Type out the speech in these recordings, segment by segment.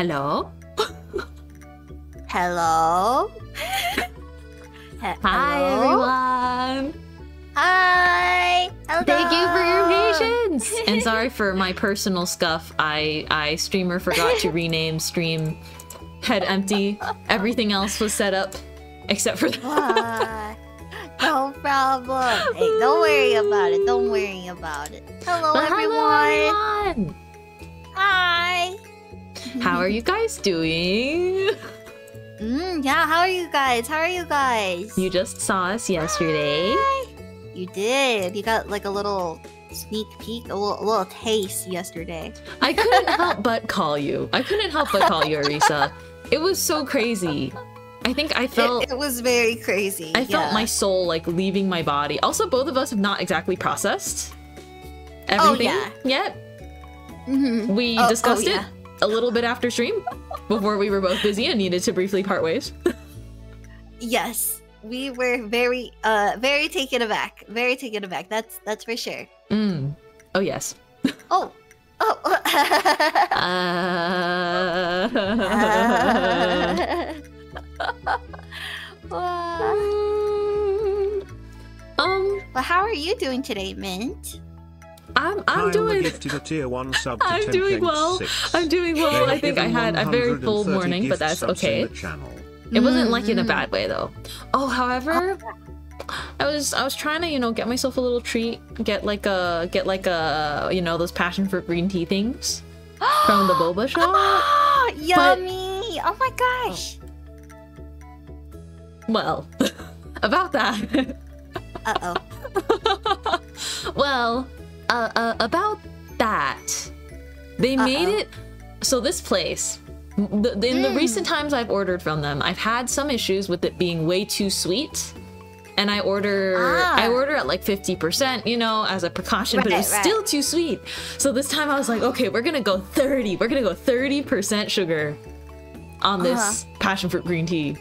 Hello? Hello? He- Hi, hello? everyone. Hi. Hello. Thank you for your patience. and sorry for my personal scuff. I, I streamer forgot to rename stream head empty. Everything else was set up except for that. Ah, no problem. Hey, don't worry about it. Don't worry about it. Hello, But everyone. hello, everyone. How are you guys doing? Mm, yeah, how are you guys? How are you guys? You just saw us yesterday. You did. You got like a little sneak peek, a little, a little taste yesterday. I couldn't help but call you. I couldn't help but call you, Arisa. It was so crazy. I think I felt It, it was very crazy. I felt yeah. my soul like leaving my body. Also, both of us have not exactly processed Oh, everything yeah. yet. Mhm. We Oh, oh, discussed yeah. it a little bit after stream before we were both busy and needed to briefly part ways. Yes, we were very, uh, very taken aback. Very taken aback. That's that's for sure. Mm. Oh yes. Oh, oh. Uh... Um, Well, how are you doing today, Mint? I'm I'm Kyle doing gifted tier 1 sub to I'm doing well. 10.6. I'm doing well. I think I had a very full morning, but that's okay. It wasn't like in a Mhm. bad way though. Oh, however, I was I was trying to you know get myself a little treat, get like a get like a you know those passion fruit green tea things from the boba shop. Ah, yummy! Oh my gosh. Well, about that. Uh oh. well, uh, uh, about that, they made Uh-oh. it so this place. The, in the Mm. recent times I've ordered from them, I've had some issues with it being way too sweet. And I order I Ah. order at like 50%, you know, as a precaution, but it's Right, still too sweet. So this time I was like, okay, we're gonna go 30. We're gonna go 30% sugar on this Uh-huh. passion fruit green tea.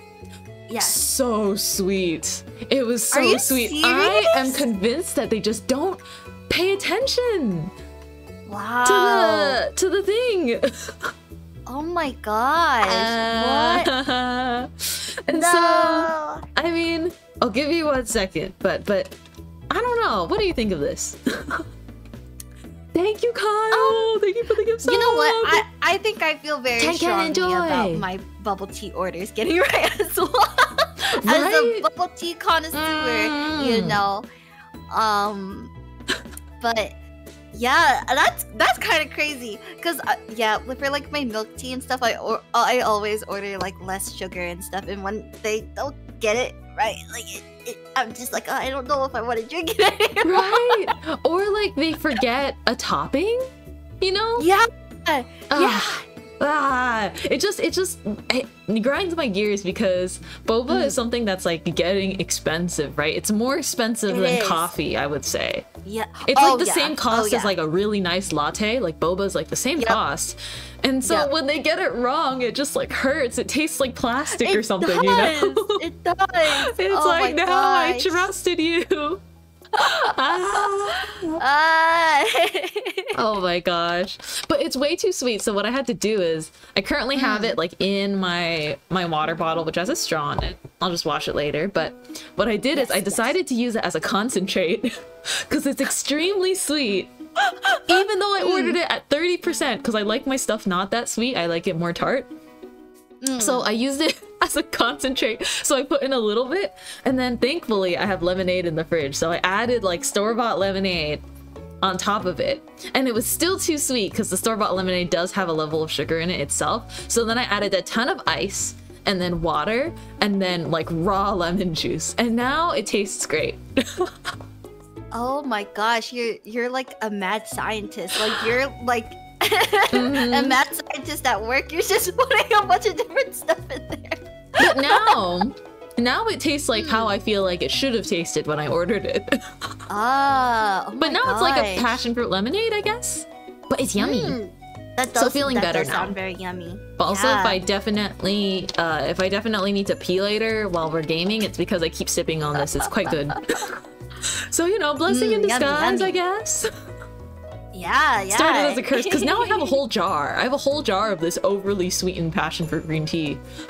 Yes. So sweet. It was so Are you sweet. I am convinced that they just don't pay attention Wow. to the to the thing. Oh my gosh. what? and No. so I mean, I'll give you one second, but but I don't know. What do you think of this? Thank you, Kyle. Thank you for the gift. Um, You know what? I, I think I feel very strongly about enjoy. my bubble tea orders getting right as well. As Right? a bubble tea connoisseur, you Mm. know. Um, but yeah, that's that's kind of crazy. Cause uh, yeah, for like my milk tea and stuff, I or I always order like less sugar and stuff. And when they don't get it right, like it, it, I'm just like, oh, I don't know if I want to drink it anymore. right? Or like they forget a topping, you know? Yeah, Ugh. yeah. Ah, it just it just it grinds my gears because boba Mm. is something that's like getting expensive, right? It's more expensive It than is. coffee, I would say. Yeah. It's Oh, like the yeah. same Oh, cost as like a really nice latte. Like boba is like the same Yep. cost. And so Yep. when they get it wrong, it just like hurts. It tastes like plastic or something, does. you know? It does. it's oh like my no, I trusted you. Ah. Oh my gosh. But it's way too sweet. So what I had to do is I currently have it like in my my water bottle which has a straw in it. I'll just wash it later, but what I did is Yes, I yes. decided to use it as a concentrate cuz it's extremely sweet. Even though I ordered it at 30% cuz I like my stuff not that sweet. I like it more tart. Mm. So I used it as a concentrate. So I put in a little bit and then thankfully I have lemonade in the fridge. So I added like store-bought lemonade on top of it. And it was still too sweet because the store-bought lemonade does have a level of sugar in it itself. So then I added a ton of ice and then water and then like raw lemon juice. And now it tastes great. oh my gosh, you're you're like a mad scientist. Like you're like a Mhm. mad scientist at work. You're just putting a bunch of different stuff in there. But now now it tastes like how I feel like it should have tasted when I ordered it. Ah. oh but now it's like a passion fruit lemonade, I guess. But it's yummy. Mm. That So feeling that better does now. sound very yummy. But also, Yeah. if I definitely, uh, if I definitely need to pee later while we're gaming, it's because I keep sipping on this. It's quite good. so you know, blessing in Mm, yummy, disguise, yummy. I guess. Yeah, yeah. Started as a curse because now I have a whole jar. I have a whole jar of this overly sweetened passion for green tea.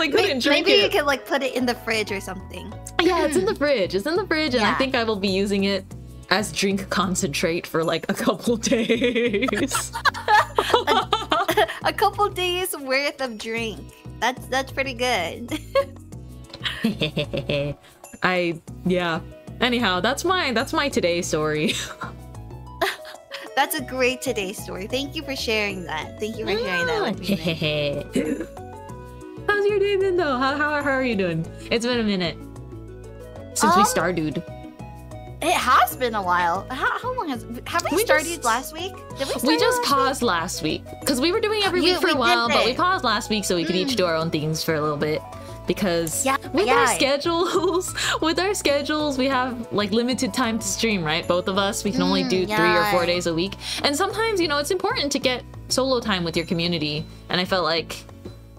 I couldn't Maybe, drink maybe you could like put it in the fridge or something. Yeah, it's in the fridge. It's in the fridge, and I think I will be using it as drink concentrate for like a couple days. a couple days worth of drink. That's that's pretty good. I yeah. Anyhow, that's my that's my today story. That's a great today story. Thank you for sharing that. Thank you for sharing that with me. How's your day been though? How, how, how are you doing? It's been a minute since we Um, started. It has been a while. How, how long has have we, We started just- last week? Did we? Start We just last paused last week because we were doing every You- week for we a while, but we paused last week so we could each do our own things for a little bit. Because Yeah, with yeah. our schedules, with our schedules, we have like limited time to stream, right? Both of us, we can only Mm, do three or four days a week, and sometimes you know it's important to get solo time with your community. And I felt like,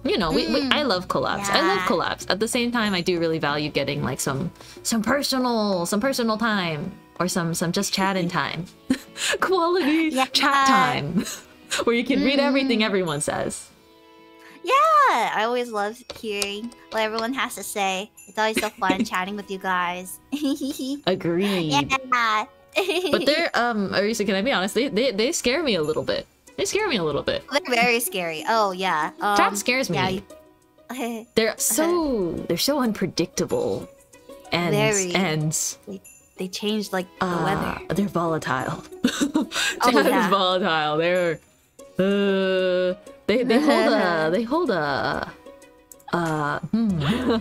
you know, we, we, Mm, I love collabs. I love yeah. collabs. At the same time, I do really value getting like some some personal some personal time or some some just chatting time, quality chat time, where you can read everything Mm. everyone says. Yeah, I always love hearing what everyone has to say. It's always so fun chatting with you guys. Agreed. yeah. But they're um Arisa, can I be honest? They, they they scare me a little bit. They scare me a little bit. they're very scary. Oh yeah. Um, Chat scares me. Yeah. you- They're so they're so unpredictable. And Very. and they changed like the uh, weather. they're volatile. Oh, yeah. volatile. They're uh they they hold a they hold a uh hmm, hmm,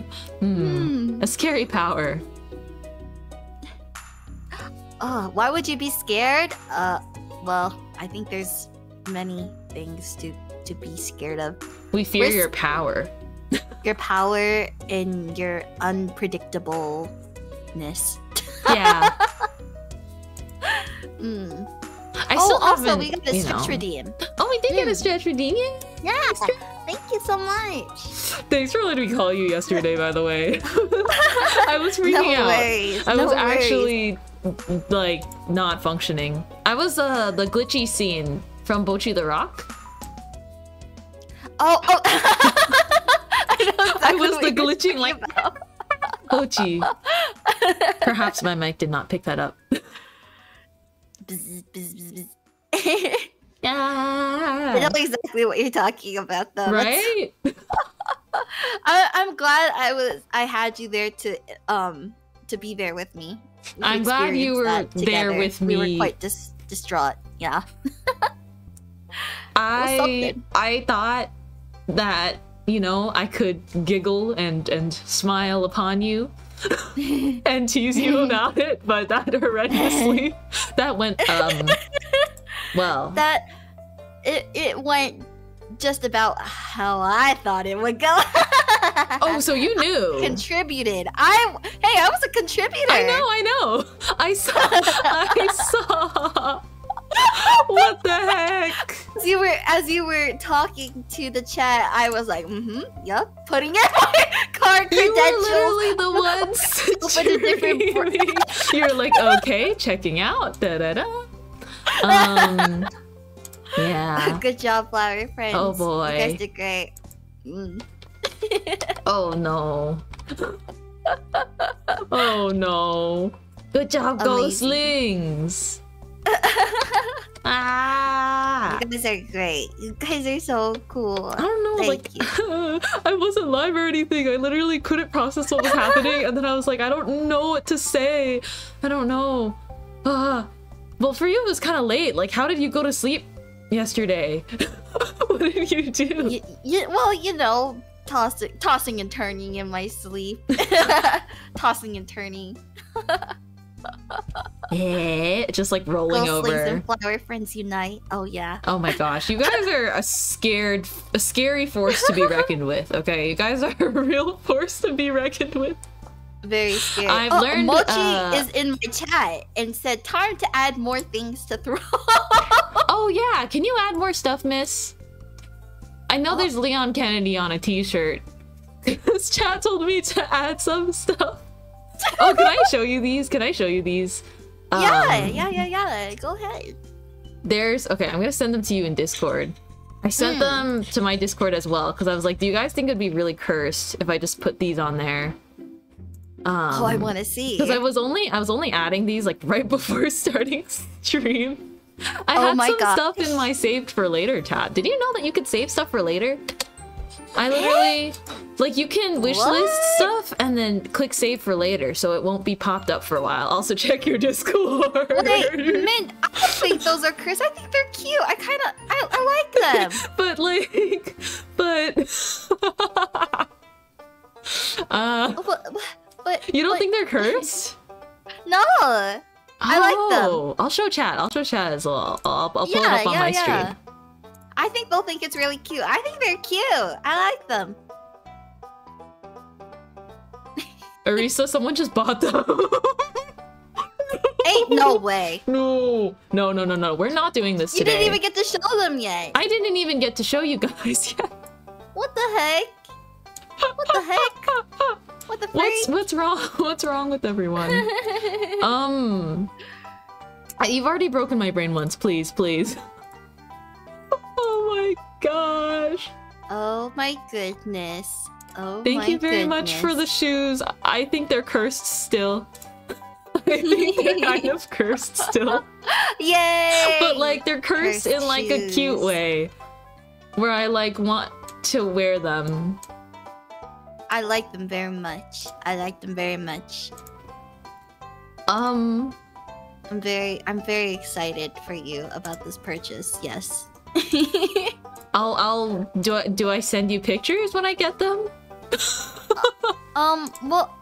Hmm. a scary power. Oh, why would you be scared? Uh, well, I think there's many things to to be scared of. We fear Risk- your power. Your power and your unpredictableness. Yeah. Mm. I oh, still also we got a stretch know. redeem. Oh, we did get a Mm. stretch redeem. Yay. Yeah, thank you so much. Thanks for letting me call you yesterday, by the way. I was freaking no out. worries. I no was worries. actually like not functioning. I was uh the glitchy scene from Bocchi the Rock. Oh, oh. I, know I was the glitching like. Bochi. Perhaps my mic did not pick that up. Bzz, bzz, bzz, bzz. I know exactly what you're talking about, though. Right? I, I'm glad I was I had you there to um to be there with me. We I'm glad you were there with We me. were quite dis- distraught. Yeah. I. I thought that you know I could giggle and and smile upon you and tease you about it, but that horrendously that went um well that it it went just about how I thought it would go. oh so you knew contributed. I hey, I was a contributor. I know I know I saw I saw what the heck As you were as you were talking to the chat, I was like, mm-hmm, yep, putting in my card you credentials. were literally the ones Open a different br- streaming. you were like okay checking out da da da um yeah Good job, flower friends. Oh, boy, You guys did great. Mm. Oh no. oh no. Good job, Amazing. Ghostlings. ah. You guys are great. You guys are so cool. I don't know, Thank like I wasn't live or anything. I literally couldn't process what was happening, and then I was like, I don't know what to say. I don't know. Ah. Well, for you, it was kind of late. Like, how did you go to sleep yesterday? what did you do? Y- y- well, you know, tossing, tossing and turning in my sleep. tossing and turning. Eh, just like rolling Ghostlings over. and flower friends unite. Oh yeah. Oh my gosh, you guys are a scared, a scary force to be reckoned with. Okay, you guys are a real force to be reckoned with. Very scary. I've oh, learned, Mochi uh, is in my chat and said, "Time to add more things to throw." Oh yeah, can you add more stuff, Miss? I know there's Leon Kennedy on a T-shirt. this chat told me to add some stuff. Oh, can I show you these? Can I show you these? Yeah, Um, yeah, yeah, yeah. Go ahead. There's okay. I'm gonna send them to you in Discord. I sent Hmm. them to my Discord as well because I was like, "Do you guys think it'd be really cursed if I just put these on there?" Um, oh, I want to see. because I was only I was only adding these like right before starting stream. I Oh had my some gosh. stuff in my saved for later tab. Did you know that you could save stuff for later? I literally like you can wishlist What? stuff and then click save for later so it won't be popped up for a while. Also check your Discord. Wait, Mint, I don't think those are cursed. I think they're cute. I kind of, I, I like them. but like but uh but, but, you don't but- think they're cursed? No. I like them. Oh, I'll show chat. I'll show chat as well. I'll, I'll pull it up on yeah, my yeah. stream. I think they'll think it's really cute. I think they're cute. I like them. Arisa, someone just bought them. Ain't no way. no, no, no, no, no. We're not doing this You today. didn't even get to show them yet. I didn't even get to show you guys yet. What the heck? What the heck? What the What's freak? what's what's wrong? What's wrong with everyone? um, you've already broken my brain once. Please, please. Oh my gosh! oh my goodness. Oh Thank you very much for the shoes. I think they're cursed still. I think they're kind of cursed still. Yay! but like they're cursed, Cursed in like a cute way where i like want to wear them I like them very much. I like them very much. um I'm very I'm very excited for you about this purchase. Yes. i'll i'll do I, do i send you pictures when i get them? Um well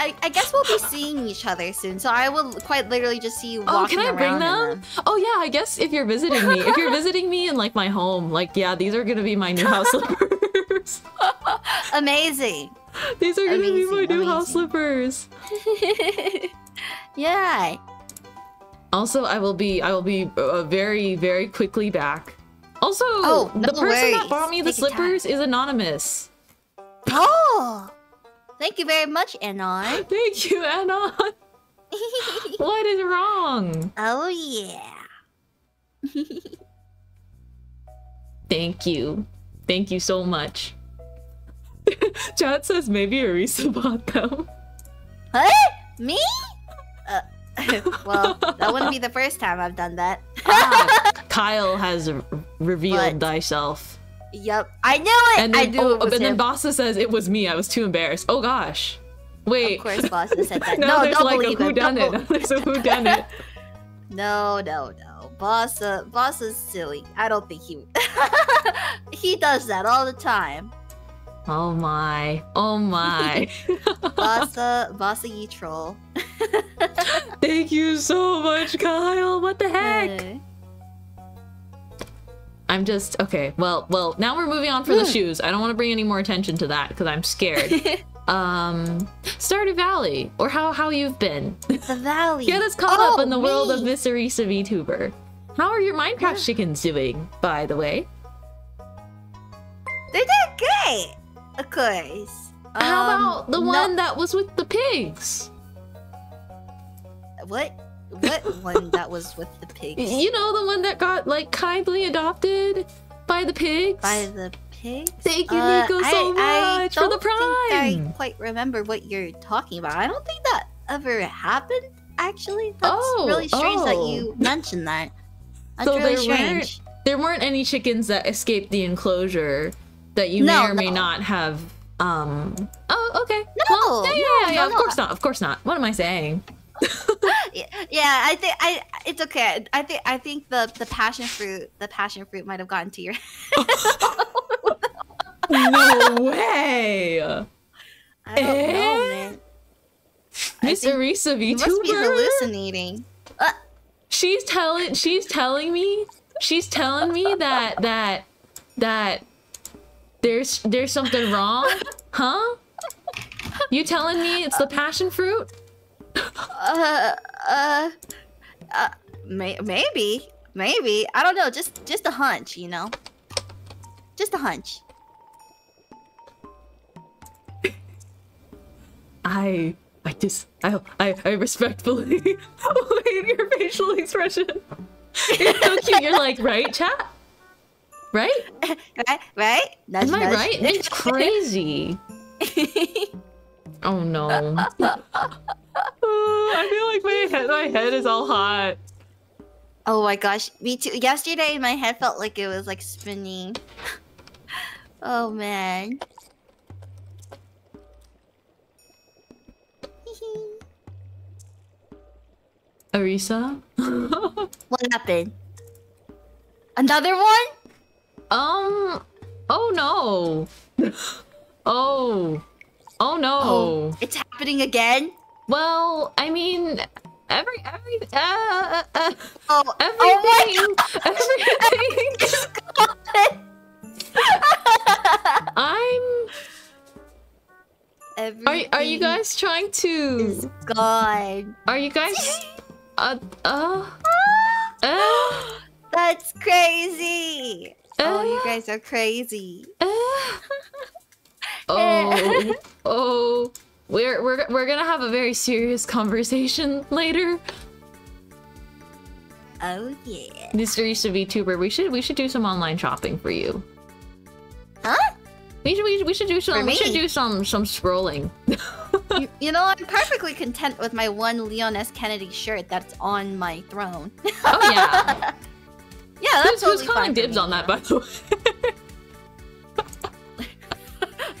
I, I guess we'll be seeing each other soon, so I will quite literally just see you walking oh can i bring around in them? oh yeah i guess if you're visiting me if you're visiting me in like my home like yeah these are gonna be my new house slippers. Amazing. these are gonna be my Amazing, new house slippers. Yeah. Also i will be i will be uh, very very quickly back also Oh, the no person that bought me the Take slippers is anonymous Oh, thank you very much, Anon. thank you anon what is wrong oh yeah. Thank you. Thank you so much. Chat says maybe Arisa bought them. What? Me? Well, that wouldn't be the first time I've done that. Ah, Kyle has r- revealed What? thyself. Yep, I knew it. And I then, knew oh, it was and then him. Bassa says it was me. I was too embarrassed. Oh gosh. Wait. Of course, Bossa said that. no, there's don't like a believe who him. done it. There's a who done it. No, no, no. Bossa, boss is silly. I don't think he. he does that all the time. Oh my. Oh my. Bossa, bossa, you troll. Thank you so much, Kyle. What the heck? Uh, I'm just okay. Well, well, now we're moving on for the Hmm. shoes. I don't want to bring any more attention to that because I'm scared. um, Stardew Valley, or how how you've been. the valley. Get us caught up Oh, in the world of me. Miss Arisa VTuber. How are your Minecraft Yeah. chickens doing, by the way? They're doing great. Of course. How Um, about the no- one that was with the pigs? What? What one that was with the pigs? You know, the one that got like kindly adopted by the pigs. By the pigs? Thank you, Uh, Nico, so I, much I for the don't think I quite remember what you're talking about. I don't think that ever happened. Actually, that's Oh, really strange that oh. you mentioned that. That's So really there weren't- strange. there weren't any chickens that escaped the enclosure that you No, may or may not have. Um. Oh, okay. No, Well, yeah, yeah, no, yeah, yeah. Of no. course not. Of course not. What am I saying? Yeah, I think I. It's okay. I think I think the the passion fruit the passion fruit might have gotten to your. no way. I don't know, Eh? man. Miss Arisa You must be hallucinating. Uh, She's telling. She's telling me. She's telling me that that that there's there's something wrong, huh? You telling me it's the passion fruit? uh, uh, uh may- maybe, maybe. I don't know. Just, just a hunch, you know. Just a hunch. I I just, I, I, I respectfully hate your facial expression. It's so cute. You're like, right, chat? Right? right? Right? Nudge, Am I nudge. right? It's crazy. Oh no. Oh, I feel like my head, my head is all hot. oh my gosh, me too. Yesterday, my head felt like it was like spinning. oh man. Arisa? what happened? Another one? Um. Oh no. Oh. Oh no. Oh, it's happening again. Well, I mean, every every uh, uh, uh Oh, everything oh everything. I'm. my! Are are you guys trying to? is gone. Are you guys? Uh uh. Uh. That's crazy. Oh, you guys are crazy. Oh. Oh. We're we're we're gonna have a very serious conversation later. Oh yeah. Mr. used to be tuber. We should we should do some online shopping for you. Huh? We should we should, we should do some we should do some some scrolling. you, you know, I'm perfectly content with my one Leon S. Kennedy shirt that's on my throne. Oh yeah. Yeah, who's that's who's totally calling fine dibs me, on that by the way?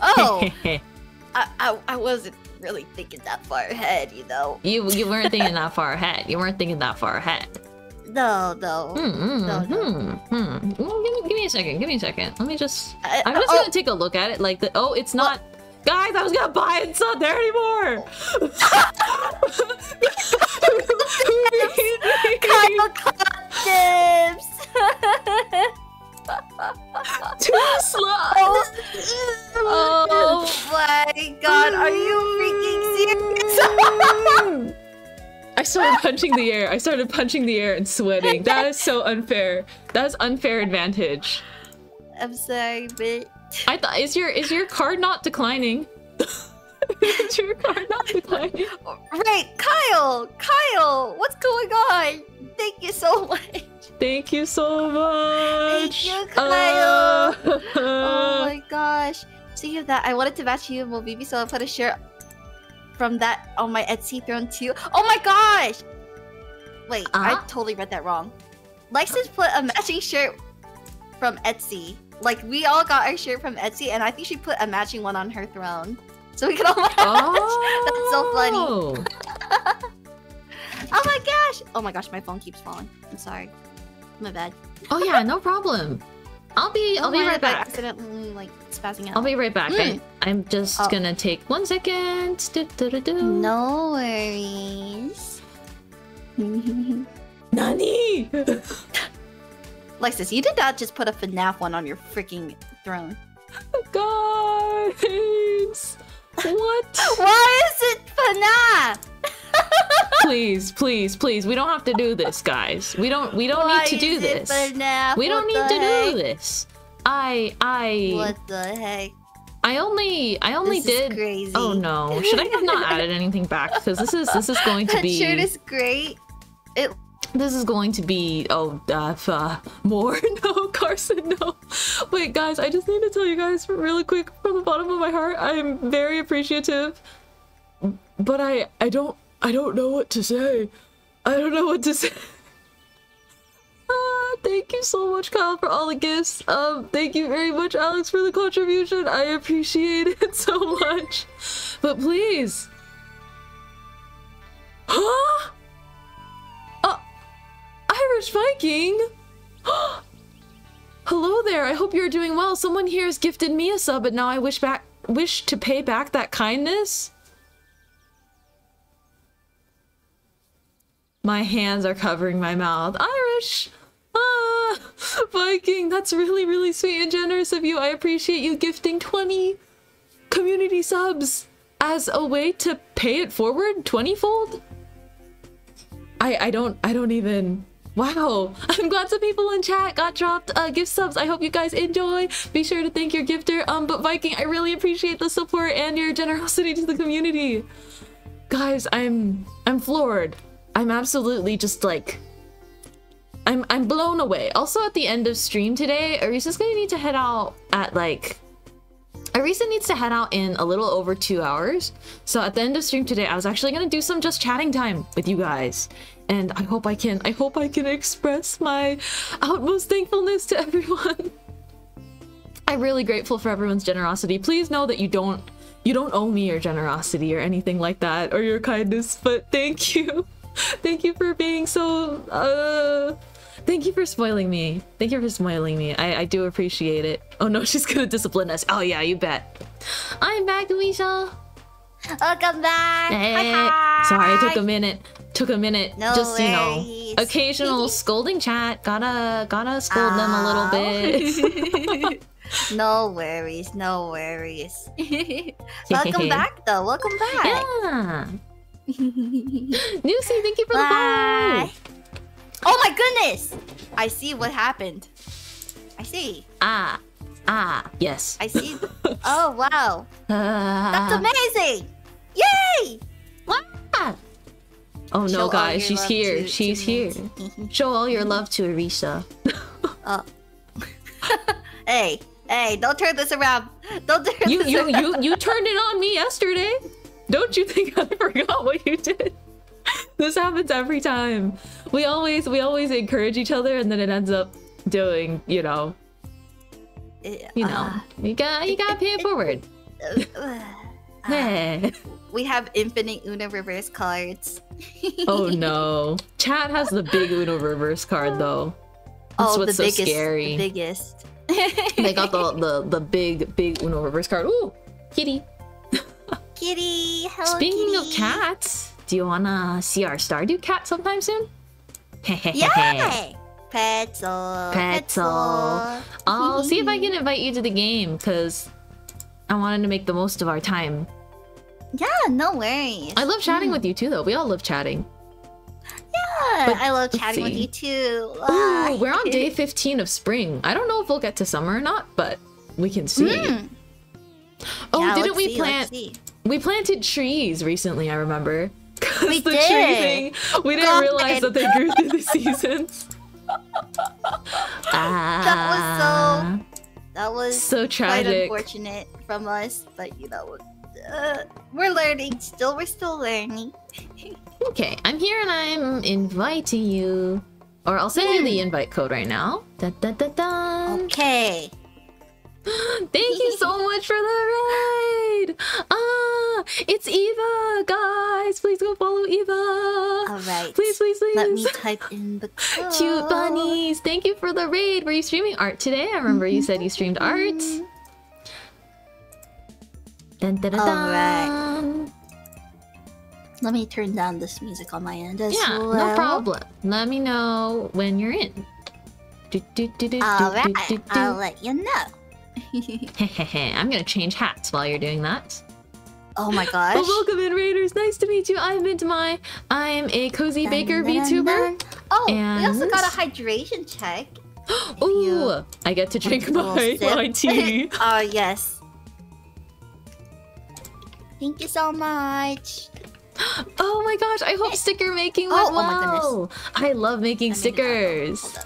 Oh, I, I, I wasn't really thinking that far ahead, you know. you you weren't thinking that far ahead. You weren't thinking that far ahead. No, no. Hmm, hmm, No, no. hmm. Well, give, me, give me a second. Give me a second. Let me just. I- I'm just oh. gonna take a look at it. Like the. Oh, it's not. Guys, I was gonna buy it. It's not there anymore. Kyle caught dibs. Slow. oh, Oh. my god, are you freaking serious? I started punching the air. I started punching the air and sweating. That is so unfair. That is unfair advantage. I'm sorry, but I thought is your is your card not declining? your card not declining? right, Kyle, Kyle, what's going on? Thank you so much. Thank you so much. Thank you, Kyle. Uh, oh my gosh. Speaking of that, I wanted to match you and Mobibi, so I put a shirt from that on my Etsy throne too. Oh my gosh! Wait, I Uh-huh. totally read that wrong. Lexus put a matching shirt from Etsy. Like we all got our shirt from Etsy, and I think she put a matching one on her throne, so we could all match. That's so funny. Oh. Oh my gosh! Oh my gosh, my phone keeps falling. I'm sorry. My bad. Oh yeah, no problem. I'll be I'll be right back. Accidentally like spazzing out. I'll be right back. Mm. I, I'm just Oh. gonna take one second. Du-du-du-du. No worries. Nani? Lexus, you did not just put a FNAF one on your freaking throne. Guys, what? Why is it FNAF? please, please, please. We don't have to do this, guys. We don't. We don't Why need to do this. FNAF? We don't What need to heck? do this. I I What the heck? I only I only this did. Crazy. Oh no! Should I have not added anything back? Because this is this is going to that be shirt is great. It this is going to be oh uh, uh, more no Carson no. Wait guys, I just need to tell you guys really quick from the bottom of my heart. I am very appreciative, but I I don't I don't know what to say. I don't know what to say. Ah, thank you so much, Kyle, for all the gifts. Um, thank you very much, Alex, for the contribution. I appreciate it so much. But please. Huh? Irish Viking? Hello there. I hope you're doing well. Someone here has gifted me a sub, but now I wish back wish to pay back that kindness. My hands are covering my mouth. Irish! Ah! Viking, that's really, really sweet and generous of you. I appreciate you gifting 20 community subs as a way to pay it forward 20 fold. I I don't I don't even Wow, I'm glad some people in chat got dropped uh, gift subs. I hope you guys enjoy. Be sure to thank your gifter. Um, but Viking, I really appreciate the support and your generosity to the community. guys, I'm I'm floored. I'm absolutely just like I'm I'm blown away. Also at the end of stream today, Arisa's gonna need to head out at like Arisa needs to head out in a little over two hours. So at the end of stream today, I was actually gonna do some just chatting time with you guys. And I hope I can I hope I can express my utmost thankfulness to everyone. I'm really grateful for everyone's generosity. Please know that you don't you don't owe me your generosity or anything like that or your kindness, but thank you. thank you for being so uh thank you for spoiling me. Thank you for spoiling me. I, I do appreciate it. Oh no, she's gonna discipline us. Oh yeah, you bet. I'm back, Louisa. Welcome back. Hey, Hi, eh, sorry, it took a minute. Took a minute. No Just you know, worries. occasional scolding chat. Gotta gotta scold them a little bit. no worries, no worries. Welcome back, though. Welcome back. yeah. Lucy, thank you for the Bye. follow. Oh my goodness! I see what happened. I see. Ah, ah, yes. I see. oh wow, that's Ah. amazing! Yay! Ah. Oh no, all guys, she's here. to- to she's me. here. Show all your love to Arisa. oh. hey, hey! Don't turn this around. Don't turn You, this you, around. you, you turned it on me yesterday. Don't you think I forgot what you did? This happens every time. We always, we always encourage each other, and then it ends up doing, you know, you know, you got, you got pay it forward. Uh, Hey. we have infinite uno reverse cards. Oh no. Chat has the big Uno reverse card though. That's oh, what's the so biggest, scary. The biggest. They got the, the the big big Uno reverse card. Ooh, kitty. kitty. Hello, Speaking of cats, do you wanna see our Stardew cat sometime soon? Yay! Petzl. Petzl. I'll see if I can invite you to the game because I wanted to make the most of our time. Yeah, no worries. I love chatting with you too, though. We all love chatting. Yeah, but I love chatting with you too. Ooh, we're on day 15 of spring. I don't know if we'll get to summer or not, but we can see. Mm. Oh, Yeah, didn't we see, plant? see. We planted trees recently, I remember. 'Cause We the tree did. thing, we didn't God. realize that they grew through the seasons. That was so quite tragic. unfortunate from us, but you know, uh, we're learning. Still, we're still learning. Okay, I'm here and I'm inviting you. Or I'll send you Hmm. the invite code right now. Da, da, da, da. Okay. Thank you so much for the raid! Ah, it's Eva! Guys, please go follow Eva! All right. Please, please, please! Let me type in the code. Cute bunnies! Thank you for the raid! Were you streaming art today? I remember you said you streamed art. Dun, dun, dun, dun. Let me turn down this music on my end as Yeah, well. no problem. Let me know when you're in. Do, do, do, do, All do, right, do, do, I'll let you know. I'm gonna change hats while you're doing that. oh my gosh. welcome in, Raiders. Nice to meet you. I'm Mintmai. I am a cozy baker Dun, VTuber. dun. Oh, we also got a hydration check. Ooh, you I get to drink want a little my, my tea. Oh yes. Thank you so much. oh my gosh, I hope sticker making Oh, went oh, oh my well. I love making I need to tap stickers.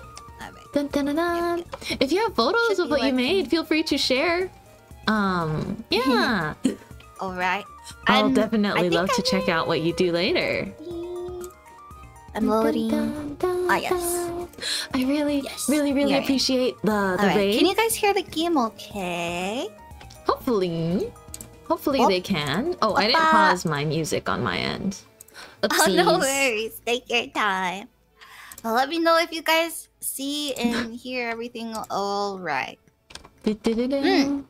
Dun, dun, dun, dun. If you have photos of what you made, feel free to share. Um, yeah. All right. I'll I definitely love to check out what you do later. I'm loading. Ah, yes. I really, Yes, really, really in. appreciate the, the Alright. raid. Can you guys hear the game okay? Hopefully. Hopefully Oh. they can. Oh, I didn't pause my music on my end. Oh, no worries. Take your time. Well, let me know if you guys see and hear everything all right. Mm.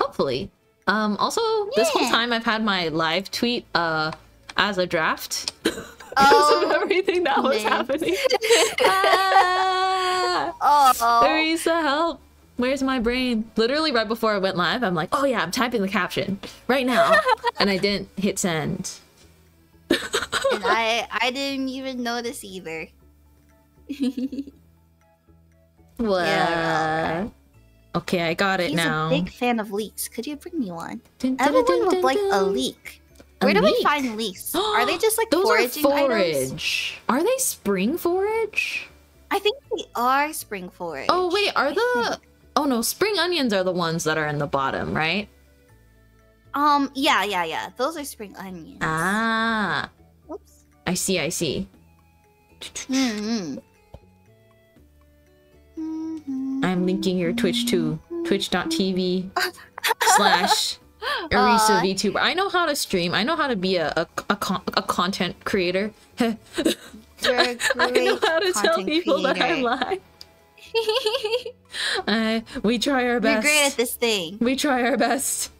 Hopefully. Um, also, this whole time I've had my live tweet uh as a draft because Oh, of everything that was happening. ah! oh, Teresa, help! Where's my brain? Literally right before I went live, I'm like, oh yeah, I'm typing the caption right now, and I didn't hit send. and I I didn't even notice either. What? Yeah. Okay, I got it now. He's a big fan of leeks. Could you bring me one? Dun, dun, Everyone dun, would like a leek. Where do we find leeks? Are they just like Those are foraging items? forage. Are they spring forage? I think they are spring forage. Oh wait, are I the think. Oh no, spring onions are the ones that are in the bottom, right? Um, yeah, yeah, yeah. Those are spring onions. Ah, Oops. I see, I see. Mm-hmm. I'm linking your Twitch to twitch.tv slash Erisa. VTuber. I know how to stream. I know how to be a, a, a, con- a content creator. I know how to tell people that I'm creator. lying. Uh, we try our best. You're great at this thing. We try our best.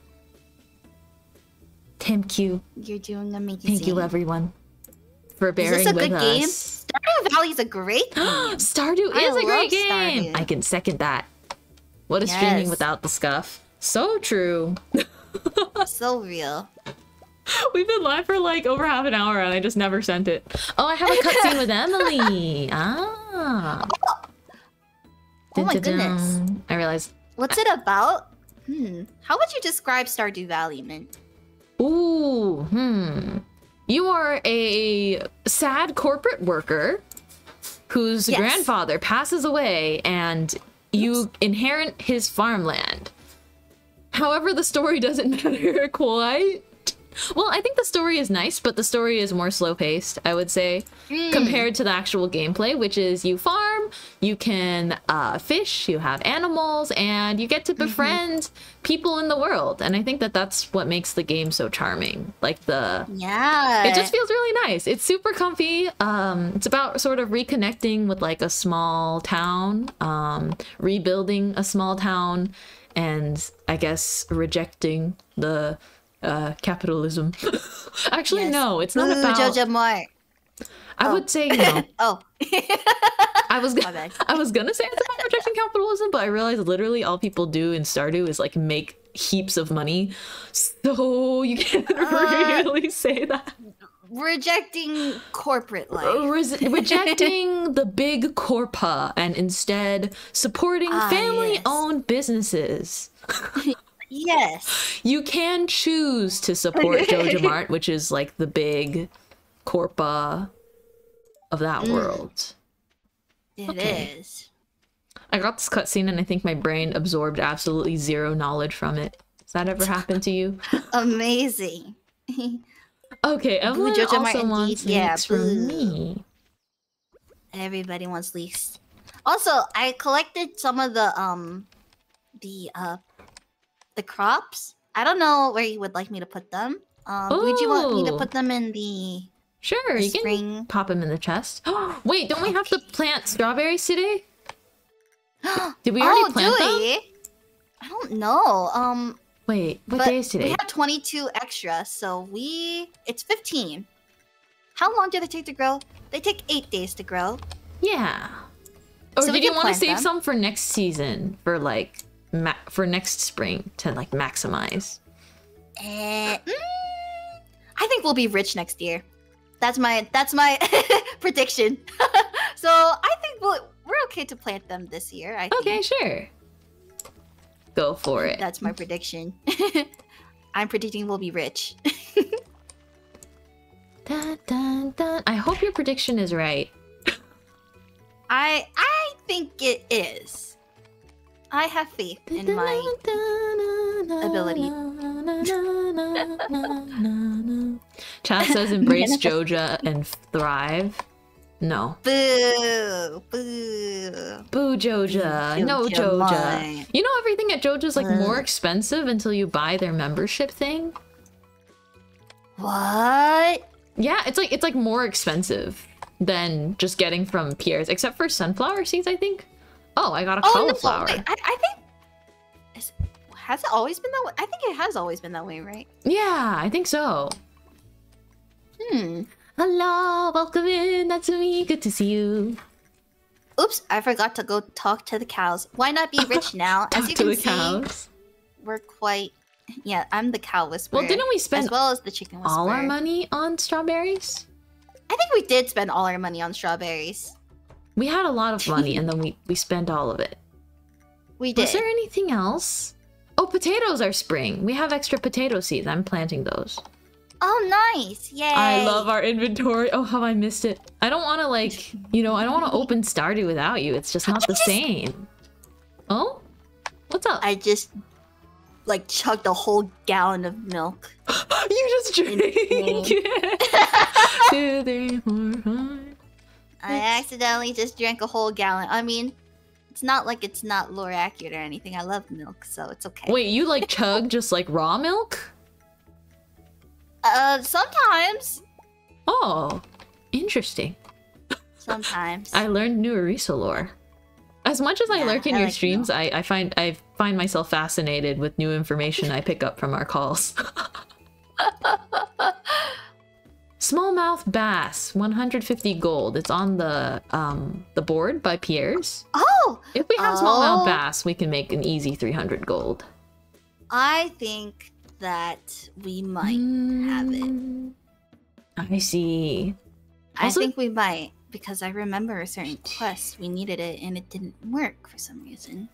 Thank you. You're doing amazing. Thank you, everyone, for Is bearing this a with us. game? Stardew Valley's a great game. Stardew I is a great game. Stardew. I can second that. What is streaming without the scuff? So true. so real. We've been live for like over half an hour and I just never sent it. Oh, I have a cutscene with Emily. Ah. Oh my Dun-dun-dun. goodness. I realized. What's it about? Hmm. How would you describe Stardew Valley, Mint? Ooh, hmm. You are a sad corporate worker whose Yes. grandfather passes away and you inherit his farmland. However, the story doesn't matter quite. Well, I think the story is nice, but the story is more slow paced, I would say, Hmm. compared to the actual gameplay, which is you farm, you can uh, fish, you have animals, and you get to befriend people in the world. And I think that that's what makes the game so charming. Like the Yeah. it just feels really nice. It's super comfy. Um, it's about sort of reconnecting with like a small town, um, rebuilding a small town, and I guess rejecting the uh, capitalism. Actually, Yes. no, it's not Ooh, about. Joja Mart. I would say no. Oh, I was gonna. I was gonna say it's about rejecting capitalism, but I realized literally all people do in Stardew is like make heaps of money. So you can't Uh, really say that. Rejecting corporate life. Res- rejecting the big corpa and instead supporting Ah, family owned businesses. Yes. You can choose to support Joja Mart, which is like the big corpa of that Mm. world. it is. Okay. I got this cutscene and I think my brain absorbed absolutely zero knowledge from it. Has that ever happened to you? Amazing. Okay, Evelyn Jojo also wants Yeah, from me. Everybody wants leeks. Also, I collected some of the um the uh the crops. I don't know where you would like me to put them. Um would you want me to put them in the, Sure, the you can pop them in the chest. Wait, don't we have to plant strawberries today? Did we already oh, plant do them? I don't know. Um Wait, what day is we have 22 extra, so we it's 15. How long do they take to grow? They take 8 days to grow. Yeah. Or So did you want to save them. some for next season for like for next spring to like maximize? Eh, mm, I think we'll be rich next year. That's my that's my prediction. so I think we'll, we're okay to plant them this year. I think. Okay, sure. Go for it. That's my prediction. I'm predicting we'll be rich. Dun, dun, dun. I hope your prediction is right. I I think it is. I have faith in my ability. Chat says embrace Joja and thrive. No. boo boo. Boo Joja. No Joja Joja. You know everything at Joja's like uh. more expensive until you buy their membership thing? What? Yeah, it's like it's like more expensive than just getting from Pierre's, except for sunflower seeds, I think. Oh, I got a Oh cauliflower. no! Wait, I, I think. Is, has it always been that way? I think it has always been that way, right? Yeah, I think so. Hmm. Hello, welcome in. That's me. Good to see you. Oops! I forgot to go talk to the cows. Why not be rich now? As you to can the see, cows. we're quite. Yeah, I'm the cow whisperer. Well, didn't we spend as well as the chicken whisperer? all our money on strawberries? I think we did spend all our money on strawberries. We had a lot of money and then we, we spent all of it. We did. Was there anything else? Oh, potatoes are spring. We have extra potato seeds. I'm planting those. Oh, nice! Yay! I love our inventory. Oh, how I missed it. I don't want to like, you know, I don't want to open Stardew without you. It's just not the same. Oh? What's up? I just like chugged a whole gallon of milk. you just drank it. Two, three, four, five. I accidentally just drank a whole gallon. I mean, it's not like it's not lore accurate or anything. I love milk, so it's okay. Wait, you like chug just like raw milk? Uh, sometimes. Oh, interesting. Sometimes. I learned new Erisa lore. As much as I lurk in I your like streams, I, I find I find myself fascinated with new information I pick up from our calls. Smallmouth bass, 150 gold. It's on the um the board by Pierre's. oh, If we have smallmouth Oh. bass, we can make an easy 300 gold. I think that we might have it. Mm, I see. I Also- think we might because I remember a certain quest we needed it and it didn't work for some reason.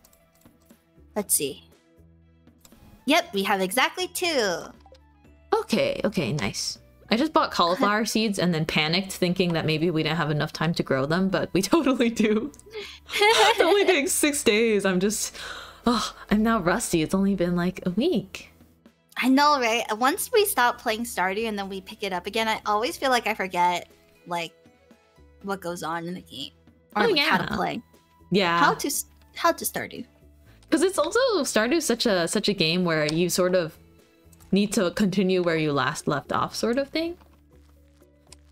Let's see. Yep, we have exactly two. Okay, okay, nice. I just bought cauliflower seeds and then panicked thinking that maybe we didn't have enough time to grow them, but we totally do. it only takes six days. I'm just. Oh, I'm now rusty. It's only been like a week. I know, right? Once we stop playing Stardew and then we pick it up again, I always feel like I forget like what goes on in the game or Oh, like, how to play, Yeah. how to how to Stardew. Because it's also Stardew such a such a game where you sort of need to continue where you last left off, sort of thing.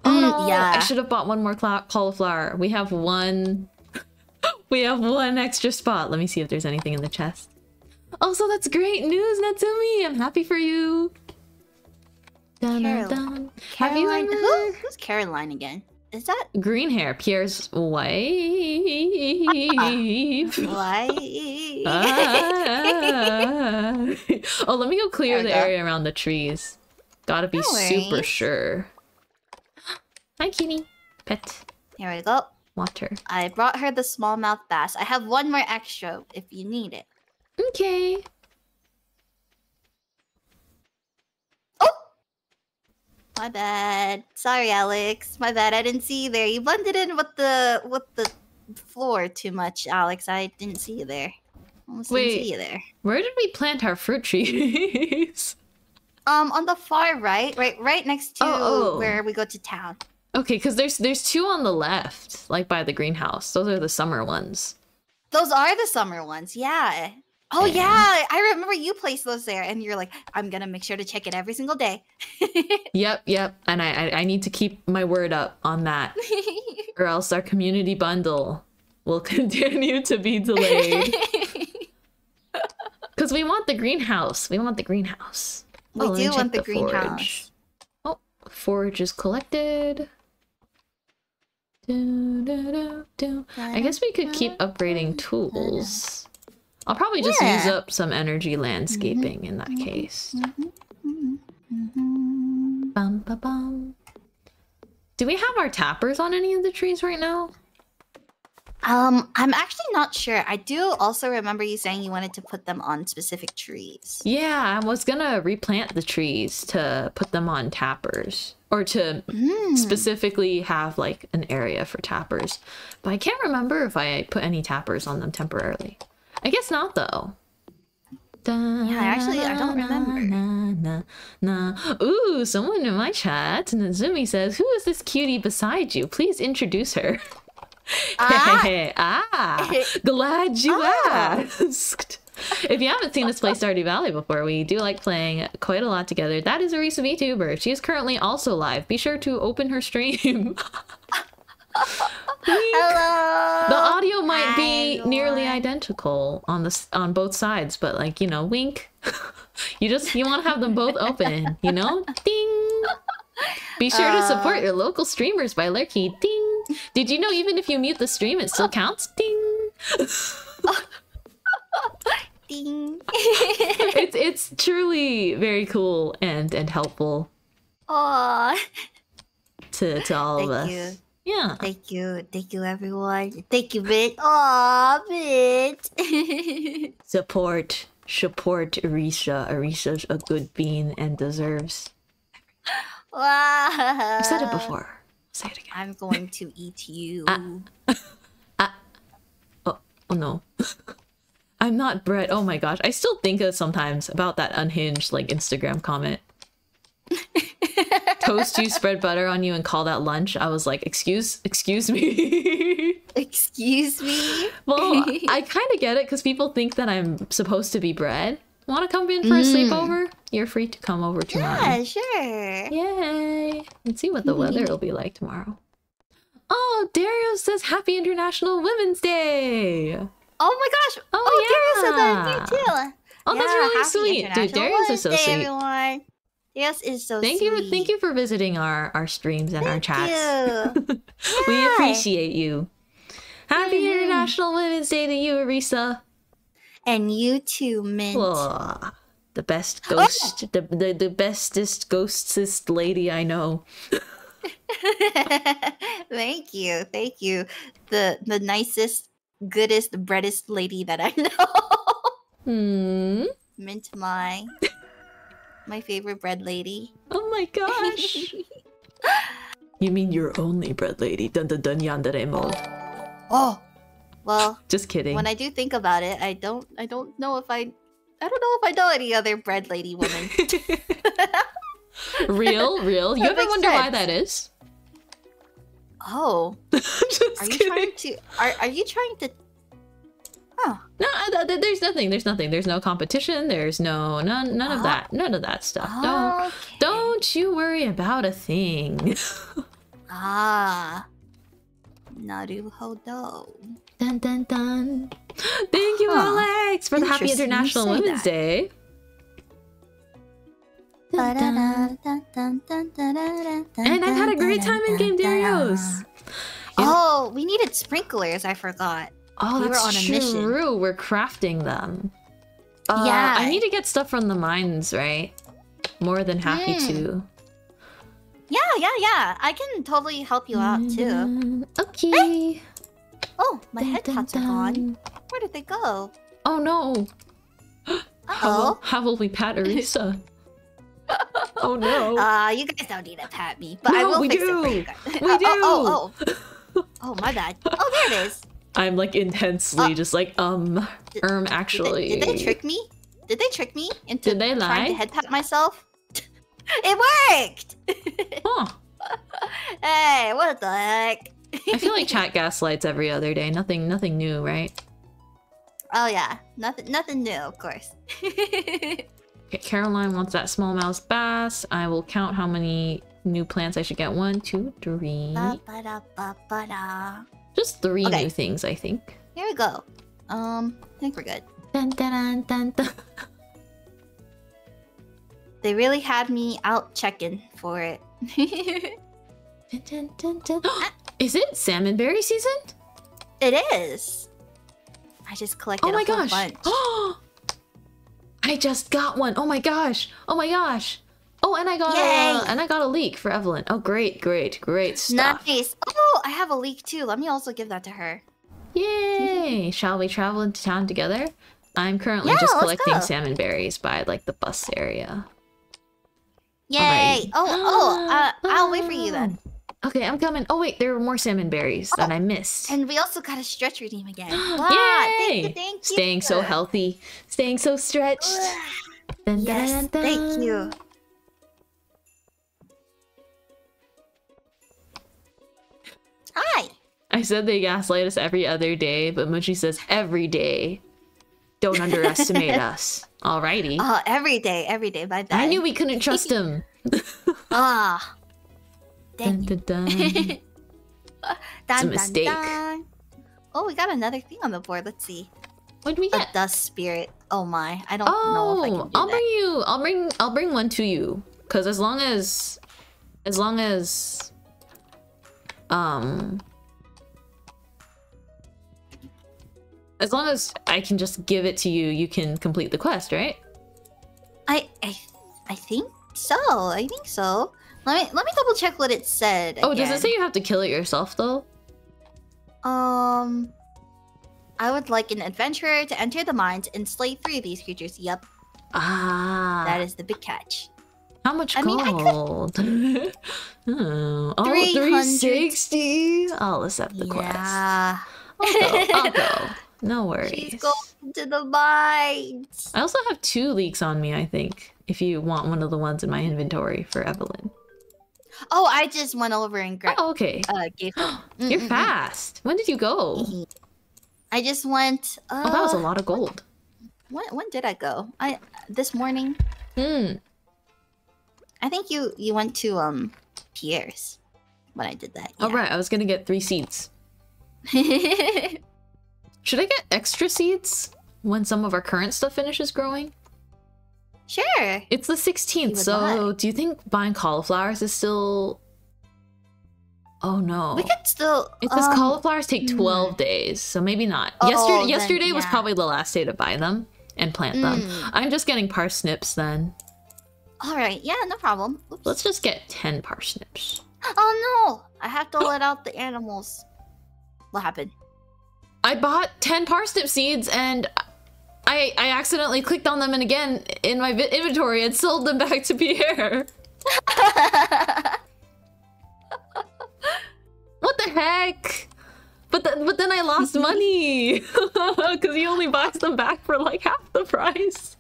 Oh Mm, yeah. I should have bought one more cauliflower. We have one. we have one extra spot. Let me see if there's anything in the chest. Also, that's great news, Natsumi. I'm happy for you. Dun, dun. Have you ever who, who's Caroline again? Is that green hair? Pierre's wife. Ah. oh, let me go clear the go. area around the trees. Gotta be No super sure. Hi, kitty. Pet. Here we go. Water. I brought her the smallmouth bass. I have one more extra if you need it. Okay. Oh! My bad. Sorry, Alex. My bad. I didn't see you there. You blended in with the with the floor too much, Alex. I didn't see you there. Almost Wait. see you there. Where did we plant our fruit trees? Um, on the far right, right, right next to Oh, oh. where we go to town. okay, because there's there's two on the left, like by the greenhouse. Those are the summer ones. Those are the summer ones. Yeah. Oh Yeah. yeah, I remember you placed those there, and you're like, I'm gonna make sure to check it every single day. Yep, yep. And I I, I need to keep my word up on that, or else our community bundle will continue to be delayed. Because we want the greenhouse. We want the greenhouse. we Oh, do want the, forage. greenhouse. Oh, forage is collected. Do, do, do. I guess we could keep upgrading tools. I'll probably just use up some energy landscaping in that mm-hmm. case. Mm-hmm. Mm-hmm. Bum, ba, bum. Do we have our tappers on any of the trees right now? Um, I'm actually not sure. I do also remember you saying you wanted to put them on specific trees. Yeah, I was gonna replant the trees to put them on tappers. Or to Mm. specifically have like an area for tappers. But I can't remember if I put any tappers on them temporarily. I guess not though. Yeah, I actually, I don't remember. Na, na, na. Ooh, someone in my chat, Nazumi says, Who is this cutie beside you? Please introduce her. Ah. ah, glad you Ah. asked. If you haven't seen us play Stardew Valley before, we do like playing quite a lot together. That is Erisa VTuber. She is currently also live. Be sure to open her stream. Hello. the audio might be nearly identical on the on both sides, but like you know, wink. you just you want to have them both open, you know? Ding. Be sure to support Uh. your local streamers by lurking. Ding. Did you know even if you mute the stream, it still counts? Ding. Ding. it's it's truly very cool and and helpful Aw. to to all of us. you. Yeah. Thank you. Thank you, everyone. Thank you, Bit. Aw, Bit. Support support Arisha. Arisha's a good bean and deserves Wow. I've said it before. Say it again. I'm going to eat you. Ah. Oh, oh no. I'm not bread. Oh my gosh. I still think of sometimes about that unhinged like Instagram comment. Toast you, spread butter on you, and call that lunch. I was like, excuse, excuse me. Excuse me. well, I kind of get it because people think that I'm supposed to be bread. Want to come in for a Mm. sleepover? You're free to come over to Yeah, sure. Yay! Let's see what the weather will be like tomorrow. Oh, Dario says Happy International Women's Day. Oh my gosh. Oh, Oh, Darius said that yeah. too. Oh, that's really sweet, dude. Darius is so Day, sweet. Everyone. Darius is so Thank sweet. you, thank you for visiting our our streams and our Thank chats. you. we appreciate you. Happy Mhm. International Women's Day to you, Erisa. And you too, Mint. Ugh, the best Oh. ghost, the, the the bestest ghostest lady I know. thank you, thank you. The the nicest, goodest, breadest lady that I know. Hmm. Mint my my favorite bread lady. Oh my gosh. you mean your only bread lady? Dun dun dun yandere mode. oh, well, Just kidding. when I do think about it, I don't I don't know if I I don't know if I know any other bread lady woman. real, real. You That ever wonder why that is? oh, are you kidding. trying to are are you trying to Oh, No, th- there's nothing. There's nothing. There's no competition. There's no none none of Oh. that. None of that stuff. Don't okay. don't you worry about a thing. Ah. Naruhodo. Dun dun dun. Thank you, Huh. Alex, for the Happy International Women's that. Day. Dun, dun. And I've had a great time in Game Darios. Oh, we needed sprinklers. I forgot. Oh, We were on a mission. true. We're crafting them. Uh, Yeah. I need to get stuff from the mines, right? More than happy Mm. to. Yeah, yeah, yeah. I can totally help you out too. Mm, Okay. Oh, my Dun, head dun, tots are gone. Where did they go? Oh no. How will, Oh. how will we pat Erisa? oh no. Uh, you guys don't need to pat me, but I will we fix do. it for you guys. We oh, do. Oh, oh, oh. oh, my bad. Oh, there it is. I'm like intensely Uh, just like, um, Did- um, Did actually. they, did they trick me? Did they trick me into Did they trying to lie? head pat myself? it worked. Huh. Hey, what the heck? I feel like chat gaslights every other day. Nothing, nothing new, right? Oh yeah, nothing, nothing new, of course. Okay, Caroline wants that smallmouth bass. I will count how many new plants I should get. One, two, three. Ba-ba-da-ba-ba-da. Just three Okay. new things, I think. Here we go. Um, I think we're good. Dun, dun, dun. They really had me out checking for it. Dun, dun, dun, dun. Is it salmonberry season? it is. I just collected Oh my gosh! bunch. I just got one. Oh my gosh! Oh my gosh! Oh, and I got Yay! a, and I got a leek for Evelyn. Oh, great, great, great stuff! Nice. Oh, I have a leek too. Let me also give that to her. Yay! Shall we travel into town together? I'm currently Yeah, just collecting go. salmon berries by like the bus area. Yay! Alrighty. Oh, oh, uh, I'll wait for you then. Okay, I'm coming. Oh wait, there were more salmon berries that Oh, I missed. And we also got a stretch redeem again. Wow, thank you, thank you. Staying so healthy, staying so stretched. Dun, dun, Yes, dun, thank you. Hi. I said they gaslight us every other day, but Muchi says every day. Don't underestimate us. Alrighty. Oh, every day, every day. My bad. I knew we couldn't trust him. Ah. Dun, Dang dun, dun. Dun, dun, mistake. dun. Oh, we got another thing on the board. Let's see. What did we A get? dust spirit. Oh my. I don't know if I can Oh, do I'll that. bring you. I'll bring. I'll bring one to you. Cause as long as, as long as, um, as long as I can just give it to you, you can complete the quest, right? I, I, I think so. I think so. Let me let me double check what it said. Oh, does it say you have to kill it yourself though? Um, I would like an adventurer to enter the mines and slay three of these creatures. Yep, Ah, that is the big catch. How much I mean, I could- gold? oh, oh 360? I'll accept the quest. Yeah. I'll go. I'll go. No worries. She's going to the mines. I also have two leeks on me, I think. If you want one of the ones in my inventory for Evelyn. Oh, I just went over and grabbed. Oh, okay. Uh, gave her. You're Mm-mm-mm. fast. When did you go? I just went. Uh, Oh, that was a lot of gold. When, when did I go? I this morning. Hmm. I think you you went to um Pierre's when I did that. All yeah. right, I was gonna get three seeds. Should I get extra seeds when some of our current stuff finishes growing? Sure. It's the 16th, so do you think buying cauliflowers is still. Oh no. We could still. It says um, cauliflowers take 12 days, so maybe not. Oh, yesterday then, yesterday was probably the last day to buy them and plant them. Mm. I'm just getting parsnips then. All right. Yeah. No problem. Oops. Let's just get 10 parsnips. Oh no! I have to let out the animals. What happened? I bought 10 parsnip seeds and I I accidentally clicked on them and again in my inventory and sold them back to Pierre. What the heck? But then but then I lost money cuz he only buys them back for like half the price.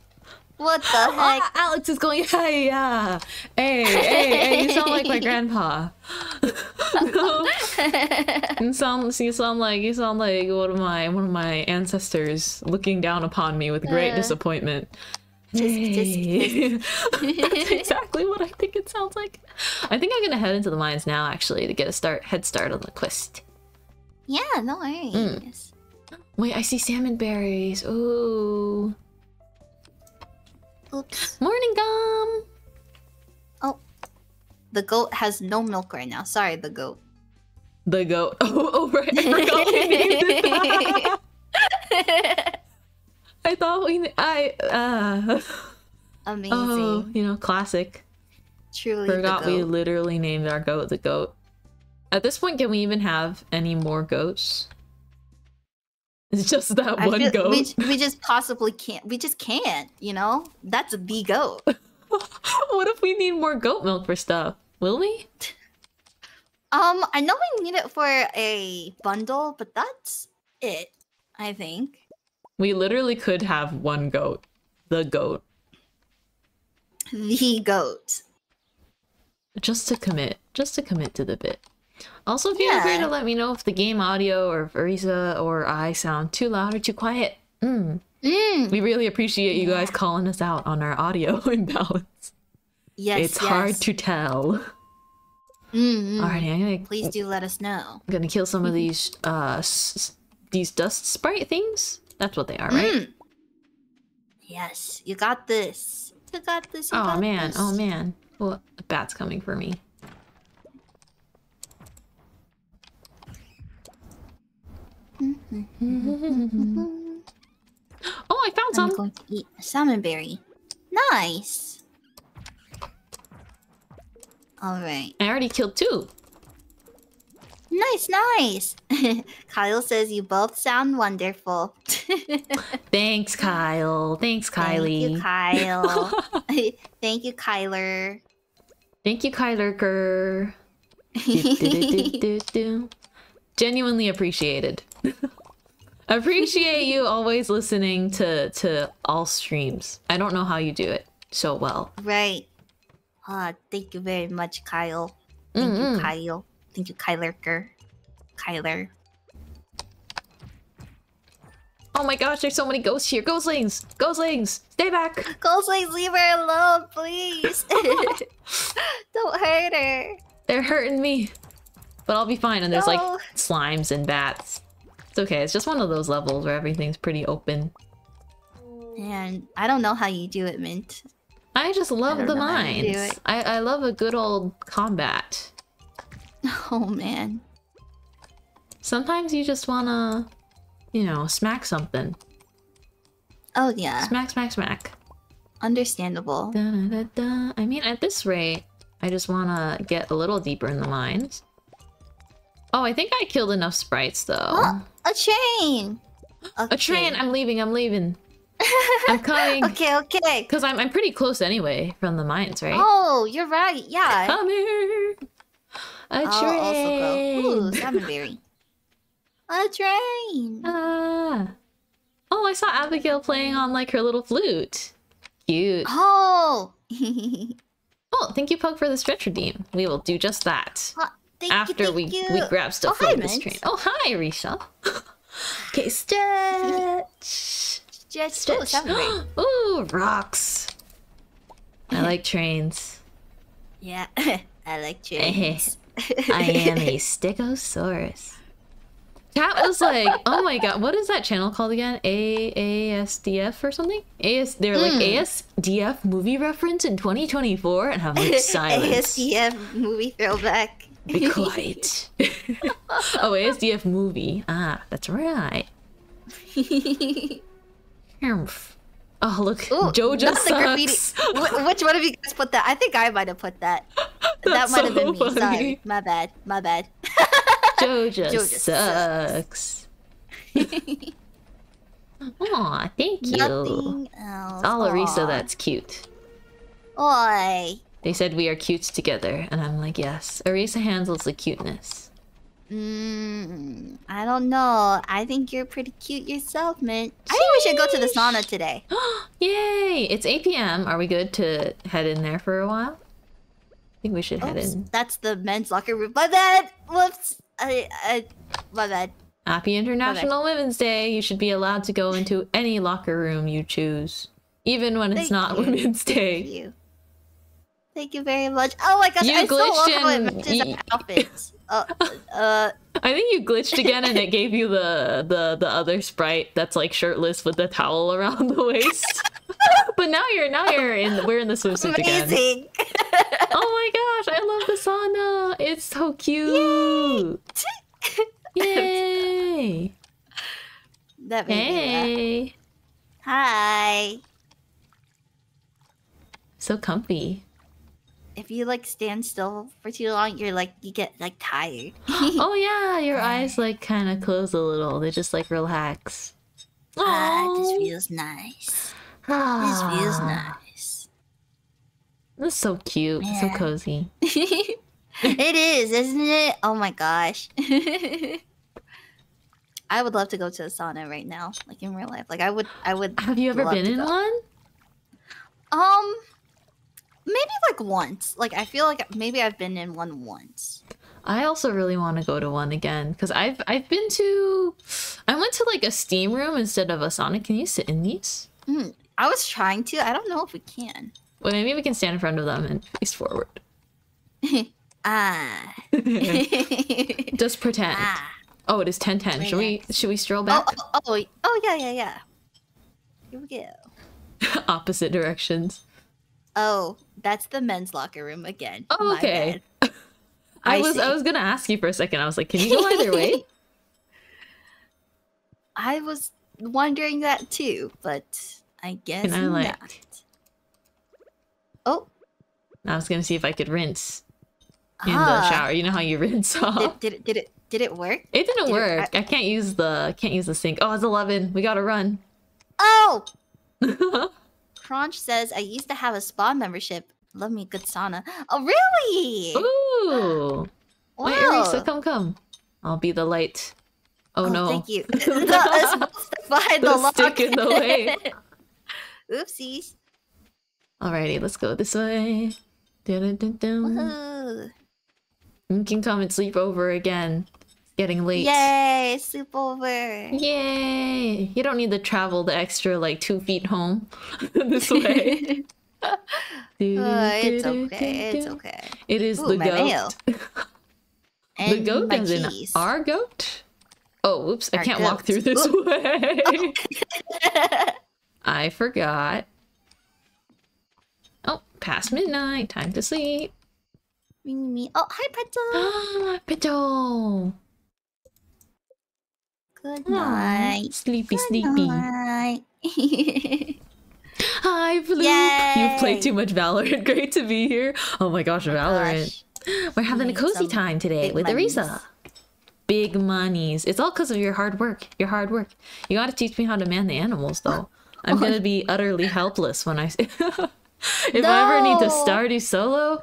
What the heck? Ah, Alex is going, hey, yeah. Hey, hey, hey, you sound like my grandpa. no. You sound, you sound like you sound like one of my one of my ancestors looking down upon me with great Uh. disappointment. Hey. That's exactly what I think it sounds like. I think I'm gonna head into the mines now, actually, to get a start head start on the quest. yeah. No worries. Wait, I see salmon berries. Ooh, Oops. morning gum. Oh. The goat has no milk right now. Sorry, the goat. The goat. Oh, oh right. I forgot we named it. I thought we. I. Uh. Amazing. Oh, you know, classic. Truly Forgot we literally named our goat the goat. At this point, can we even have any more goats? It's just that I one goat. We, we just possibly can't. We just can't. You know, that's the goat. what if we need more goat milk for stuff? Will we? Um, I know we need it for a bundle, but that's it. I think. We literally could have one goat. The goat. The goat. Just to commit. Just to commit to the bit. Also, feel free to let me know if the game audio or if Erisa or I sound too loud or too quiet. Mm. Mm. We really appreciate you guys calling us out on our audio imbalance. Yes. it's yes. hard to tell. Mm, mm. Alrighty, I'm gonna Please do let us know. I'm gonna kill some of these uh s- these dust sprite things. That's what they are, right? Mm. Yes, you got this. You got this. You Oh got man, this. oh man. Well, a bat's coming for me. Oh, I found I'm some. going to eat a salmon berry. Nice. All right. I already killed two. Nice, nice. Kyle says you both sound wonderful. Thanks, Kyle. Thanks, Kylie. Thank you, Kyle. Thank you, Kyler. Thank you, Kylerker. Genuinely appreciated. Appreciate you always listening to to all streams. I don't know how you do it so well. right. Ah, thank you very much, Kyle. Thank Mm-mm. you, Kyle. Thank you, Kylerker. Kyler. Oh my gosh, there's so many ghosts here. Ghostlings! Ghostlings! Stay back! Ghostlings, leave her alone, please. Don't hurt her. They're hurting me. But I'll be fine. And there's No. like slimes and bats. It's okay. It's just one of those levels where everything's pretty open. And I don't know how you do it, Mint. I just love don't the know how you do mines. I, I love a good old combat. Oh man. Sometimes you just wanna, you know, smack something. Oh yeah. Smack, smack, smack. Understandable. Da, da, da. I mean, at this rate, I just wanna get a little deeper in the mines. Oh, I think I killed enough sprites though. Oh, a train. A train! I'm leaving, I'm leaving. I'm coming. Okay, okay. Because I'm, I'm pretty close anyway from the mines, right? Oh, you're right. Yeah. Come here. A I'll also go. Ooh, train. salmonberry. A train. Ah. Oh, I saw Abigail playing on like her little flute. Cute. Oh. Oh, thank you, Pug, for the stretch redeem. We will do just that thank after you, we thank we you. grab stuff Oh, hi, from this Mint. train. Oh, hi, Risha. okay, stretch. Just oh, Stretch. salmonberry. Ooh, rocks. I like trains. Yeah, I like trains. I am a Stegosaurus. Cat was like, "Oh my god, what is that channel called again? A ASDF or something? AS they're like Hmm. ASDF movie reference in 2024 and have like silence. ASDF movie throwback. Be quiet. oh, ASDF movie. Ah, that's right. Humph. Oh, look, Ooh, Joja that's the graffiti. sucks. Which one of you guys put that? I think I might have put that. that might have so been me. funny. Sorry, my bad. My bad. Joja, Joja sucks. Aw, thank you. Nothing else. It's all Erisa that's cute. Oi. They said we are cute together, and I'm like, yes. Erisa handles the cuteness. Mm, I don't know. I think you're pretty cute yourself, Mint. I think we should go to the sauna today. Yay! It's 8 p.m. Are we good to head in there for a while? I think we should head in. that's the men's locker room. My bad. Whoops. I, I, my bad. Happy International Women's Day. You should be allowed to go into any locker room you choose, even when it's Thank not you. Women's Thank Day. Thank you very much. Oh my gosh, You I still love how it matches our outfits. Uh, uh, I think you glitched again, and it gave you the the the other sprite that's like shirtless with the towel around the waist. but now you're now you're in we're in the swimsuit again. amazing. Oh my gosh, I love the sauna. It's so cute. Yay! that made. Hey, Hi. so comfy. If you like stand still for too long, you're like you get like tired. Oh yeah, your eyes like kind of close a little. They just like relax. Ah, this feels nice. Ah. This Ah. feels nice. That's so cute, so cozy. it is, isn't it? Oh my gosh. I would love to go to a sauna right now, like in real life. Like I would, I would. Have you ever been in go. one? Um, maybe like once. Like I feel like maybe I've been in one once. I also really want to go to one again because I've I've been to I went to like a steam room instead of a sauna. Can you sit in these? Mm, I was trying to. I don't know if we can. Well, maybe we can stand in front of them and face forward. ah. Just pretend. ah. Oh, it is ten ten. Should we should we stroll Oh, back oh, oh, oh, yeah, yeah, yeah. Here we go. opposite directions? Oh, that's the men's locker room again. Oh, okay. I, I was I was gonna ask you for a second. I was like, can you go either way? I was wondering that too, but I guess And I like- not. Oh, I was gonna see if I could rinse in the ah. shower. You know how you rinse off. Did, did it? Did it? Did it work? It didn't did it- work. I, can't use the can't use the sink. Oh, it's eleven. We gotta run. Oh, Crunch says I used to have a spa membership. Love me a good sauna. Oh, really? Ooh. wow. Wait, Erisa, come, come. I'll be the light. Oh, oh no. Thank you. it's behind the, The lock. stick in the way. Oopsies. Alrighty, let's go this way. Dun-dun-dun-dun. Woohoo. You can come and sleep over again. Getting late. Yay, sleep over. Yay! You don't need to travel the extra like two feet home this way. Uh, it's okay. It's okay. It is Ooh, the goat. the goat as in our goat? Oh, whoops! I can't walk through this Oop. way. I forgot. Oh, past midnight. Time to sleep. Ring me. Oh, hi, Petal. Ah, Petal. Good night. Sleepy, Good sleepy. night. Hi, Bloop. You've played too much Valorant. Great to be here. Oh my gosh, oh Valorant. Gosh. We're having a cozy time today with monies. Erisa. Big monies. It's all because of your hard work. Your hard work. You got to teach me how to man the animals, though. I'm gonna oh. be utterly helpless when I. if I ever need to No. Stardew solo,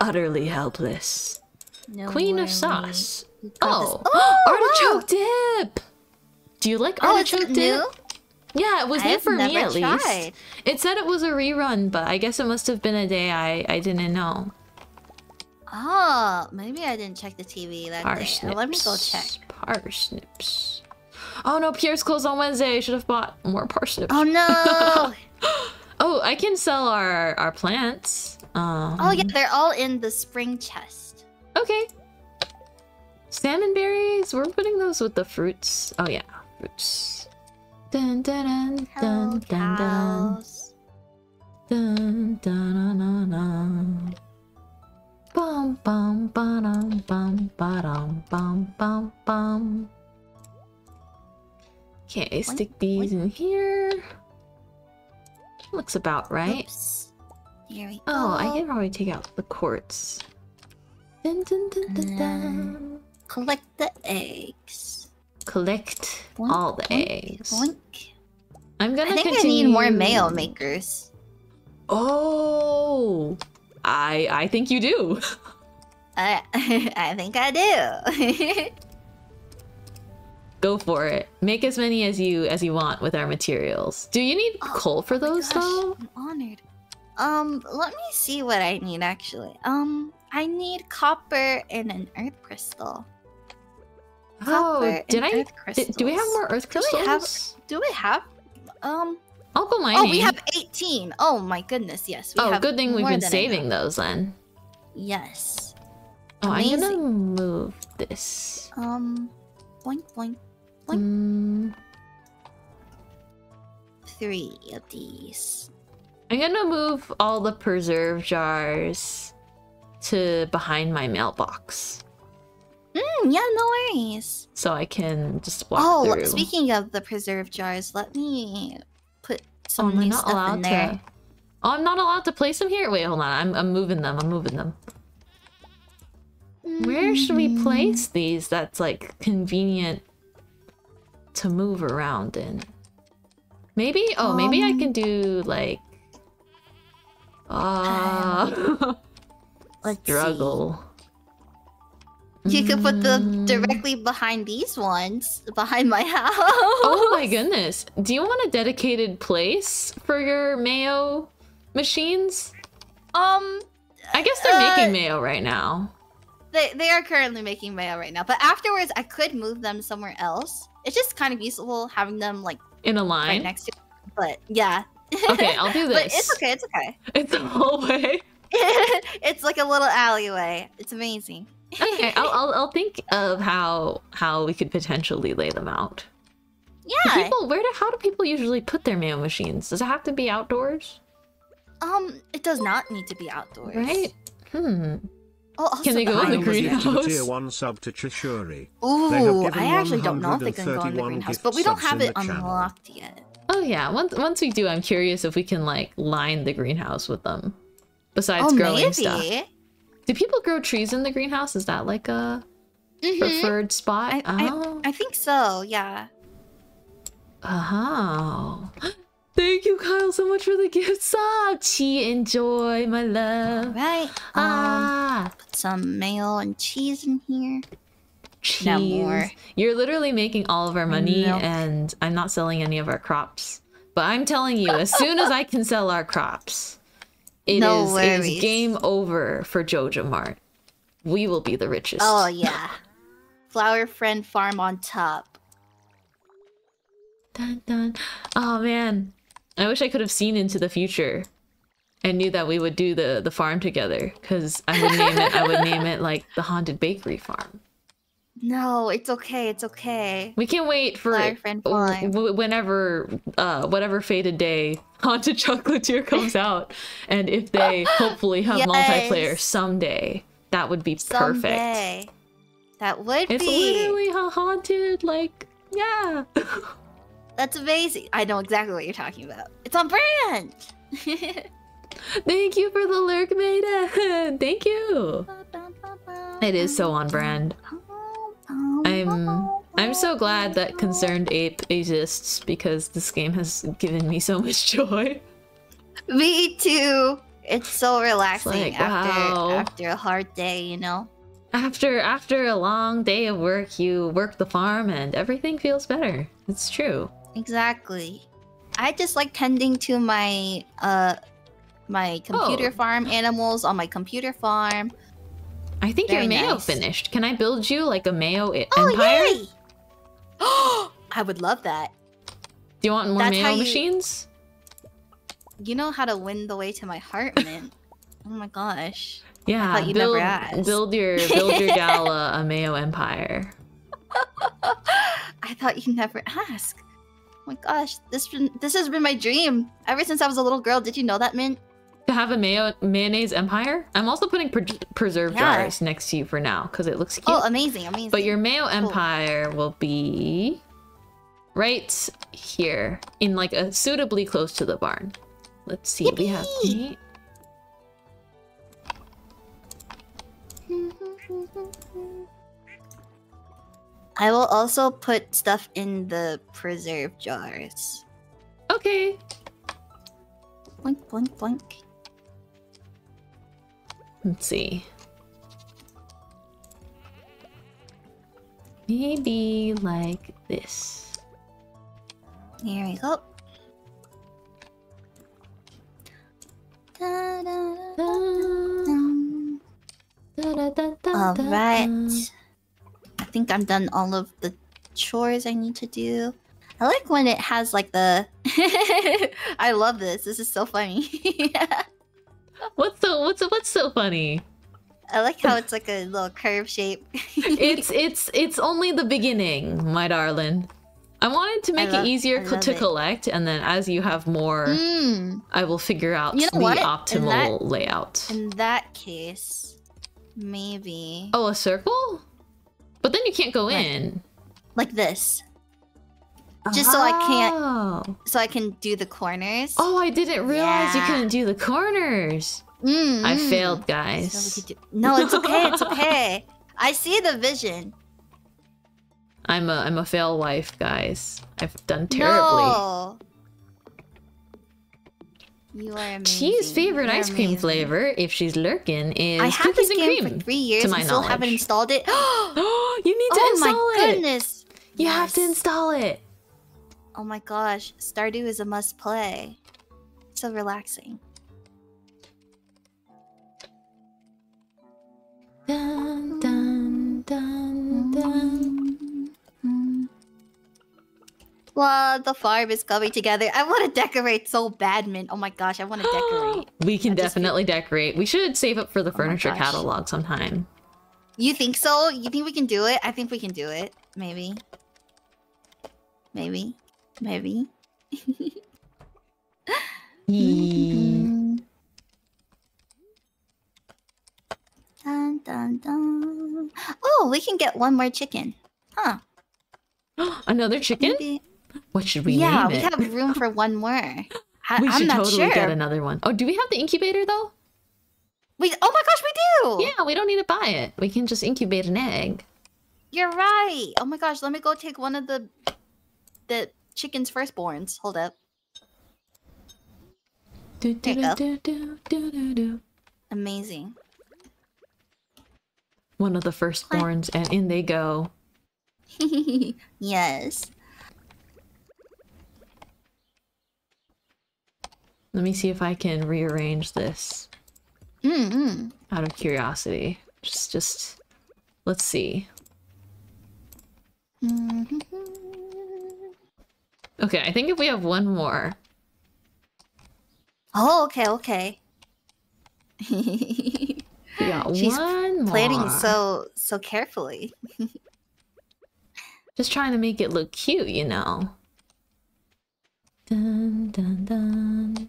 utterly helpless. No Queen of sauce. We got this- Oh, Oh, artichoke dip. Do you like Oh, artichoke it dip? new? Yeah, it was I new for me at tried. least. It said it was a rerun, but I guess it must have been a day I I didn't know. Oh, maybe I didn't check the TV that Parsnips. day. Let me go check. Parsnips. Oh no, Pierre's closed on Wednesday. I should have bought more parsnips. Oh no! Oh, I can sell our our plants. Um, oh yeah, they're all in the spring chest. Okay. Salmon berries. We're putting those with the fruits. Oh yeah, fruits. Dun dun dun dun dun dun dun dun dun dun. Bum bum ba-dum bum ba-dum bum bum bum. Okay, stick these in here. Looks about right. Oops. Here we go. Oh, I can probably take out the quartz. Dun, dun, dun, dun, dun. Uh, collect the eggs. Collect Boink, all the boink, eggs. boink. I'm gonna I think continue. I need more mayo makers. Oh, I I think you do. I I think I do. Go for it. Make as many as you as you want with our materials. Do you need Oh coal for those gosh, though? I'm honored. Um, let me see what I need actually. Um, I need copper and an earth crystal. Oh, did I? Did, do we have more earth crystals? Do we have- Do we have? Um. I'll go mining. Oh, we have 18. Oh my goodness, yes. We oh, good thing we've been saving those then. Yes. Oh, I'm gonna move this. Um. Boink boink. Boink. Mm, Three of these. I'm gonna move all the preserve jars to behind my mailbox Mm, yeah, no worries. so I can just walk Oh, through. speaking of the preserve jars, let me put oh, some I new not stuff in there. to? Oh, I'm not allowed to place them here. Wait, hold on. I'm I'm moving them. I'm moving them. Where should we Mm. place these? That's like convenient to move around in. Maybe. Oh, maybe I Um, can do like. Ah, Let's see. You could put them Mm. directly behind these ones, behind my house. Oh my goodness. Do you want a dedicated place for your mayo machines? Um, I guess they're Uh, making mayo right now. they they are currently making mayo right now, but afterwards I could move them somewhere else. It's just kind of useful having them like In a right line. next to. But yeah. Okay, I'll do this. But this. it's okay. It's okay. It's a hallway. it's like a little alleyway. It's amazing. Okay, I'll, I'll I'll think of how how we could potentially lay them out. Do Yeah. People, where do how do people usually put their mayo machines? Does it have to be outdoors? Um, it does not need to be outdoors. Right? Hmm. Oh, also Can they go in the behind- green- Received a greenhouse? Tier 1 sub to Chishuri. Ooh, They have given I actually don't know if they can go in the greenhouse, but we don't have it the channel. unlocked yet. Oh yeah. Once once we do, I'm curious if we can like line the greenhouse with them. Besides oh, growing maybe. stuff. Do people grow trees in the greenhouse? Is that like a Mhm. preferred spot? I, I, oh. I think so. Yeah. Oh. Thank you, Kyle, so much for the gift sub. Chi, enjoy, my All love. right. Um, Ah, put some mayo and cheese in here. cheese. Now more. You're literally making all of our money, Milk. and I'm not selling any of our crops. But I'm telling you, as soon as I can sell our crops, it is No it is game over for Joja Mart. We will be the richest. Oh yeah. Flower friend farm on top. Dun, dun. Oh man, I wish I could have seen into the future and knew that we would do the the farm together. Cause I would name it. I would name it like the haunted bakery farm. No, it's okay. It's okay. We can't wait for Flower friend w- farm. w- whenever, uh, whatever fated day haunted chocolatier comes out, and if they hopefully have multiplayer someday, that would be perfect. Someday. That would It's be. literally a haunted, like yeah. That's amazing. I know exactly what you're talking about. It's on brand. Thank you for the lurk, maiden. Thank you. It is so on brand. I'm- I'm so glad that ConcernedApe exists because this game has given me so much joy. Me too. It's so relaxing like, after wow. after a hard day, you know. After after a long day of work, you work the farm and everything feels better. It's true. Exactly. I just like tending to my uh my computer Oh. farm animals on my computer farm. I think Very your Mayo nice. finished. Can I build you like a Mayo i- Oh empire? yay! I would love that. Do you want more That's Mayo you- machines? You know how to win the way to my heart, man. oh my gosh. Yeah, thought you never build asked. build your build your gala a Mayo empire. I thought you never ask. Oh my gosh, this this has been my dream ever since I was a little girl. Did you know that, Mint? To have a mayo mayonnaise empire, I'm also putting pre- preserve Yeah. jars next to you for now because it looks oh, cute. Oh, amazing, amazing. but your mayo empire will be right here, in like a suitably close to the barn. Let's see, we have Yippee! I will also put stuff in the preserve jars. okay. Blink, blink, blink. Let's see. Maybe like this. Here we go. Da-da-da-dum. All right. I think I'm done all of the chores I need to do. I like when it has like the. I love this. This is so funny. What's so what's what's so funny? I like how it's like a little curve shape. It's it's it's only the beginning, my darling. I wanted to make love- it easier co- to it. collect, and then as you have more, Mm, I will figure out You know the what? In optimal that- layout. in that case, maybe Oh, a circle? But then you can't go Right. in. like this, Just so I can't- Oh. so I can do the corners. Oh, I didn't realize you couldn't do the corners. Mm, I failed, guys. No, it's okay. It's okay. I see the vision. I'm a I'm a fail wife, guys. I've done terribly. No. You are amazing. She's favorite ice cream amazing. flavor, if she's lurking, is I had cookies this and game cream. for three years my and still haven't installed it. Oh, you need to oh install my it. goodness! You have to install it. Oh my gosh, Stardew is a must play. So relaxing. Dun, dun, dun, dun. Mm. Wow, the farm is coming together. I want to decorate so bad, Mint. Oh my gosh, I want to decorate. we can I just definitely decorate. We should save up for the my furniture gosh. catalog sometime. You think so? You think we can do it? I think we can do it. Maybe. Maybe. Maybe. Yee. Mm-hmm. Dun, dun, dun. Oh, we can get one more chicken. Huh. Another chicken? Maybe. What should we yeah, name we have room for one more. I, we I'm should not totally sure. get another one. Oh, do we have the incubator though? We, oh my gosh, we do! Yeah, we don't need to buy it. We can just incubate an egg. You're right. Oh my gosh, let me go take one of the the chicken's firstborns. Hold up. Do, There do, you go. do, do. Amazing. One of the firstborns, and in they go. yes. Let me see if I can rearrange this Mm-hmm. out of curiosity. Just, just, let's see. Mm-hmm. Okay, I think if we have one more, Oh, okay, okay. got She's one more. Planning so so carefully. Just trying to make it look cute, you know. Dun dun dun.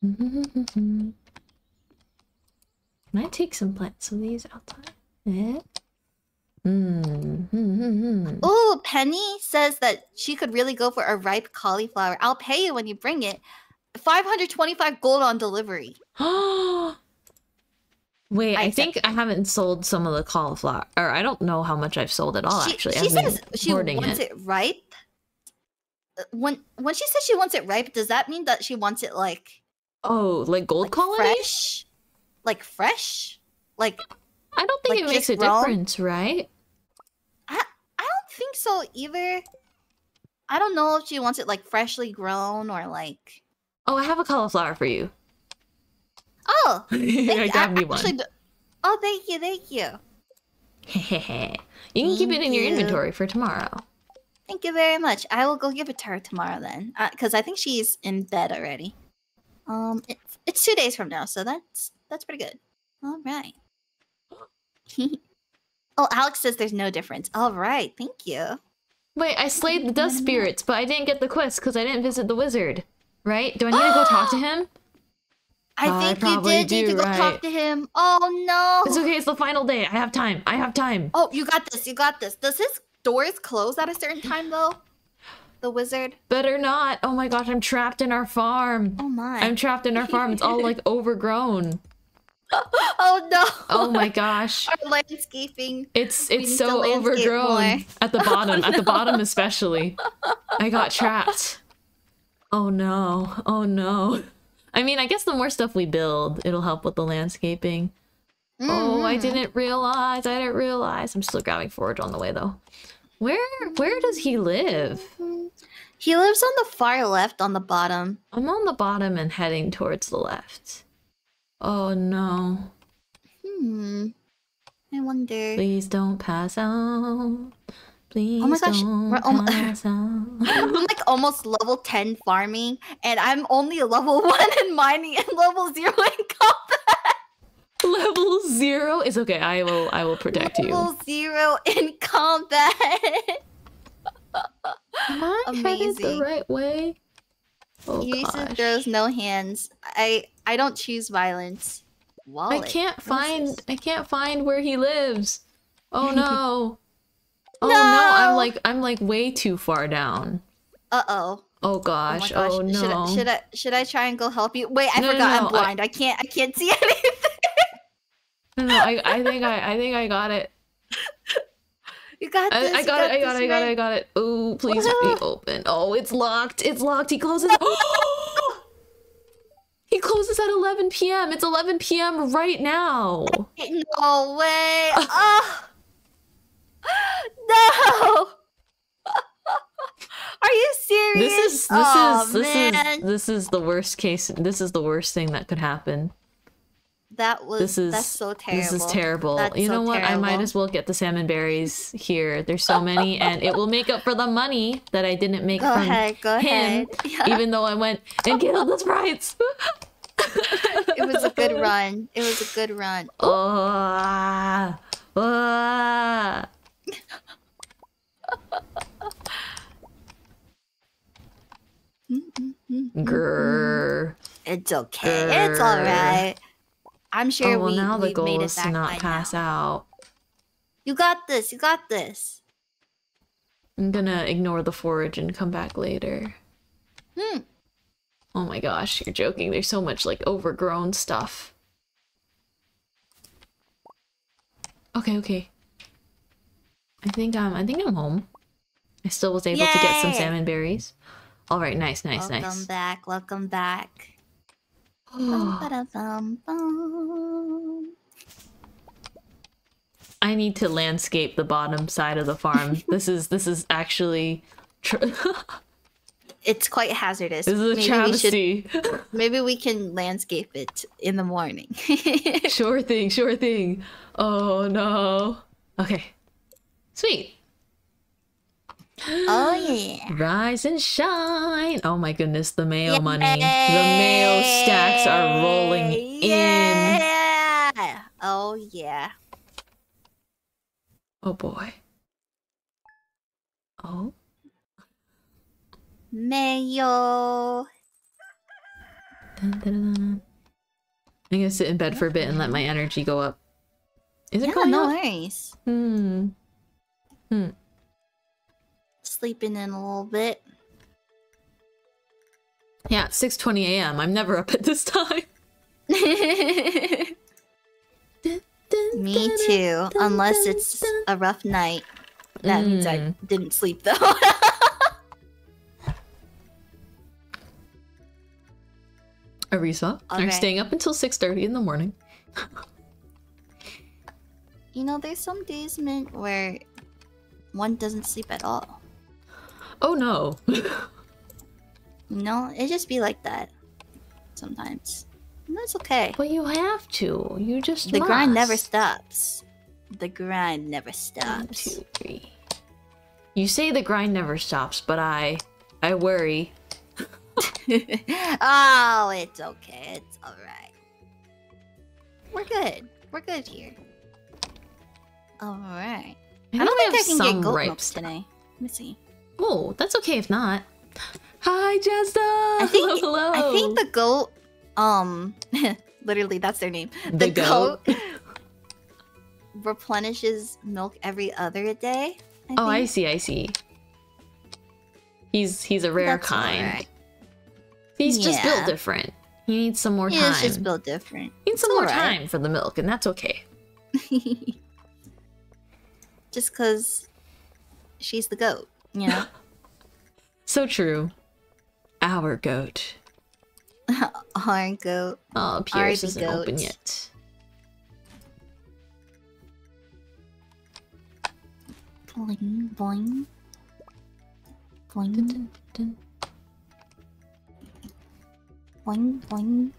Can I take some plants of these outside? Eh? Mm. Mm. Ooh, Penny says that she could really go for a ripe cauliflower. I'll pay you when you bring it. 525 gold on delivery. Wait, I I, think I haven't sold some of the cauliflower, or I don't know how much I've sold at all. she, actually, she says she wants it. it. ripe. Uh, When when she says she wants it ripe, does that mean that she wants it like, Oh, like gold like fresh? Like fresh? Like I don't think like, it makes a difference, right? I I don't think so either. I don't know if she wants it like freshly grown or like. Oh, I have a cauliflower for you. Oh, I thank- grabbed me actually one. Oh, thank you, thank you, you can keep it in your you. inventory for tomorrow. thank you very much. I will go give it to her tomorrow then, because I think she's in bed already. Um, it's it's two days from now, so that's that's pretty good. All right. oh, Alex says there's no difference. All right, thank you. Wait, I slayed the dust spirits, but I didn't get the quest because I didn't visit the wizard. Right? Do I need to go talk to him? I I think you probably did need to go right. talk to him. Oh no! It's okay. It's the final day. I have time. I have time. Oh, you got this. You got this. Does his doors close at a certain time though? The wizard. Better not. Oh my gosh, I'm trapped in our farm. Oh my. I'm trapped in our farm. It's all like overgrown. oh no. Oh my gosh. Our landscaping. It's it's so overgrown at the bottom. At the bottom especially. I got trapped. Oh no. Oh no. I mean, I guess the more stuff we build, it'll help with the landscaping. Oh, I Mhm. didn't realize. I didn't realize. I'm still grabbing forage on the way though. Where where does he live? He lives on the far left on the bottom. I'm on the bottom and heading towards the left. Oh no. Hmm. I wonder. Please don't pass out. Please Oh my gosh, don't we're almo- pass out. I'm like almost level 10 farming, and I'm only a level 1 in mining and level 0 in combat. Level zero is okay. I will. I will protect you. Level 0 in combat. Am I headed the right way? Oh Uses gosh. throws no hands. I I don't choose violence. Wallet. I can't find. I can't find where he lives. Oh no. Oh no. I'm like. I'm like way too far down. Uh-oh. Oh Oh gosh. gosh. Oh, no. Should I, should I should I try and go help you? Wait, I No, no, forgot no, I'm I- blind. I... can't I can't see anything. No, no. I. I think I. I think I got it. You got this. I, I got it. I got it. I got it. I got it. Oh, please be open. Oh, it's locked. It's locked. He closes. he closes at 11 p.m. It's 11 p.m. right now. No way. oh. No. Are you serious? This is this oh, is this man. is this is the worst case. This is the worst thing that could happen. That was This is that's so terrible. This is terrible. That's you so know what? I might as well get the salmon berries here. There's so many, and it will make up for the money that I didn't make Go from ahead, go him. ahead. Yeah. Even though I went and killed the sprites. it was a good run. It was a good run. Oh, ah, ah. Grr. It's okay. It's all Grr. right. I'm sure oh well, we, now the goal made it is to not pass now. out. You got this. You got this. I'm gonna ignore the forage and come back later. Hmm. Oh my gosh, you're joking. There's so much like overgrown stuff. Okay, okay. I think I'm I think I'm home. I still was able to get some Yay! salmon berries. All right, nice, nice, welcome nice. Welcome back. Welcome back. Bum, ba-da-bum, bum. I need to landscape the bottom side of the farm. this is this is actually tr- It's quite hazardous. this is a maybe we should. travesty. Maybe we can landscape it in the morning. sure thing, sure thing. Oh no. Okay. Sweet. Oh yeah. Rise and shine. Oh my goodness, the mayo money. The mail stacks are rolling in. Yeah. Oh yeah. Oh boy. Oh. Mayo. Dun, dun, dun, dun. I'm gonna sit in bed for a bit and let my energy go up. Is it Yeah, going no up? worries. Hmm. Hmm. Sleeping in a little bit. Yeah, it's 6:20 a.m. I'm never up at this time. Me too. Unless it's a rough night. That means I Mm. didn't sleep though. Erisa, I'm Okay. staying up until 6.30 in the morning. you know, there's some days, man, where one doesn't sleep at all. Oh no. You know, it just be like that sometimes. And that's okay. but you have to. You just The grind never stops. The grind never stops. two, three. You say the grind never stops, but I, I worry. oh, it's okay. It's alright. We're good. We're good here. Alright. I know don't think I can get milk stuff. today. Let me see. Oh, that's okay if not. Hi, Jesta. I think Hello. I think the goat um literally that's their name. The The, goat? goat, replenishes milk every other day. I oh, I see. I see. He's he's a rare That's kind. alright. He's just built different. He needs some more He time. is just built different. He needs some more alright. time for the milk, and that's okay. just because she's the goat, you know. So true. Our goat. Our goat. Oh, Pierre's R.I.P. isn't open yet. Boing boing. Boing Dun, dun. boing boing.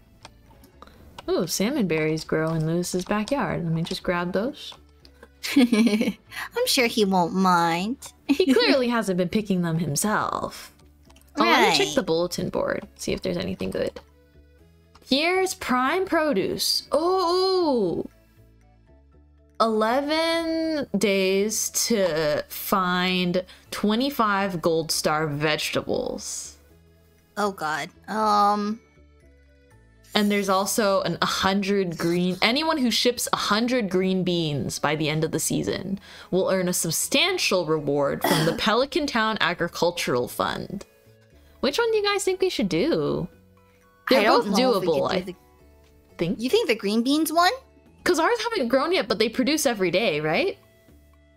Ooh, salmon berries grow in Lewis's backyard. Let me just grab those. I'm sure he won't mind. He clearly hasn't been picking them himself. Oh, let me check the bulletin board, see if there's anything good. Here's prime produce. Oh, 11 days to find 25 gold star vegetables. Oh god. Um And there's also an 100 green. Anyone who ships 100 green beans by the end of the season will earn a substantial reward from the Pelican Town Agricultural Fund. Which one do you guys think we should do? They're both know if we could doable, do I the- think. You think the green beans one? Because ours haven't grown yet, but they produce every day, right?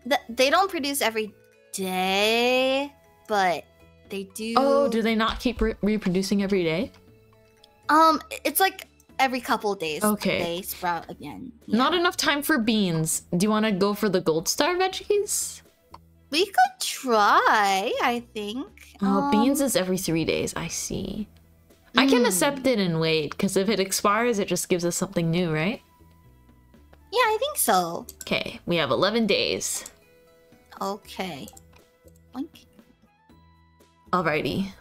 Th- they don't produce every day, but they do. Oh, do they not keep re- reproducing every day? Um, it's like every couple days. Okay. They sprout again. Not enough time for beans. Do you want to go for the gold star veggies? We could try. I think. Oh, Um, beans is every three days. I see. I can Mm. accept it and wait, because if it expires, it just gives us something new, right? Yeah, I think so. Okay, we have 11 days. Okay. Oink. Alrighty.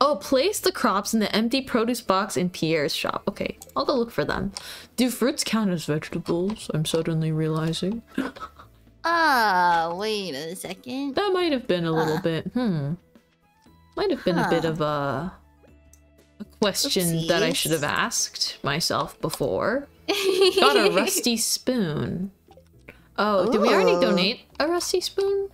Oh, place the crops in the empty produce box in Pierre's shop. Okay, I'll go look for them. Do fruits count as vegetables? I'm suddenly realizing. Ah, wait a second. That might have been a little Uh. bit, hmm. Might have been a bit of a, a question that I should have asked myself before. Got a rusty spoon. Oh, did we already donate a rusty spoon?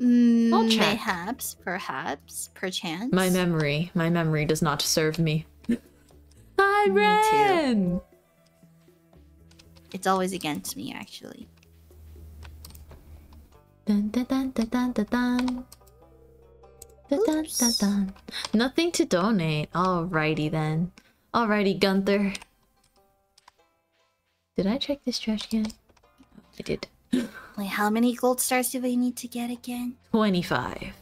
Mm, I'll check. Mayhaps, perhaps, perchance. My memory. My memory does not serve me. Hi, Me too. It's always against me, actually. Dun, dun, dun, dun, dun, dun, dun. Dun, dun, dun, dun. Nothing to donate. Alrighty then. Alrighty, Gunther. Did I check this trash can? I did. Wait, how many gold stars do we need to get again? 25.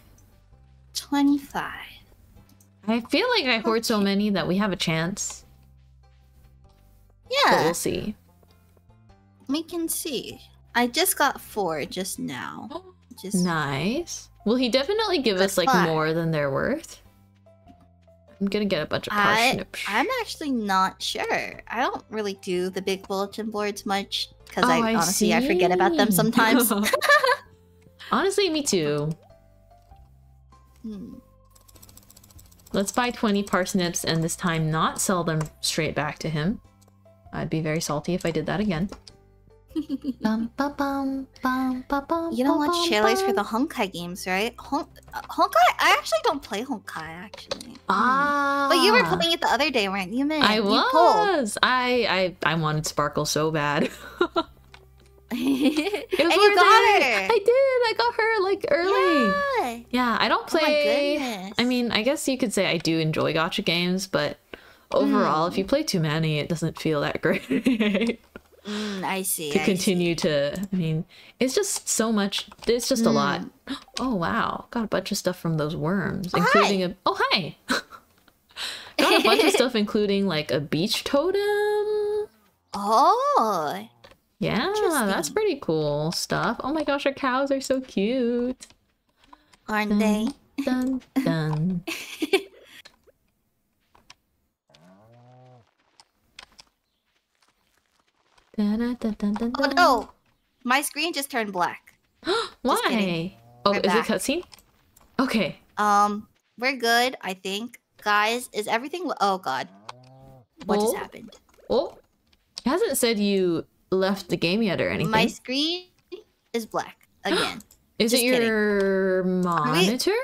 25. I feel like I hoard so many that we have a chance. Yeah. But we'll see. we can see. I just got four just now. Just Nice. Will he definitely give us like fine. more than they're worth? I'm gonna get a bunch of I, parsnips. I'm actually not sure. I don't really do the big bulletin boards much because Oh, I honestly I forget about them sometimes. Honestly, me too. Hmm. Let's buy 20 parsnips and this time not sell them straight back to him. I'd be very salty if I did that again. Bum, ba, bum, bum, ba, bum, You don't watch bum, trailers for the Honkai games, right? Hon- uh, Honkai? I actually don't play Honkai, actually. Ah. But you were playing it the other day, weren't you, man? I You was. I, I I wanted Sparkle so bad. It was and you got it. her. I did. I got her like early. Yeah. Yeah, I don't Oh my play. goodness. I mean, I guess you could say I do enjoy gacha games, but overall, Hmm. if you play too many, it doesn't feel that great to Mm, I see. I see. continue to. I mean, it's just so much. It's just a lot. Hmm. Oh wow, got a bunch of stuff from those worms, Oh, including a. Oh hi. got a bunch of stuff, including like a beach totem. Oh. Yeah, that's pretty cool stuff. Oh my gosh, our cows are so cute. Aren't they? Dun dun. Dun, dun, dun, dun, dun, Oh no. My screen just turned black. Why? Oh, We're is back. it cutscene? Okay. Um, we're good, I think. Guys, is everything oh god. What just Oh. happened? Oh, it hasn't said you left the game yet or anything. My screen is black again. is it just kidding. your monitor?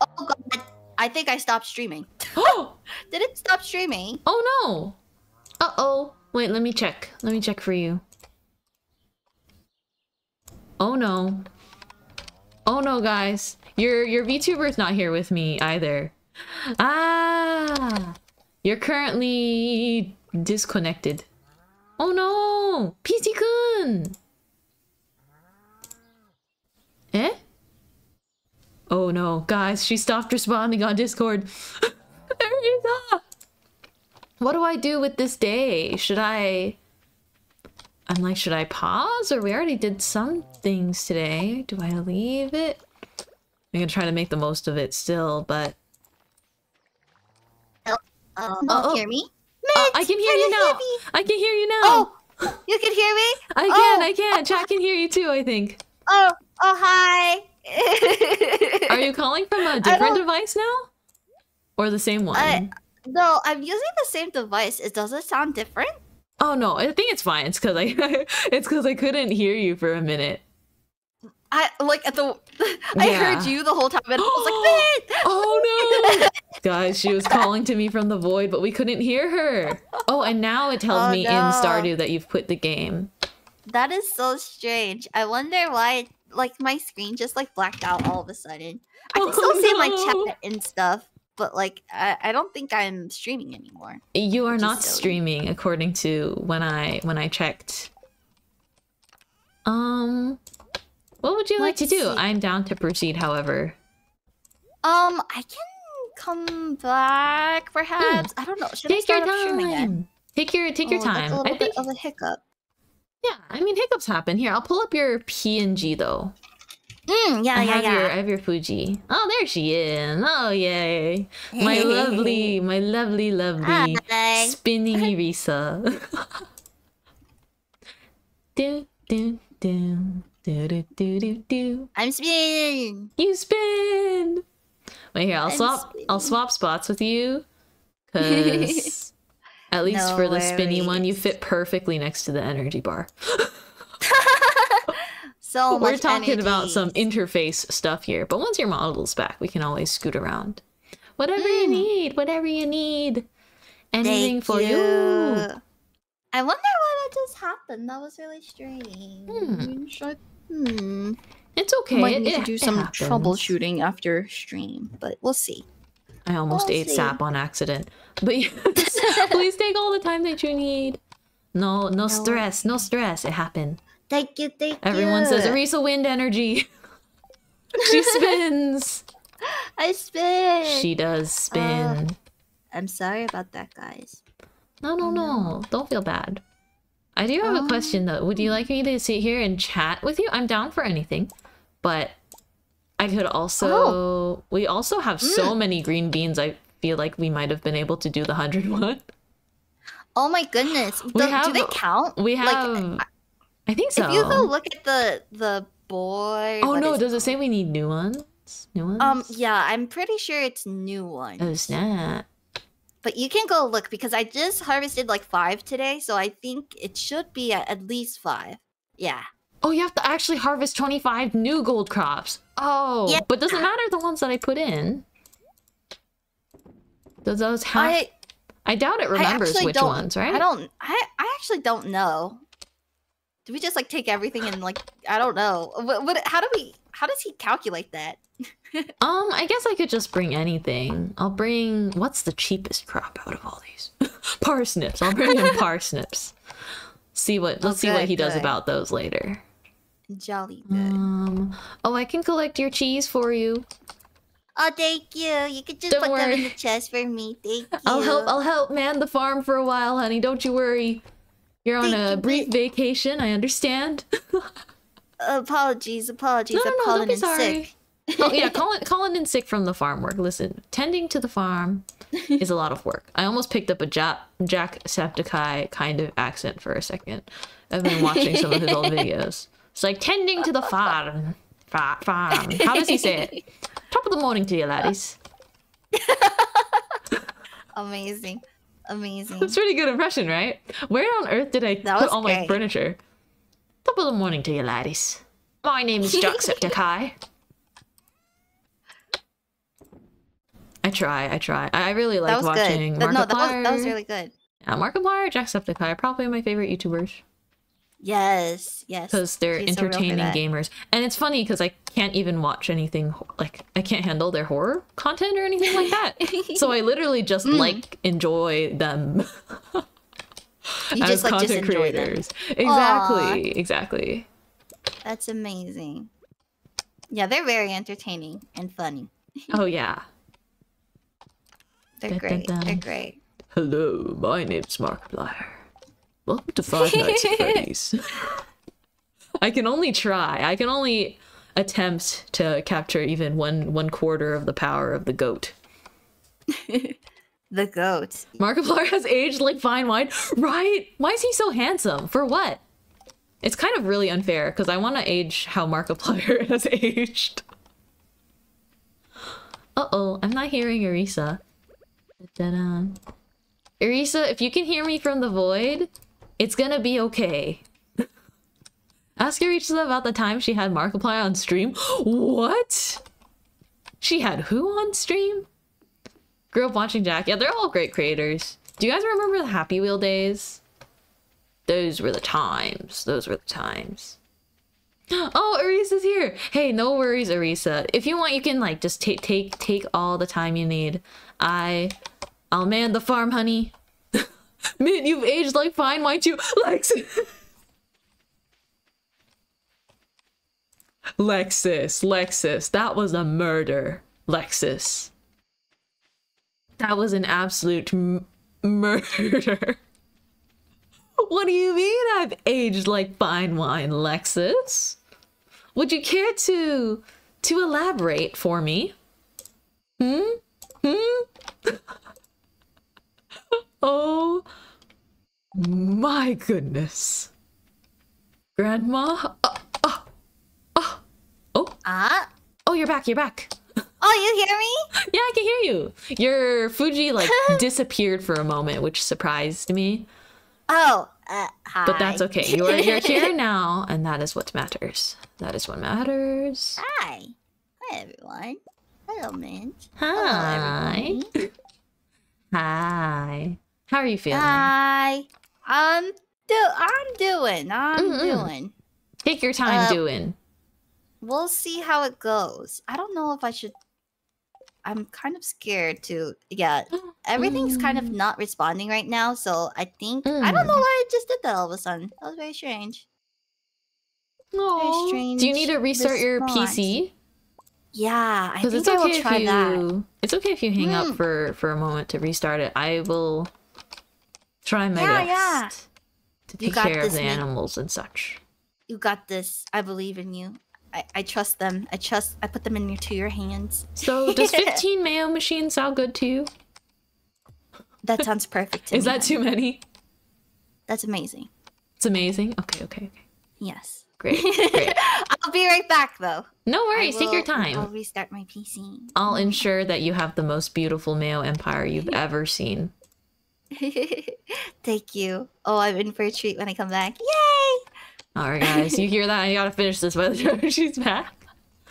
oh god. I think I stopped streaming. oh, Did it stop streaming? oh no. Uh oh. Wait, let me check. Let me check for you. Oh no. Oh no, guys. Your your VTuber's not here with me either. Ah. You're currently disconnected. Oh no! PC-kun! Eh? Oh no, guys, she stopped responding on Discord. there you go. What do I do with this day? Should I... I'm like, should I pause? Or we already did some things today. Do I leave it? I'm gonna try to make the most of it still, but... Uh, Oh, oh. hear me? Oh, I can hear you now! I can hear you now! Oh, you can hear me? I can, oh, I can! Chat can hear you too, I think. Oh, oh hi. Are you calling from a different device now? Or the same one? I- No, I'm using the same device. It does it sound different? Oh no, I think it's fine. It's because I it's because I couldn't hear you for a minute. I like at the I heard you the whole time and I was like, "Man!" Oh no! Guys, she was calling to me from the void, but we couldn't hear her. Oh, and now it tells Oh, me in. Stardew that you've quit the game. That is so strange. I wonder why like my screen just like blacked out all of a sudden. I can Oh, still see my chat and stuff, but like I, I don't think I'm streaming anymore. You are not silly. streaming according to when I when I checked. Um what would you like to do? see. I'm down to proceed, however. Um, I can come back perhaps. I don't know. Should Hmm. Take your start again? time. Take your take your Oh, that's time. A little I think of a hiccup. yeah, I mean hiccups happen. Here, I'll pull up your PNG though. Mm, yeah, I yeah, yeah. Your, I have your Fuji. Oh, there she is. Oh, yay. My lovely, my lovely, lovely Hi. spinning Erisa. do, do, do, do, do, do, do, do. I'm spinning. You spin. Wait here, I'll I'm swap. Spinning. I'll swap spots with you, cause at least no for the spinny one, you fit perfectly next to the energy bar. So We're much talking about some interface stuff here, but once your model's back, we can always scoot around. Whatever you Mm. need, whatever you need. Anything Thank for you. you. I wonder why that just happened. That was really strange. I- Hmm. It's okay. Might it, need to do some troubleshooting after stream, but we'll see. I almost We'll ate see. sap on accident. But yes, please take all the time that you need. No, no stress, no stress. It happened. Thank you, thank Everyone you. says Erisa wind energy. she spins. I spin. She does spin. I'm sorry about that, guys. No, no, no. Don't feel bad. I do have a Um, question though. Would you like me to sit here and chat with you? I'm down for anything. But I could also Oh. we also have Mm. so many green beans I feel like we might have been able to do the 100 one. Oh my goodness. Do, do have- they count? We have. Like, have I think so. If you go look at the the board. oh no, does it say we need new ones? New ones? Um, yeah, I'm pretty sure it's new ones. Oh snap. But you can go look because I just harvested like five today, so I think it should be at, least five. Yeah. Oh, you have to actually harvest 25 new gold crops. Oh, Yeah. but does it matter the ones that I put in? Does those have I, I doubt it remembers which ones, right? I don't I I actually don't know. Do we just like take everything and like I don't know. What, what how do we how does he calculate that? Um, I guess I could just bring anything. I'll bring what's the cheapest crop out of all these? parsnips. I'll bring him parsnips. See what let's see what good, he does about those later. Jolly good. Um oh I can collect your cheese for you. Oh, thank you. You could just Don't put them in the chest for me. Thank you. I'll help I'll help man the farm for a while, honey. Don't you worry. You're on Thank a brief vacation, I understand. apologies, apologies. No, no, no, calling don't be sorry. oh yeah, calling calling in sick from the farm work. Listen, tending to the farm is a lot of work. I almost picked up a Jack Jacksepticeye kind of accent for a second. I've been watching some of his old videos. It's like tending to the farm. Fa- Farm. How does he say it? Top of the morning to you, laddies. Amazing. Amazing. That's a pretty good impression, right? Where on earth did I That put all my furniture? Top of the morning to you, laddies. My name is Jacksepticeye. I try, I try. I really like watching good. That- no, that was, Markiplier. that was really good. Yeah, Markiplier, Jacksepticeye are probably my favorite YouTubers Yes, yes. because they're She's so real for entertaining that. gamers. And it's funny because I can't even watch anything like I can't handle their horror content or anything like that. so I literally just Mm. like enjoy them You as just like just content enjoy them. creators. Exactly, exactly. That's amazing. Yeah, they're very entertaining and funny. Oh yeah. They're Dun, dun, great. They're great. Hello, my name's Markiplier. Welcome to Five Nights at Freddy's. I can only try. I can only attempt to capture even one one quarter of the power of the goat. The goat. Markiplier has aged like fine wine, right? Why is he so handsome? For what? It's kind of really unfair because I want to age how Markiplier has aged. Uh oh, I'm not hearing Erisa. Da-da. If you can hear me from the void, it's gonna be okay. Ask Erisa about the time she had Markiplier on stream. What? She had who on stream? Grew up watching Jack. Yeah, they're all great creators. Do you guys remember the Happy Wheel days? Those were the times. Those were the times. Oh, Erisa's here. Hey, no worries, Erisa. If you want, you can like just take take take all the time you need. I, I'll man the farm, honey. Mint, you've aged like fine wine too. Lex. Lexus, Lexus, that was a murder. Lexus. That was an absolute murder. What do you mean I've aged like fine wine, Lexus? Would you care to to elaborate for me? Hmm? Hmm? Oh my goodness. Grandma? Uh, uh, uh, oh, Ah? oh, you're back, you're back. Oh, you hear me? Yeah, I can hear you. Your Fuji like disappeared for a moment, which surprised me. Oh, uh, hi. But that's okay. You're you're here now, and that is what matters. That is what matters. Hi. Hi, everyone. Hello, Mint. Hi. everybody. Hi. How are you feeling? Hi. I'm do I'm doing. I'm Mm-mm. doing. Take your time uh, doing. We'll see how it goes. I don't know if I should. I'm kind of scared to. Yeah, everything's kind of Mm. not responding right now. So I think I Mm. don't know why I just did that all of a sudden. That was very strange. Aw. strange Do you need to restart your. PC? Yeah, I think it's I will okay if try you. that. It's okay if you hang up Mm. for for a moment to restart it. I will try my Yeah, best yeah. to take care of the animals and such. You got this. I believe in you. I, I trust them. I trust. I put them in your to your hands. So, does 15 mayo machines sound good to you? That sounds perfect to Is me. that too many? That's amazing. It's amazing. Okay, okay, okay. Yes. Great, great. I'll be right back though. No worries. Take your time. I'll restart my PC. I'll ensure that you have the most beautiful Mayo Empire you've ever seen. Thank you. Oh, I'm in for a treat when I come back. Yay! All right, guys, you hear that? I gotta finish this by the time she's back.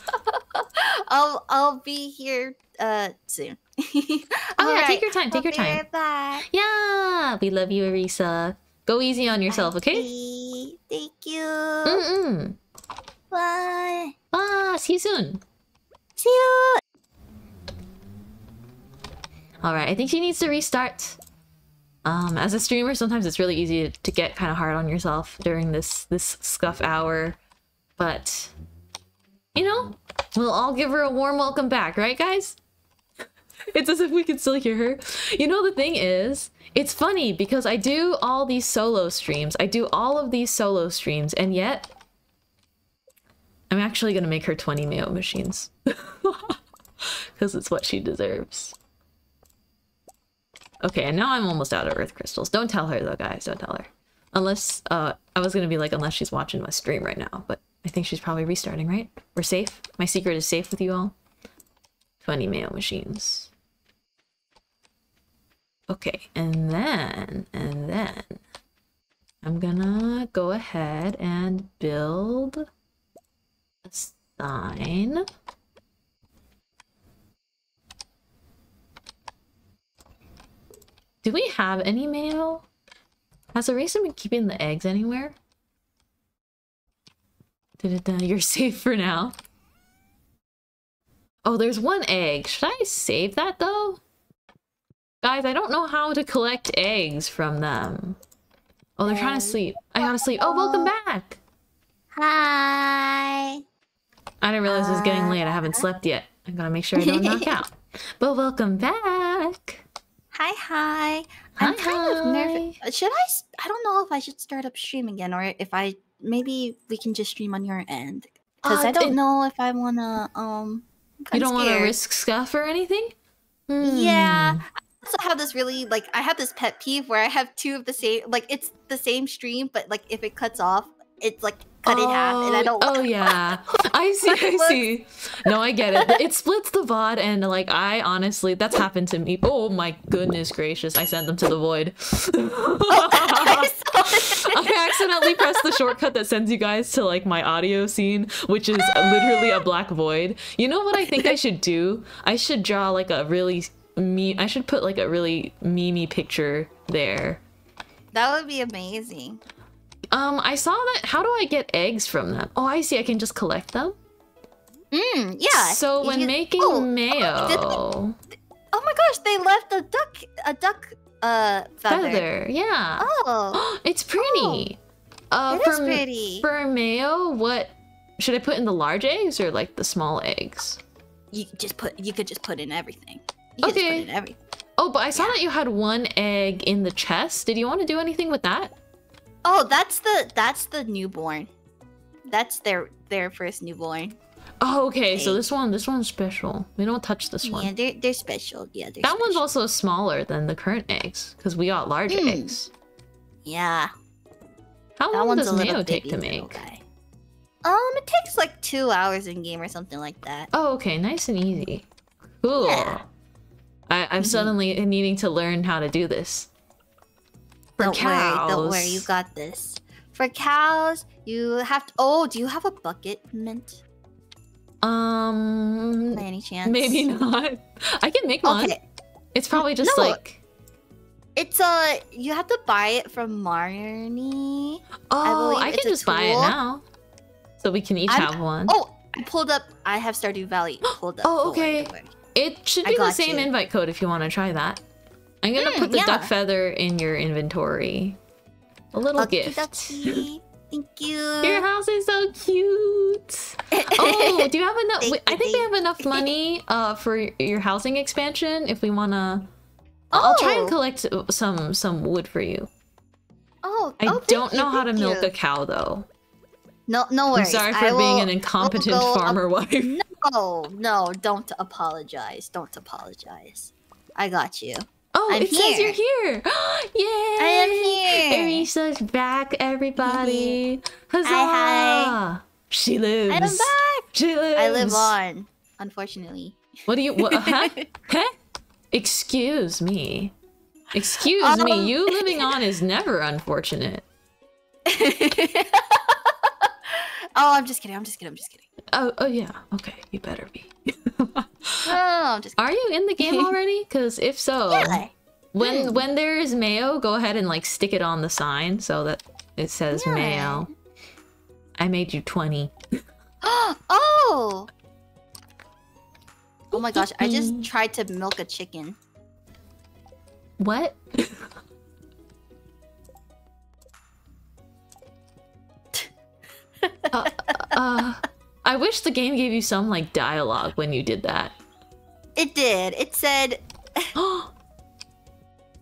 I'll I'll be here uh soon. Oh, yeah, take your time, take I'll your time. Right back. Yeah, we love you, Erisa. Go easy on yourself, okay? Bye. Thank you. Mm-mm. Bye. Ah, see you soon. See you. Alright, I think she needs to restart. Um, as a streamer, sometimes it's really easy to get kind of hard on yourself during this this scuff hour. But, you know, we'll all give her a warm welcome back, right, guys? it's as if we can still hear her. You know, the thing is, it's funny because I do all these solo streams. I do all of these solo streams, and yet I'm actually gonna make her 20 Mayo machines. Because it's what she deserves. Okay, and now I'm almost out of earth crystals. Don't tell her though, guys. Don't tell her. Unless, uh, I was gonna be like, unless she's watching my stream right now, but I think she's probably restarting, right? We're safe? My secret is safe with you all? 20 Mayo machines. Okay, and then, and then, I'm gonna go ahead and build a sign. Do we have any mail? Has Erisa been keeping the eggs anywhere? You're safe for now. Oh, there's one egg. Should I save that though? Guys, I don't know how to collect eggs from them. Oh, they're trying to sleep. I gotta sleep. Oh, welcome oh. back! Hi. I didn't realize it was getting late. I haven't slept yet. I gotta make sure I don't knock out. But welcome back! Hi, hi. I'm Hi, kind of nervous. Should I? I don't know if I should start up stream again, or if I maybe we can just stream on your end. Because Uh, I don't know if I wanna. Um, I'm You don't want to risk scuff or anything? Yeah. Hmm. I also have this really like I have this pet peeve where I have two of the same like it's the same stream, but like if it cuts off, it's like cut in half, and I Oh, don't. Oh yeah, I see. I see. No, I get it. It splits the VOD, and like I honestly, that's happened to me. Oh my goodness gracious! I sent them to the void. I. I accidentally pressed the shortcut that sends you guys to like my audio scene, which is literally a black void. You know what I think I should do? I should draw like a really me. I should put like a really memey picture there. that would be amazing. Um, I saw that. How do I get eggs from them? Oh, I see. I can just collect them. Mm, yeah. So when you- making oh, mayo, Oh my gosh, they left a duck a duck uh feather. feather, yeah, Oh, it's pretty. Uh, it is for pretty. for mayo, what should I put in the large eggs or like the small eggs? you just put you could just put in everything. You could just Okay. put in everything. Oh, but I saw that you had one egg in the chest. Did you want to do anything with that? Oh, that's the that's the newborn. That's their their first newborn. Oh, okay. So this one, this one's special. We don't touch this one. Yeah, they're they're special. Yeah, they're That one's also smaller than the current eggs because we got large Hmm. eggs. Yeah, How that long does mayo take to make? Um, it takes like two hours in game or something like that. Oh, okay, nice and easy. Cool. Yeah. I, I'm Mhm. suddenly needing to learn how to do this. For don't cows. worry, don't worry, you got this. For cows, you have to. Oh, do you have a bucket mint Um, by any chance? maybe not. I can make one. Okay, It's probably just No. like. it's a. you have to buy it from Marnie. Oh, believe I, can just buy it now. So we can each I'm- have one. Oh, I pulled up. I have Stardew Valley pulled up. Oh, okay. It should be the same you. invite code if you want to try that. I'm gonna Mm, put the duck feather in your inventory. A little gift. Thank you. Your house is so cute. Oh, do you have enough? Thank I think we have enough money uh, for your housing expansion. If we wanna, oh. I'll try and Oh. collect some some wood for you. oh, I oh, don't you, know how to milk you. a cow though. No, no I'm worries. sorry I for being will- an incompetent farmer wife. No, no, don't apologize. Don't apologize. I got you. Oh, I'm it says you're here. Yay! I am here. Erisa's back, everybody. Huzzah! hi. She lives. I am back. She lives. I live on, unfortunately. What do you? What? huh? huh? Excuse me. Excuse Um, me. You living on is never unfortunate. oh, I'm just kidding. I'm just kidding. I'm just kidding. Oh, oh yeah. Okay, you better be. No, I'm just Are you in the game already? Because if so. Yeah. when Hmm. when there is mayo, go ahead and like stick it on the sign so that It says Yeah. mayo. I made you 20. oh! Oh my gosh, I just tried to milk a chicken. What? uh, uh, I wish the game gave you some like dialogue when you did that. It did. It said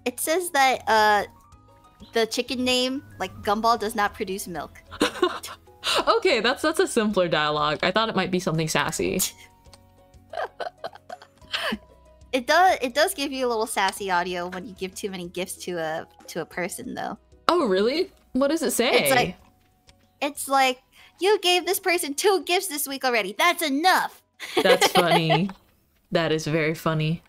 it says that uh the chicken name, like Gumball, does not produce milk. okay, that's that's a simpler dialogue. I thought it might be something sassy. It does it does give you a little sassy audio when you give too many gifts to a to a person though. Oh, really? What does it say? It's like it's like you gave this person two gifts this week already. That's enough. That's funny. that is very funny.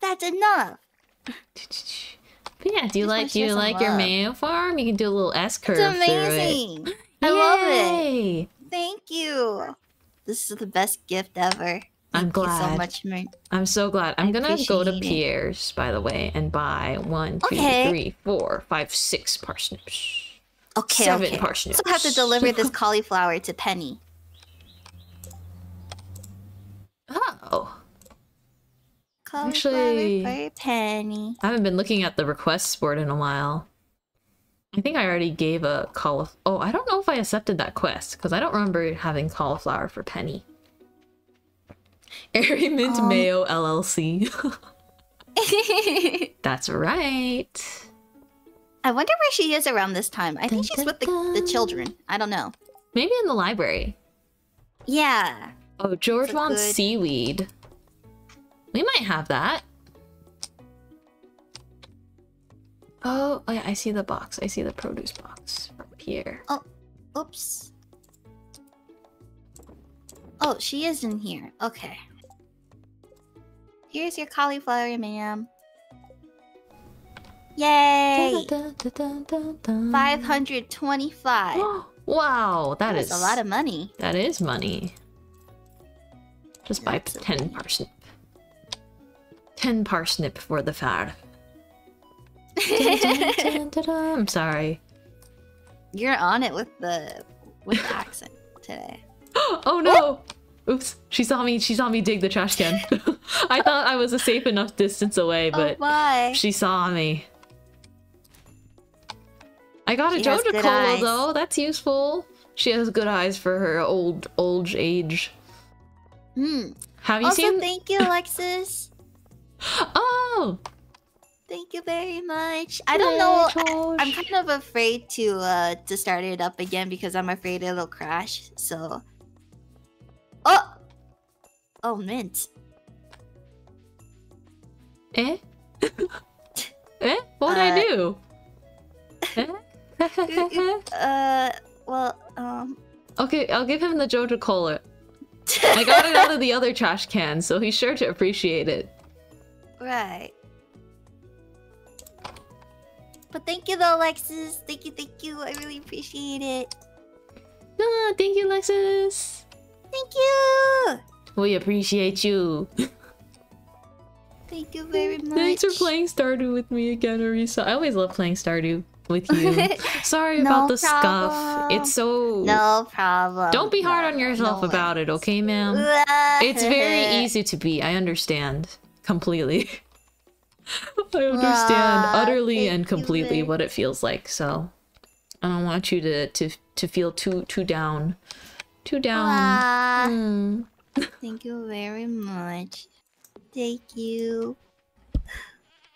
That's enough. But yeah, do you like do you like your love. mayo farm? You can do a little S curve It's through it. amazing. I love it. Thank you. This is the best gift ever. I'm Thank you so glad. much, Mer- I'm so glad. I'm I gonna go to appreciate it. Pierre's, by the way, and buy one, two, Okay. three, four, five, six parsnips. Okay, Seven okay. parsnips. So I have to deliver this cauliflower to Penny. Oh, Cauliflower Actually- for Penny. I haven't been looking at the requests board in a while. I think I already gave a cauliflower. Oh, I don't know if I accepted that quest because I don't remember having cauliflower for Penny. Airy Mint Um. Mayo LLC. That's right. I wonder where she is around this time. I think Dun, she's dun, with the, the children. I don't know. Maybe in the library. Yeah. Oh, George wants good- seaweed. We might have that. Oh, oh yeah, I see the box. I see the produce box from Oh, Oops. Oh, she is in here. Okay. Here's your cauliflower, ma'am. Yay! Dun, dun, dun, dun, dun. 525. wow, that That's is a lot of money. That is money. Just buy Lots 10 money. parsnip. 10 parsnip for the dun. I'm sorry. You're on it with the with the accent today. Oh no! Oops, she saw me. She saw me dig the trash can. I thought I was a safe enough distance away, oh but bye. she saw me. I got a She has Joja Cola eyes. though. That's useful. She has good eyes for her old old age. Hmm. Have you Also, seen? thank you, Alexis. oh, Thank you very much. I don't know. I, I'm kind of afraid to uh to start it up again because I'm afraid it'll crash. So. Oh. Oh, mint. Eh? eh? What would I Uh, do? Eh? Uh. Well. Um. okay, I'll give him the Joja Cola. I got it out of the other trash can, so he's sure to appreciate it. Right. But thank you, though, Alexis. Thank you, thank you. I really appreciate it. Ah, thank you, Lexus. Thank you. We appreciate you. Thank you very much. Thanks for playing Stardew with me again, Erisa. I always love playing Stardew with you. Sorry No about the scuff. It's so. No problem. Don't be hard No, on yourself no about it, okay, ma'am? It's very easy to be. I understand completely. I understand Ah, utterly and completely what it feels like. So I don't want you to to to feel too too down, too down. Ah, Hmm. Thank you very much. Thank you.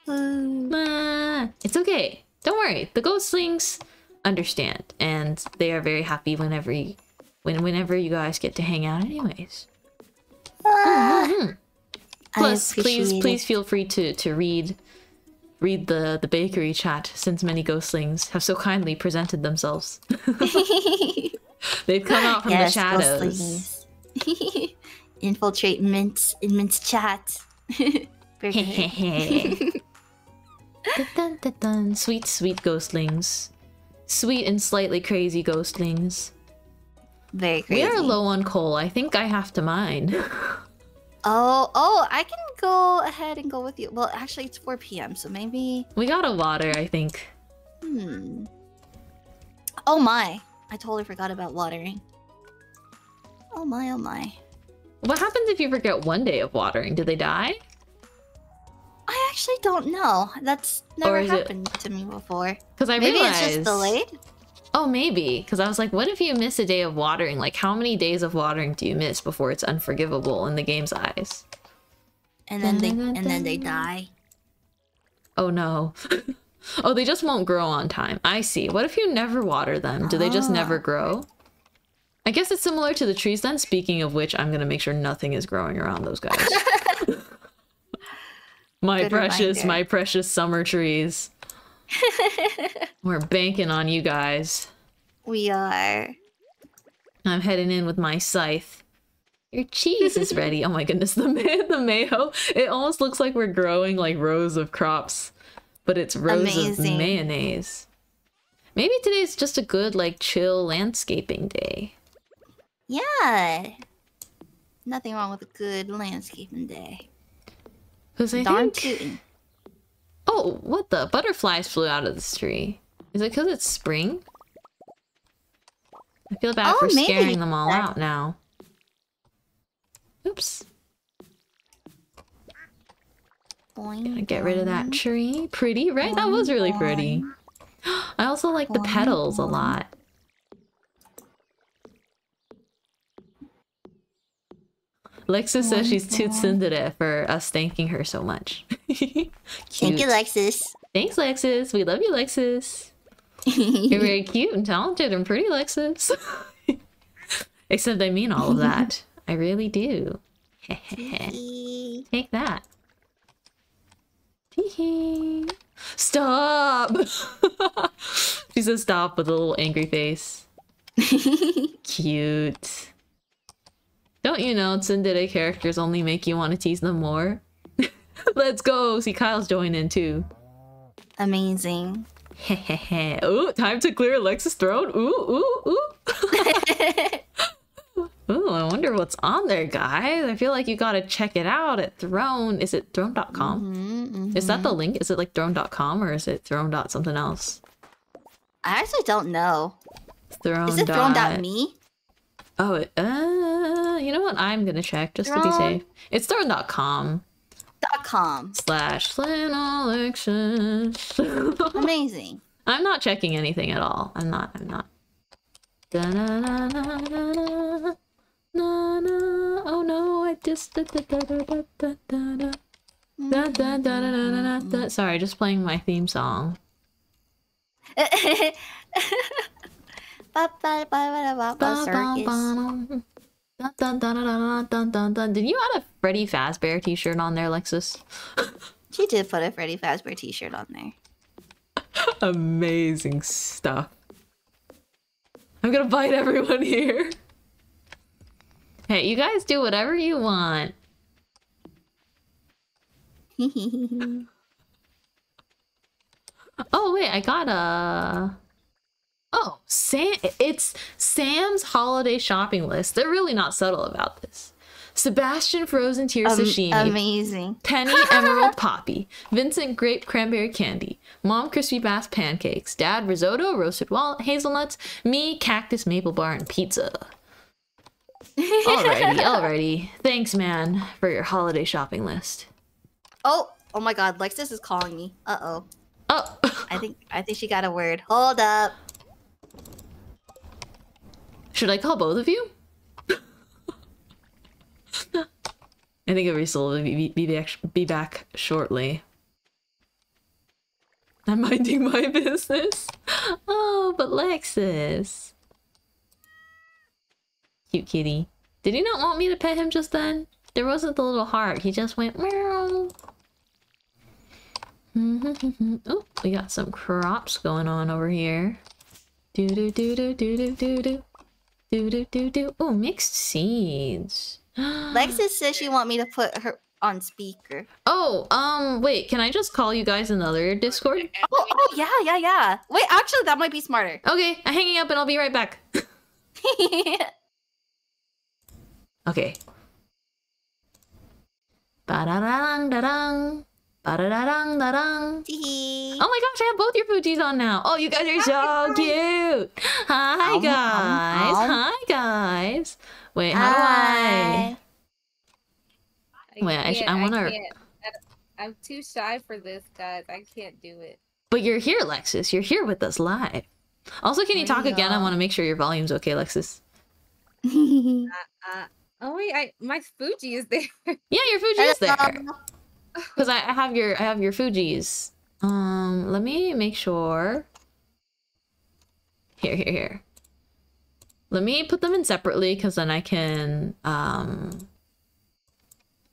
Ah, it's okay. Don't worry. The ghostlings understand, and they are very happy whenever you, when whenever you guys get to hang out. Anyways. Mhm. Plus, please, appreciate please it. feel free to to read read the the bakery chat since many ghostlings have so kindly presented themselves. They've come out from Yes, the shadows. Infiltrate Mint's in Mint's chat. Very dun, dun, dun, dun. Sweet, sweet ghostlings. Sweet and slightly crazy ghostlings. Very crazy. We are low on coal. I think I have to mine. Oh, oh, I can go ahead and go with you. Well, actually, it's 4 p.m., so maybe. we got a water, I think. Hmm. Oh my! I totally forgot about watering. Oh my, oh my. What happens if you forget one day of watering? Do they die? I actually don't know. That's never is it- happened to me before. Because I Maybe realized. it's just delayed. Oh, maybe. Because I was like, what if you miss a day of watering? Like, how many days of watering do you miss before it's unforgivable in the game's eyes? And then they and then they die. Oh no. oh, they just won't grow on time. I see. What if you never water them? Do they just never Ah. grow? I guess it's similar to the trees then. Speaking of which, I'm gonna make sure nothing is growing around those guys. my Good precious, reminder. my precious summer trees. We're banking on you guys. We are. I'm heading in with my scythe. Your cheese is ready. Oh my goodness, the may- the mayo. It almost looks like we're growing like rows of crops, but it's rows of Amazing. mayonnaise. Maybe today's just a good like chill landscaping day. Yeah. Nothing wrong with a good landscaping day. Cause I Darn think. tootin'. Oh, what the butterflies flew out of this tree? Is it because it's spring? I feel bad Oh, for maybe. scaring them all out now. Oops. Boing, Gonna get rid of that tree. Pretty, right? That was really pretty. I also like the Boing, petals a lot. Lexus says she's too tsundere for us thanking her so much. Thank you, Cute. Lexus. Thanks, Lexus. We love you, Lexus. You're very cute and talented and pretty, Lexus. Except I mean all of that. I really do. Take that. Tee-hee. Stop! she says stop with a little angry face. Cute. Don't you know Tsundere characters only make you want to tease them more? Let's go! See, Kyle's joined in too. Amazing. ooh, time to clear Alexa's throne. Ooh, ooh, ooh. Ooh, I wonder what's on there, guys. I feel like you gotta check it out at Throne. Is it throne.com? Mhm, Is that the link? Is it like throne.com or is it throne dot something else? I actually don't know. Throne. Is it dot- throne.me? Oh, it, uh, you know what? I'm gonna check just to be safe. It's throne.com Dot com. slash Flynn Amazing. I'm not checking anything at all. I'm not. I'm not. Da-na-na-na-na-na, na-na. Oh no, I just. Da, da, da, da, da, da, da, da. Da, da, da, da, da, da, da, da. Sorry, just playing my theme song. Did you add a Freddy Fazbear t-shirt on there, Lexus? She did put a Freddy Fazbear t-shirt on there. Amazing stuff. I'm gonna bite everyone here. Hey, you guys do whatever you want. Oh wait, I got a. Oh, Sam! It's Sam's holiday shopping list. They're really not subtle about this. Sebastian frozen tear Am- sashimi. amazing. Penny Emerald Poppy, Vincent Grape Cranberry Candy, Mom Crispy Bass Pancakes, Dad Risotto, Roasted walnut, Hazelnuts, me Cactus Maple Bar and Pizza. Alrighty, alrighty. Thanks, man, for your holiday shopping list. Oh, oh my God, Lexus is calling me. Uh oh. Oh, I think I think she got a word. Hold up. Should I call both of you? I think Erisa will be, be, back, be back shortly. I'm minding my business. Oh, but Lexus. Cute kitty. Did he not want me to pet him just then? There wasn't the little heart. He just went meow. oh, we got some crops going on over here. Do do do do do do do do do do do do. Oh, mixed seeds. Lexus says she want me to put her on speaker. Oh, um, wait. Can I just call you guys another Discord? Oh, oh yeah, yeah, yeah. Wait, actually, that might be smarter. Okay, I'm hanging up and I'll be right back. Okay. Ba-da-dang-da-dang. Ba-da-da-dang, da-dang. Oh my gosh, I have both your Fuji's on now. Oh, you guys are so cute. Hi, Um, guys. um, um. Hi, guys. Wait, how do I? Hi. Wait, I sh- I wanna- I- I'm too shy for this, guys. I can't do it. But you're here, Lexus. You're here with us live. Also, can you talk again? I want to make sure your volume's okay, Lexus. Uh, oh wait, I my Fuji is there. Yeah, your Fuji is there. Because I I have your I have your Fuji's. Um, let me make sure. Here, here, here. Let me put them in separately because then I can um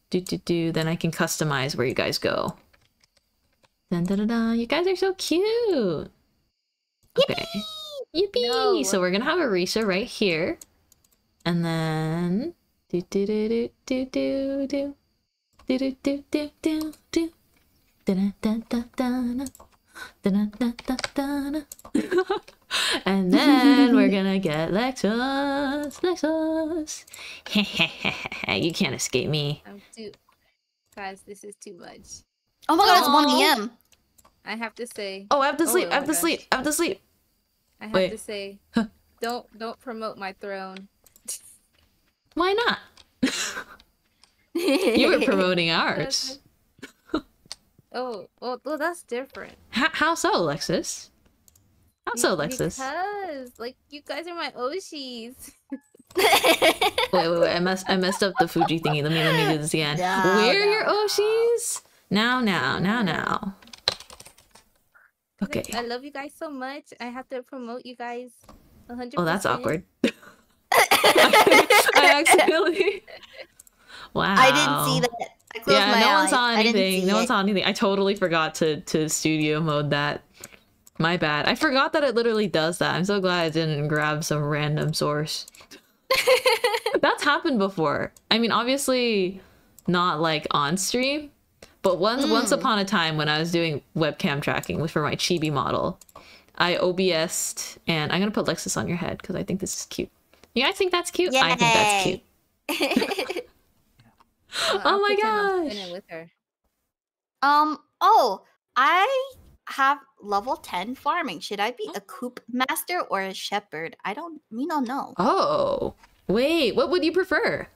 do do do. Then I can customize where you guys go. Dun, dun, dun, dun. You guys are so cute. Okay. Yippee! No. So we're gonna have Erisa right here, and then do do do do do do do do do do do do do. and then we're gonna get Lexus, Lexus. you can't escape me. Oh, I'm too, guys. This is too much. Oh my god, it's 1 a.m. I have to say. Oh, I have to oh, sleep. Oh, I have to gosh. sleep. I have to sleep. I have Wait. to say, don't don't promote my throne. Why not? You were promoting ours. Oh, well, well, that's different. How, how so, Alexis? How so, Alexis? Because, like, you guys are my Oshis. Wait, wait, wait. I messed, I messed up the Fuji thingy. Let me, let me do this again. No, Where are no, your Oshis? Now, now, now, now. Okay. I love you guys so much. I have to promote you guys. 100%. Oh, that's awkward. I accidentally. Wow. I didn't see that. I closed Yeah, no one saw anything. No one saw anything. I totally forgot to to studio mode that. My bad. I forgot that it literally does that. I'm so glad I didn't grab some random source. That's happened before. I mean, obviously not like on stream, but once once Mm. upon a time when I was doing webcam tracking for my chibi model, I OBS'd and I'm gonna put Lexus on your head because I think this is cute. You guys think that's cute? I think that's cute. Oh I'll my gosh. with her. um. Oh, I have level ten farming. Should I be a coop master or a shepherd? I don't. We don't know. Oh, wait. What would you prefer?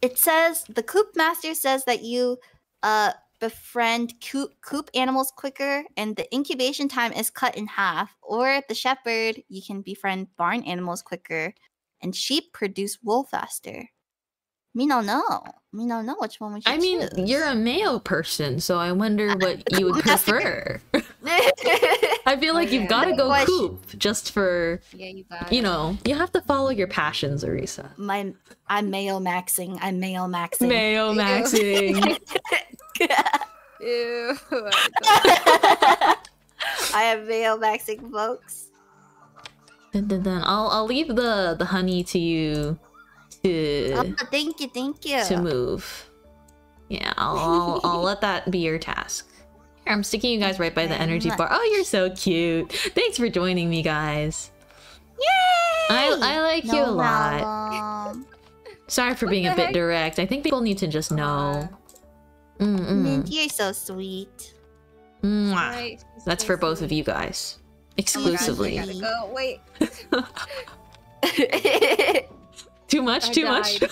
It says the coop master says that you uh befriend coop coop animals quicker, and the incubation time is cut in half. Or the shepherd, you can befriend barn animals quicker, and sheep produce wool faster. Me no know. Me no know which one we should I mean, choose. you're a male person, so I wonder what you would prefer. I feel like you've got to go Question. coop just for, Yeah, you got you it. know, you have to follow your passions, Erisa. my I'm male maxing. I'm male maxing. Mayo maxing. Ew. I am male maxing, folks. dun, dun, dun. I'll I'll leave the the honey to you to Oh, thank you, thank you. to move. Yeah, I'll, I'll I'll let that be your task. Here, I'm sticking you guys right by the energy bar. Oh, you're so cute. Thanks for joining me, guys. Yay! I I like you a lot. problem. Sorry for What being a bit heck? direct. I think people need to just know. Mm-mm. Mint, you're so sweet. Mwah. Right, That's so for both of you guys. Oh gosh, Exclusively. I gotta go. Wait. Too much, I too much.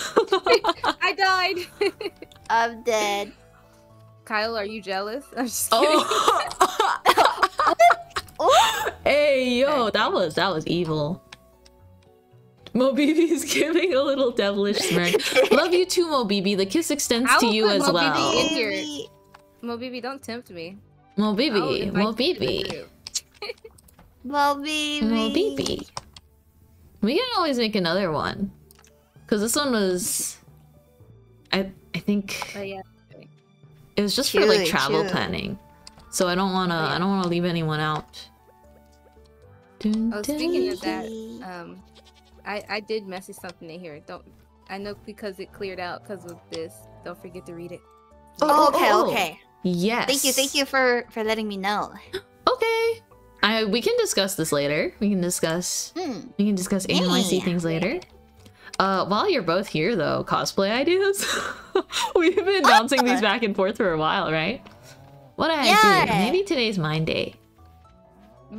I died. I'm dead. Kyle, are you jealous? I'm just oh. kidding. oh. Oh, hey, yo, that was that was evil. Mobibi's giving a little devilish smirk. Love you too, Mobibi. The kiss extends I to will you put as Mobibi well. in here. baby. Mo baby, don't tempt me. Mobibi, I'll invite you to the Mobibi, group. Well, baby. Mobibi. We can always make another one, cause this one was, I I think But yeah, it was just for like travel true. planning. So I don't wanna Oh, yeah. I don't wanna leave anyone out. Dun, Oh, speaking of that, um, I I did message something in here. Don't I know because it cleared out because of this. Don't forget to read it. Oh, okay, oh. okay. Yes. Thank you, thank you for for letting me know. Okay. I we can discuss this later. We can discuss Hmm. we can discuss NYC Yeah. things later. Uh, while you're both here though, cosplay ideas. We've been bouncing these back and forth for a while, right? What did I do? Maybe today's mine day.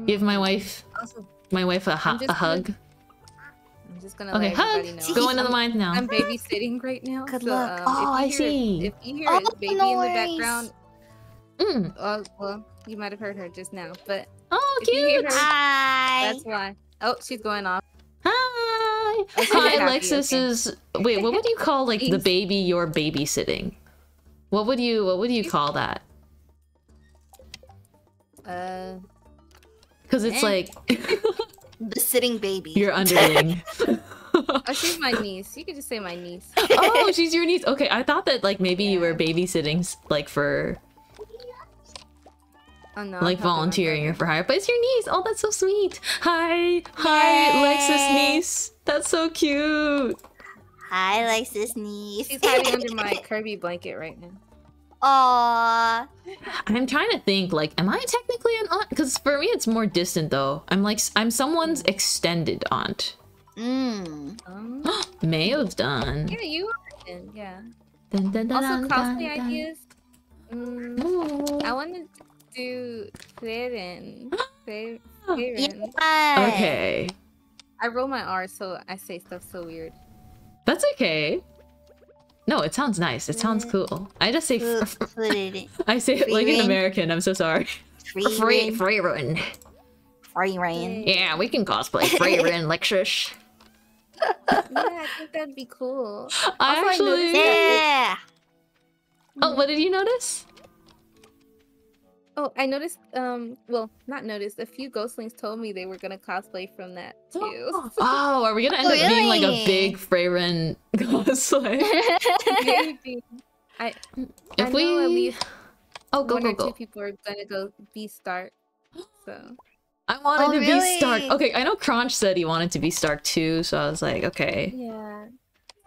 Give my wife Also, my wife a, hu- I'm just a hug. I'm just gonna Okay, let hug. everybody know. Go into the I'm- mines now. I'm babysitting right now. Good so, luck. Um, Oh, I if you hear, see. If you hear Oh, a baby no in the worries. background, Mm. oh well, you might have heard her just now, but Oh, If you hear cute. her- Hi. that's why. Oh, she's going off. Hi. she's Hi, happy, Alexis is. Wait, what would you call like the baby you're babysitting? What would you What would you call that? Uh, Because it's Eh. like The sitting baby. your underling. oh, she's my niece. You could just say my niece. oh, she's your niece. Okay, I thought that like maybe you were babysitting like for Oh no, like volunteering or for hire, but it's your niece. Oh, that's so sweet. Hi, hi, Yay. Lexus niece. That's so cute. Hi, Alexis niece. She's hiding under my Kirby blanket right now. Aww. I'm trying to think. Like, am I technically an aunt? Because for me, it's more distant though. I'm like s- I'm someone's extended aunt. Mmm. Um, Mayo's done. yeah, you are. Then. Yeah. Dun, dun, dun, Also, dun, cosplay dun, dun. ideas. Mm, I want to do Feren. Fer- Feren. Yeah. Okay, I roll my R, so I say stuff so weird. that's okay. No, it sounds nice. It sounds cool. I just say I say it like an American. I'm so sorry. Free, reign. free run. Free reign. Yeah, we can cosplay free run, Lexus. yeah, I think that'd be cool. I Also, actually. noticed Yeah. Oh, what did you notice? Oh, I noticed. Um, well, not noticed. A few ghostlings told me they were gonna cosplay from that too. Oh, are we gonna end Oh, up being like a big Frieren cosplay? Maybe. I If I we, know at least oh, go one go or two people are gonna go be start. So I wanted Oh, to be Stark. Okay, I know Crunch said he wanted to be Stark too, so I was like, okay, yeah.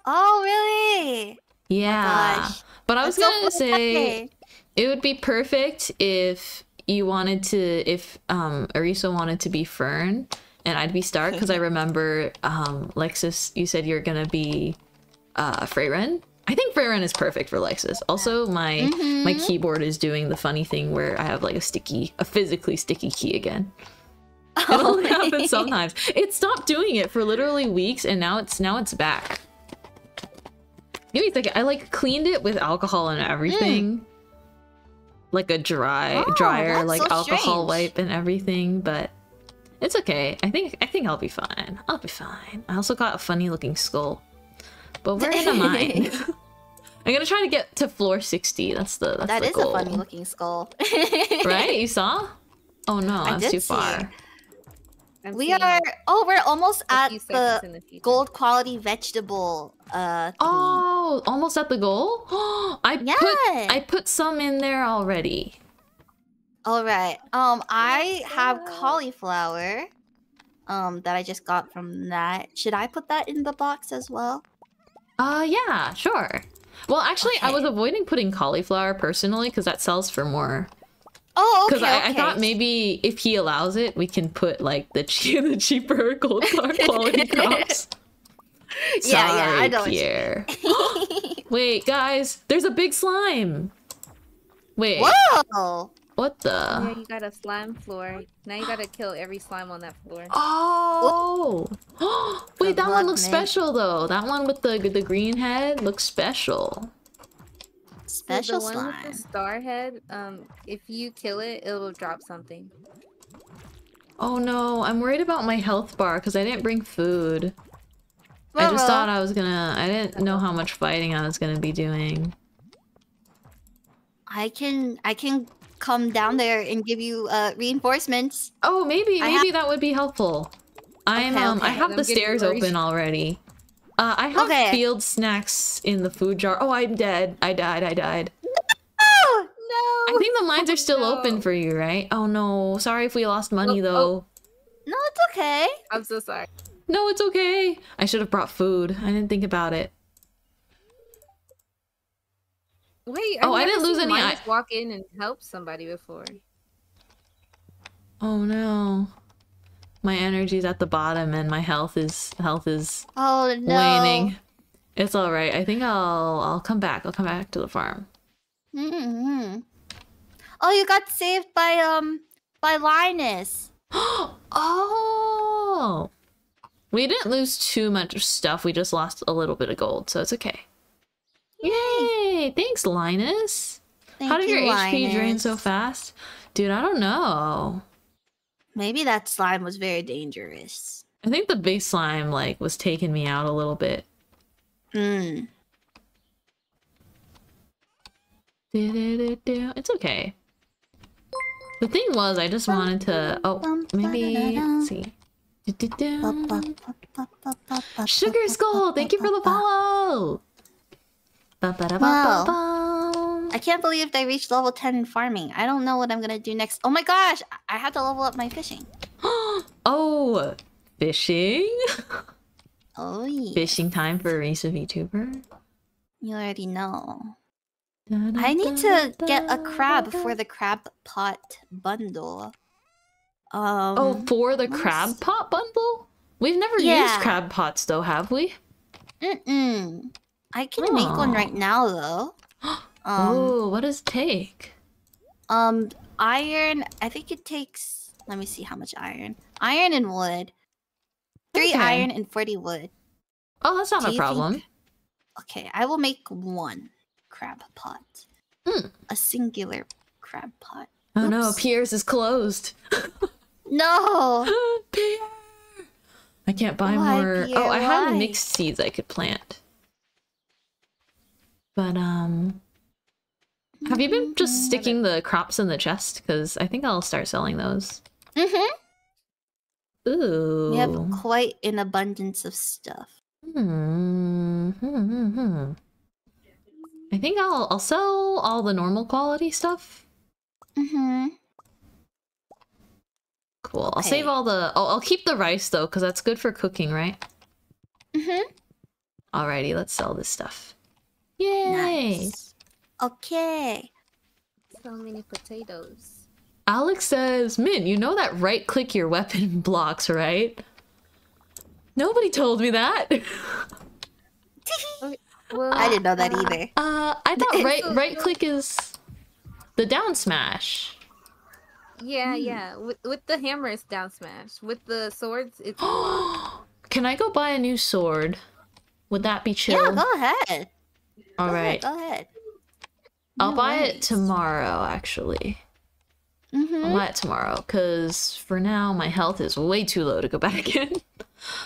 oh, really? yeah. gosh. but I was That's so gonna say fun. It would be perfect if you wanted to, if um Erisa wanted to be Fern, and I'd be Stark because I remember um Lexus, you said you're gonna be uh Frieren. I think Frieren is perfect for Lexus. Also, my my Mhm. keyboard is doing the funny thing where I have like a sticky, a physically sticky key again. It only happens sometimes. It stopped doing it for literally weeks, and now it's now it's back. Give me a second. I like cleaned it with alcohol and everything, like a dry Oh, dryer, like so alcohol strange. wipe and everything. But it's okay. I think I think I'll be fine. I'll be fine. I also got a funny looking skull, but we're in a mine. I'm gonna try to get to floor 60. That's the that's That the is a funny looking skull. right? You saw? Oh no, I that's too far. it. I'm we are. Oh, we're almost at the the gold quality vegetable. Uh. thingy. Oh, almost at the goal. I Yeah. put I put some in there already. All right. Um, I have cauliflower. Um, that I just got from that. Should I put that in the box as well? Uh, yeah, sure. Well, actually, I was avoiding putting cauliflower personally because that sells for more. Oh, okay. Because I, I okay. thought maybe if he allows it, we can put like the che- the cheaper gold car quality crops. Yeah, yeah, I Sorry, know what Pierre. Wait, guys, there's a big slime. Wait, Whoa! what the? Yeah, the? you got a slime floor. Now you gotta kill every slime on that floor. Oh! Wait, Good that one looks Nick. special though. That one with the the green head looks special. So Special the one with the star head, um, if you kill it, it will drop something. Oh no, I'm worried about my health bar because I didn't bring food. I just Ruh-roh. thought I was gonna. I didn't know how much fighting I was gonna be doing. I can I can come down there and give you uh reinforcements. Oh, maybe I maybe that would be helpful. I'm Okay, um I have I'm the stairs worried. open already. Uh, I have Okay. field snacks in the food jar. Oh, I'm dead. I died. I died. Oh! No. I think the mines are still no. open for you, right? Oh no. Sorry if we lost money Oh, though. oh. No, it's okay. I'm so sorry. No, it's okay. I should have brought food. I didn't think about it. Wait. Oh, I didn't lose any I eye- walk in and help somebody before. Oh no. My energy's at the bottom and my health is health is Oh no. waning. It's all right. I think I'll I'll come back. I'll come back to the farm. hmm Oh, you got saved by um by Linus. oh! We didn't lose too much stuff, we just lost a little bit of gold, so it's okay. Yay! Thanks, Linus! Thank How did you, your HP drain so fast? Dude, I don't know. Maybe that slime was very dangerous. I think the big slime, like, was taking me out a little bit. Hmm. It's okay. The thing was, I just wanted to. Oh, maybe. Let's see. Sugar Skull, thank you for the follow. Ba-ba-da-ba-ba-bum. I can't believe I reached level 10 in farming. I don't know what I'm gonna do next. Oh my gosh! I have to level up my fishing. oh, fishing. Oh yeah. Fishing time for Risa VTuber. You already know. I need to get a crab for the crab pot bundle. Um, Oh, for the crab pot bundle? We've never used crab pots though, have we? mm-mm. I can make one right now though. Um, oh, what does it take? um, iron. I think it takes. Let me see how much iron. Iron and wood. Three Okay. iron and forty wood. Oh, that's not Do a problem. think- Okay, I will make one crab pot. Hmm. A singular crab pot. Oh no, Oops. Pierre's is closed. No. Pierre! I can't buy Why, more. Pierre, oh, I have mixed seeds I could plant. But um have you been just sticking the crops in the chest? Because I think I'll start selling those. Mm-hmm. Ooh. We have quite an abundance of stuff. Hmm. hmm, hmm. I think I'll I'll sell all the normal quality stuff. Mm-hmm. Cool. I'll save all the. Oh, I'll keep the rice though, because that's good for cooking, right? Mm-hmm. Alrighty, let's sell this stuff. Yay! Nice. Okay. So many potatoes. Alex says, Min, you know that right click your weapon blocks, right? Nobody told me that. Well, I didn't know that uh, either. Uh, I thought right right click is the down smash. Yeah, yeah. With with the hammer, it's down smash. With the swords, it's Can I go buy a new sword? Would that be chill? Yeah, go ahead. All Go right, ahead. Go ahead. I'll No buy it tomorrow. Actually, I'll Mm-hmm. buy it tomorrow because for now my health is way too low to go back in.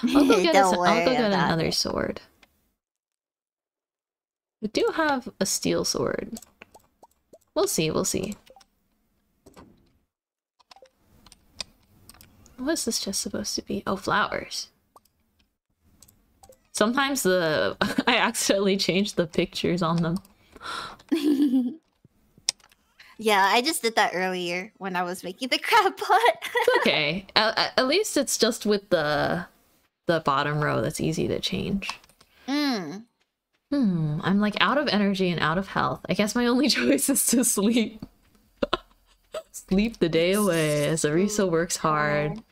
I'll go get, a, I'll go get another it. sword. We do have a steel sword. We'll see, we'll see. What is this just supposed to be? Oh, flowers. Sometimes the I accidentally change the pictures on them. Yeah, I just did that earlier when I was making the crab pot. It's okay. at, at- least it's just with the the bottom row that's easy to change. mm. Hmm, I'm like out of energy and out of health. I guess my only choice is to sleep. sleep the day away as Erisa works hard.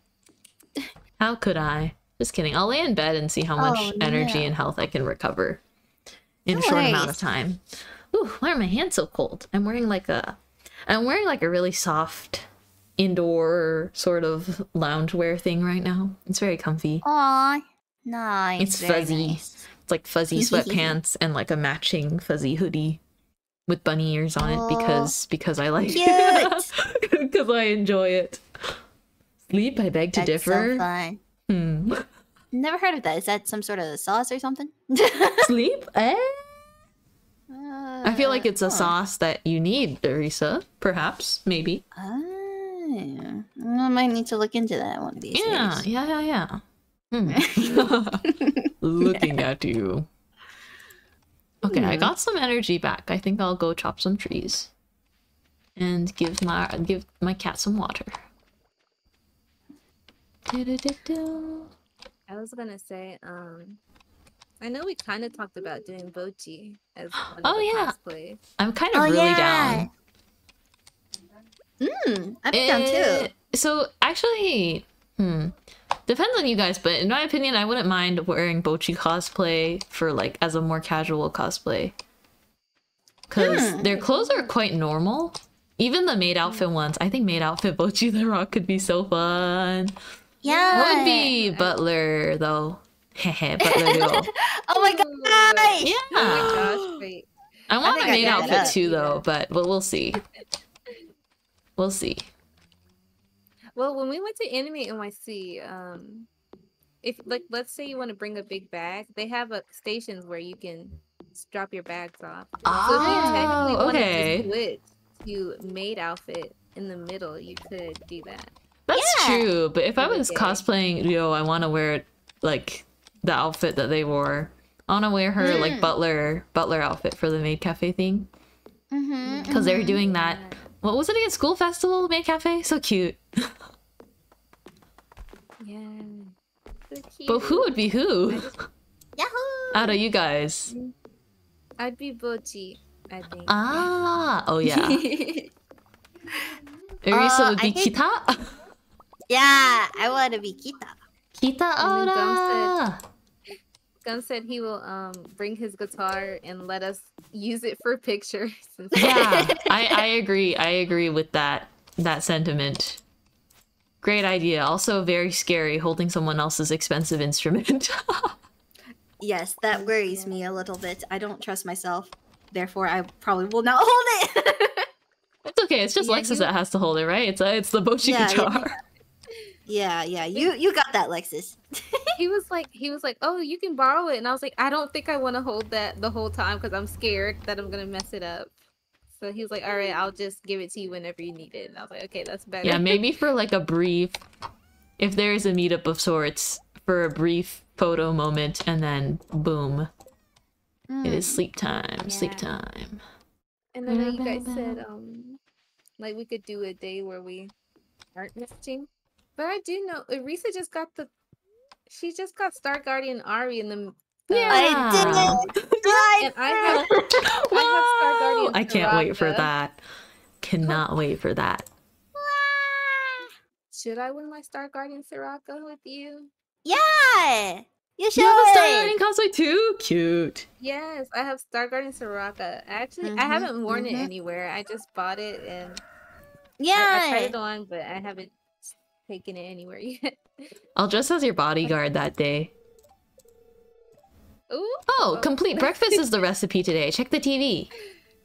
How could I? Just kidding. I'll lay in bed and see how much Oh, energy and health I can recover in a short amount of time. Ooh, why are my hands so cold? I'm wearing like a I'm wearing like a really soft indoor sort of loungewear thing right now. It's very comfy. Aw, nice. It's fuzzy. nice. It's like fuzzy sweatpants and like a matching fuzzy hoodie with bunny ears on it because because I like Cute. because I enjoy it. Sleep, I beg to That's differ. so fun. Hmm. Never heard of that. Is that some sort of sauce or something? Sleep? Eh? I feel like it's a huh. sauce that you need, Erisa. Perhaps, maybe. Oh, I might need to look into that one of these Yeah, days. yeah, yeah, yeah. Hmm. Looking at you. Okay, I Hmm. got some energy back. I think I'll go chop some trees and give my give my cat some water. I was gonna say, um, I know we kind of talked about doing Bocchi as one of Oh, the yeah. cosplay. I'm kind of Oh, really yeah. down. Mm, I'm down Eh, too. So actually, hmm, depends on you guys, but in my opinion, I wouldn't mind wearing Bocchi cosplay for like as a more casual cosplay. Cause Hmm. their clothes are quite normal, Even the maid outfit ones. I think maid outfit Bocchi the Rock could be so fun. Yeah. Would be Butler though. Hehe, Butler duo. Oh my god. Yeah. Oh my gosh, wait. I want think a I maid outfit too though, but but we'll see. We'll see. Well, when we went to Anime NYC, um, if like let's say you want to bring a big bag, they have uh, stations where you can drop your bags off. Oh, so if you technically Oh, wanted okay. to switch to maid outfit in the middle, you could do that. That's Yeah. true, but if I was cosplaying Ryo, I want to wear it like the outfit that they wore. I want to wear her like Mm. butler butler outfit for the maid cafe thing Mm-hmm. because they were doing that. What was it again? School festival maid cafe, so cute. Yeah. So But who would be who Yahoo! out of you guys? I'd be Bocchi, I think. Ah, oh yeah. Erisa Uh, would be think- Kita. yeah, I want to be Kita. Kita And then Gum Aura. Gun said he will um bring his guitar and let us use it for pictures. Yeah, I I agree. I agree with that that sentiment. Great idea. Also very scary holding someone else's expensive instrument. Yes, that worries me a little bit. I don't trust myself. Therefore, I probably will not hold it. it's okay. It's just Yeah, Lexus you- that has to hold it, right? It's uh, it's the Bocchi Yeah, yeah. guitar. yeah, yeah. You you got that, Lexus. He was like he was like oh you can borrow it. And i was like i don't think i want to hold that the whole time because i'm scared that i'm gonna mess it up. So he was like all right i'll just give it to you whenever you need it. And i was like okay that's better. Yeah, maybe for like a brief, if there is a meetup of sorts, for a brief photo moment, and then boom, it is sleep time. Sleep time. and then you guys said um like we could do a day where we aren't messaging but i do know Erisa just got the she just got star guardian Ahri in the uh, I did it. and i have I have Star Guardian I can't wait for that. Cannot wait for that. should i wear my star guardian Soraka with you Yeah, you should. You have a Star Guardian cosplay too? Cute. Yes, I have Star Guardian Soraka. Actually, I Mhm, haven't worn it mhm. anywhere. I just bought it and I, Yeah. I tried it on, but I haven't taken it anywhere yet. I'll dress as your bodyguard that day. Ooh. Oh, Oh. complete breakfast is the recipe today. Check the TV.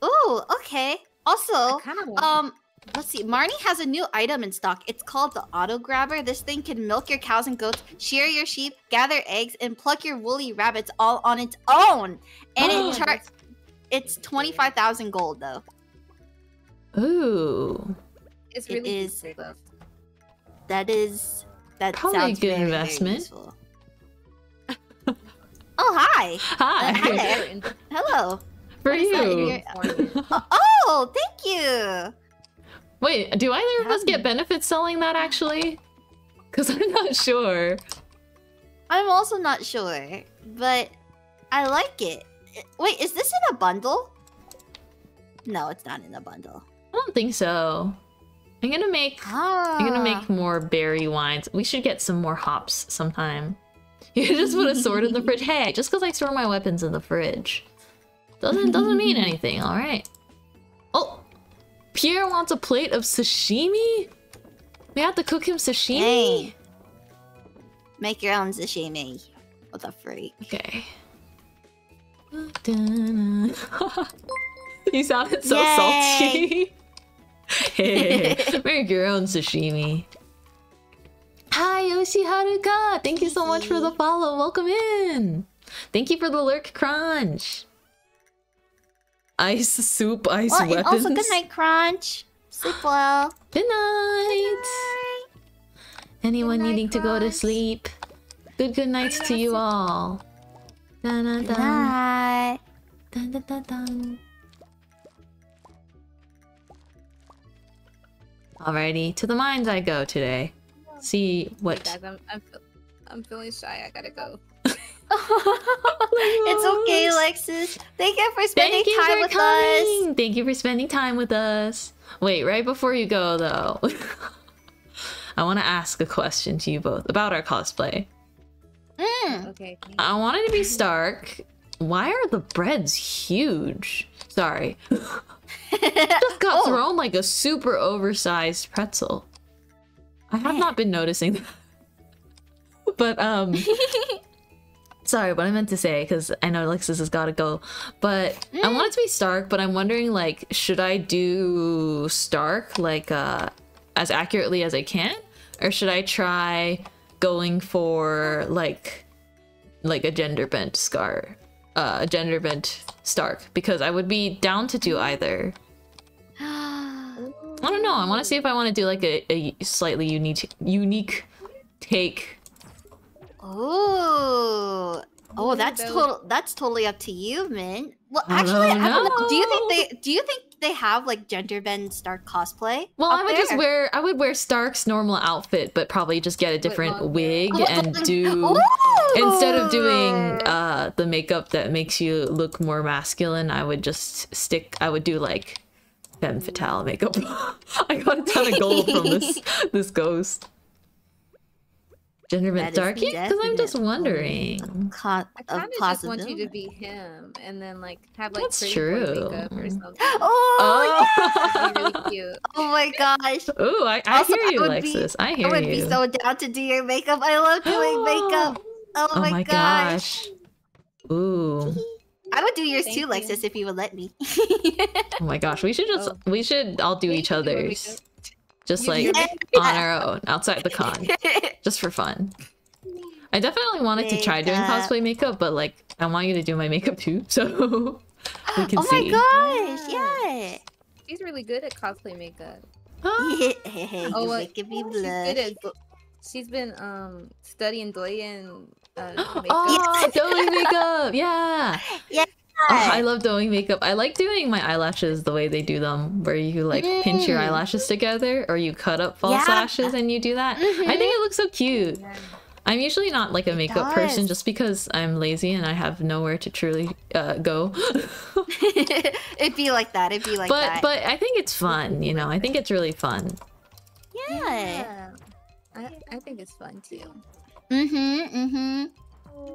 Oh, okay. Also, I kind of want. um, let's see. Marnie has a new item in stock. It's called the Auto Grabber. This thing can milk your cows and goats, shear your sheep, gather eggs, and pluck your woolly rabbits all on its own. And Oh, it char- It's twenty five thousand gold though. Ooh. it's really is- useful, though. That is that Probably a sounds good very, very investment. useful. oh hi, Hi. Uh, there. Hello. For What is that in you. Oh, oh, thank you. Wait, do either of us get benefits selling that actually? Because I'm not sure. I'm also not sure, but I like it. Wait, is this in a bundle? No, it's not in a bundle. I don't think so. I'm gonna make Ah. I'm gonna make more berry wines. We should get some more hops sometime. You just put a sword in the fridge. Hey, just because I store my weapons in the fridge doesn't doesn't mean anything. All right. Oh, Pierre wants a plate of sashimi. We have to cook him sashimi. Hey. Make your own sashimi. What the freak? Okay. you sounded so Yay. salty. hey, make your own sashimi. Hi, Yoshi Haruka. Thank you so much for the follow. Welcome in. Thank you for the lurk crunch. Ice soup, ice Well, and weapons. also good night, Crunch. Sleep well. Good night. Anyone Good night, needing to go to sleep? Good good nights to you all. Dun, dun, Good night. Dun, dun, dun, dun. Alrighty, to the mines I go today. See what. Guys, I'm, I'm, I'm feeling shy. I gotta go. it's okay, Lexus. Thank you for spending Thank you time for with us. coming. Thank you for spending time with us. Wait, right before you go though, I want to ask a question to you both about our cosplay. Mm. Okay. I wanted to be Stark, why are the breads huge? Sorry. Just got Oh. thrown like a super oversized pretzel. I have not been noticing that. But um Sorry, what I meant to say, because I know Alexis has gotta go. But I want it to be Stark, but I'm wondering like, should I do Stark like uh as accurately as I can? Or should I try going for like like a gender bent scar? Uh a gender bent Stark. Because I would be down to do either. I don't know. I want to see if I want to do like a, a slightly unique unique take. Oh, oh, that's total. That's totally up to you, man. Well, I actually, don't I don't know. Do you think they? Do you think they have like gender bend Stark cosplay? Well, I would there? just wear I would wear Stark's normal outfit, but probably just get a different long wig Oh, and do instead of doing uh the makeup that makes you look more masculine. I would just stick. I would do like femme fatale makeup. I got a ton of gold from this this ghost. Gender bent That is Stark, because I'm just definitely wondering. Co- I kind of just want you to be him, and then like have like That's pretty true. makeup or something. Oh, Oh, That'd really cute. oh my gosh! Ooh, I, I Also, hear I you, would be- Alexis. I I hear would you. be so down to do your makeup. I love doing makeup. Oh, oh my, my gosh. gosh. Ooh. I would do yours Thank too, you. Lexus, if you would let me. Oh my gosh. We should just Oh. we should all do each you do other's. Makeup. Just like Yeah. on our own, outside the con. just for fun. I definitely wanted to try doing cosplay makeup, but like I want you to do my makeup too, so we can oh see. my gosh! Yeah. She's really good at cosplay makeup. Oh, well, making me She's good blush. at. She's been um studying Douyin uh, makeup. oh, doing makeup, yeah. Yeah. Oh, I love doing makeup. I like doing my eyelashes the way they do them, where you like pinch your Mm. eyelashes together, or you cut up false Yeah. lashes and you do that. I think it looks so cute. I'm usually not like a makeup person just because I'm lazy and I have nowhere to truly uh, go. It'd be like that. It'd be like but that. but I think it's fun, you know. I think it's really fun. yeah. Yeah. I, I think it's fun too. Mm-hmm. Mm-hmm.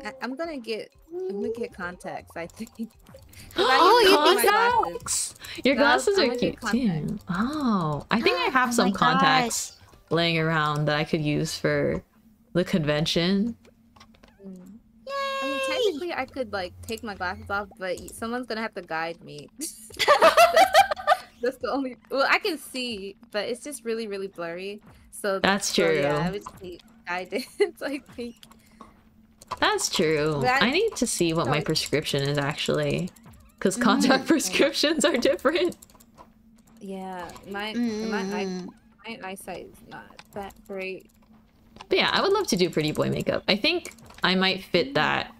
I, I'm gonna get I'm gonna get contacts. I think. Oh, you think for my glasses. contacts? Your glasses are cute too. Oh, I think I have Oh some contacts laying around that I could use for the convention. Mm. I mean, technically, I could like take my glasses off, but someone's gonna have to guide me. That's the only. Well, I can see, but it's just really, really blurry. So That's so, yeah. I would need guidance. I think. That's true. That- I need to see what my Sorry. prescription is actually. Because Mm. contact prescriptions are different. Yeah, my my eye, Mm. my eyesight is not that great. But yeah, I would love to do pretty boy makeup. I think I might fit that.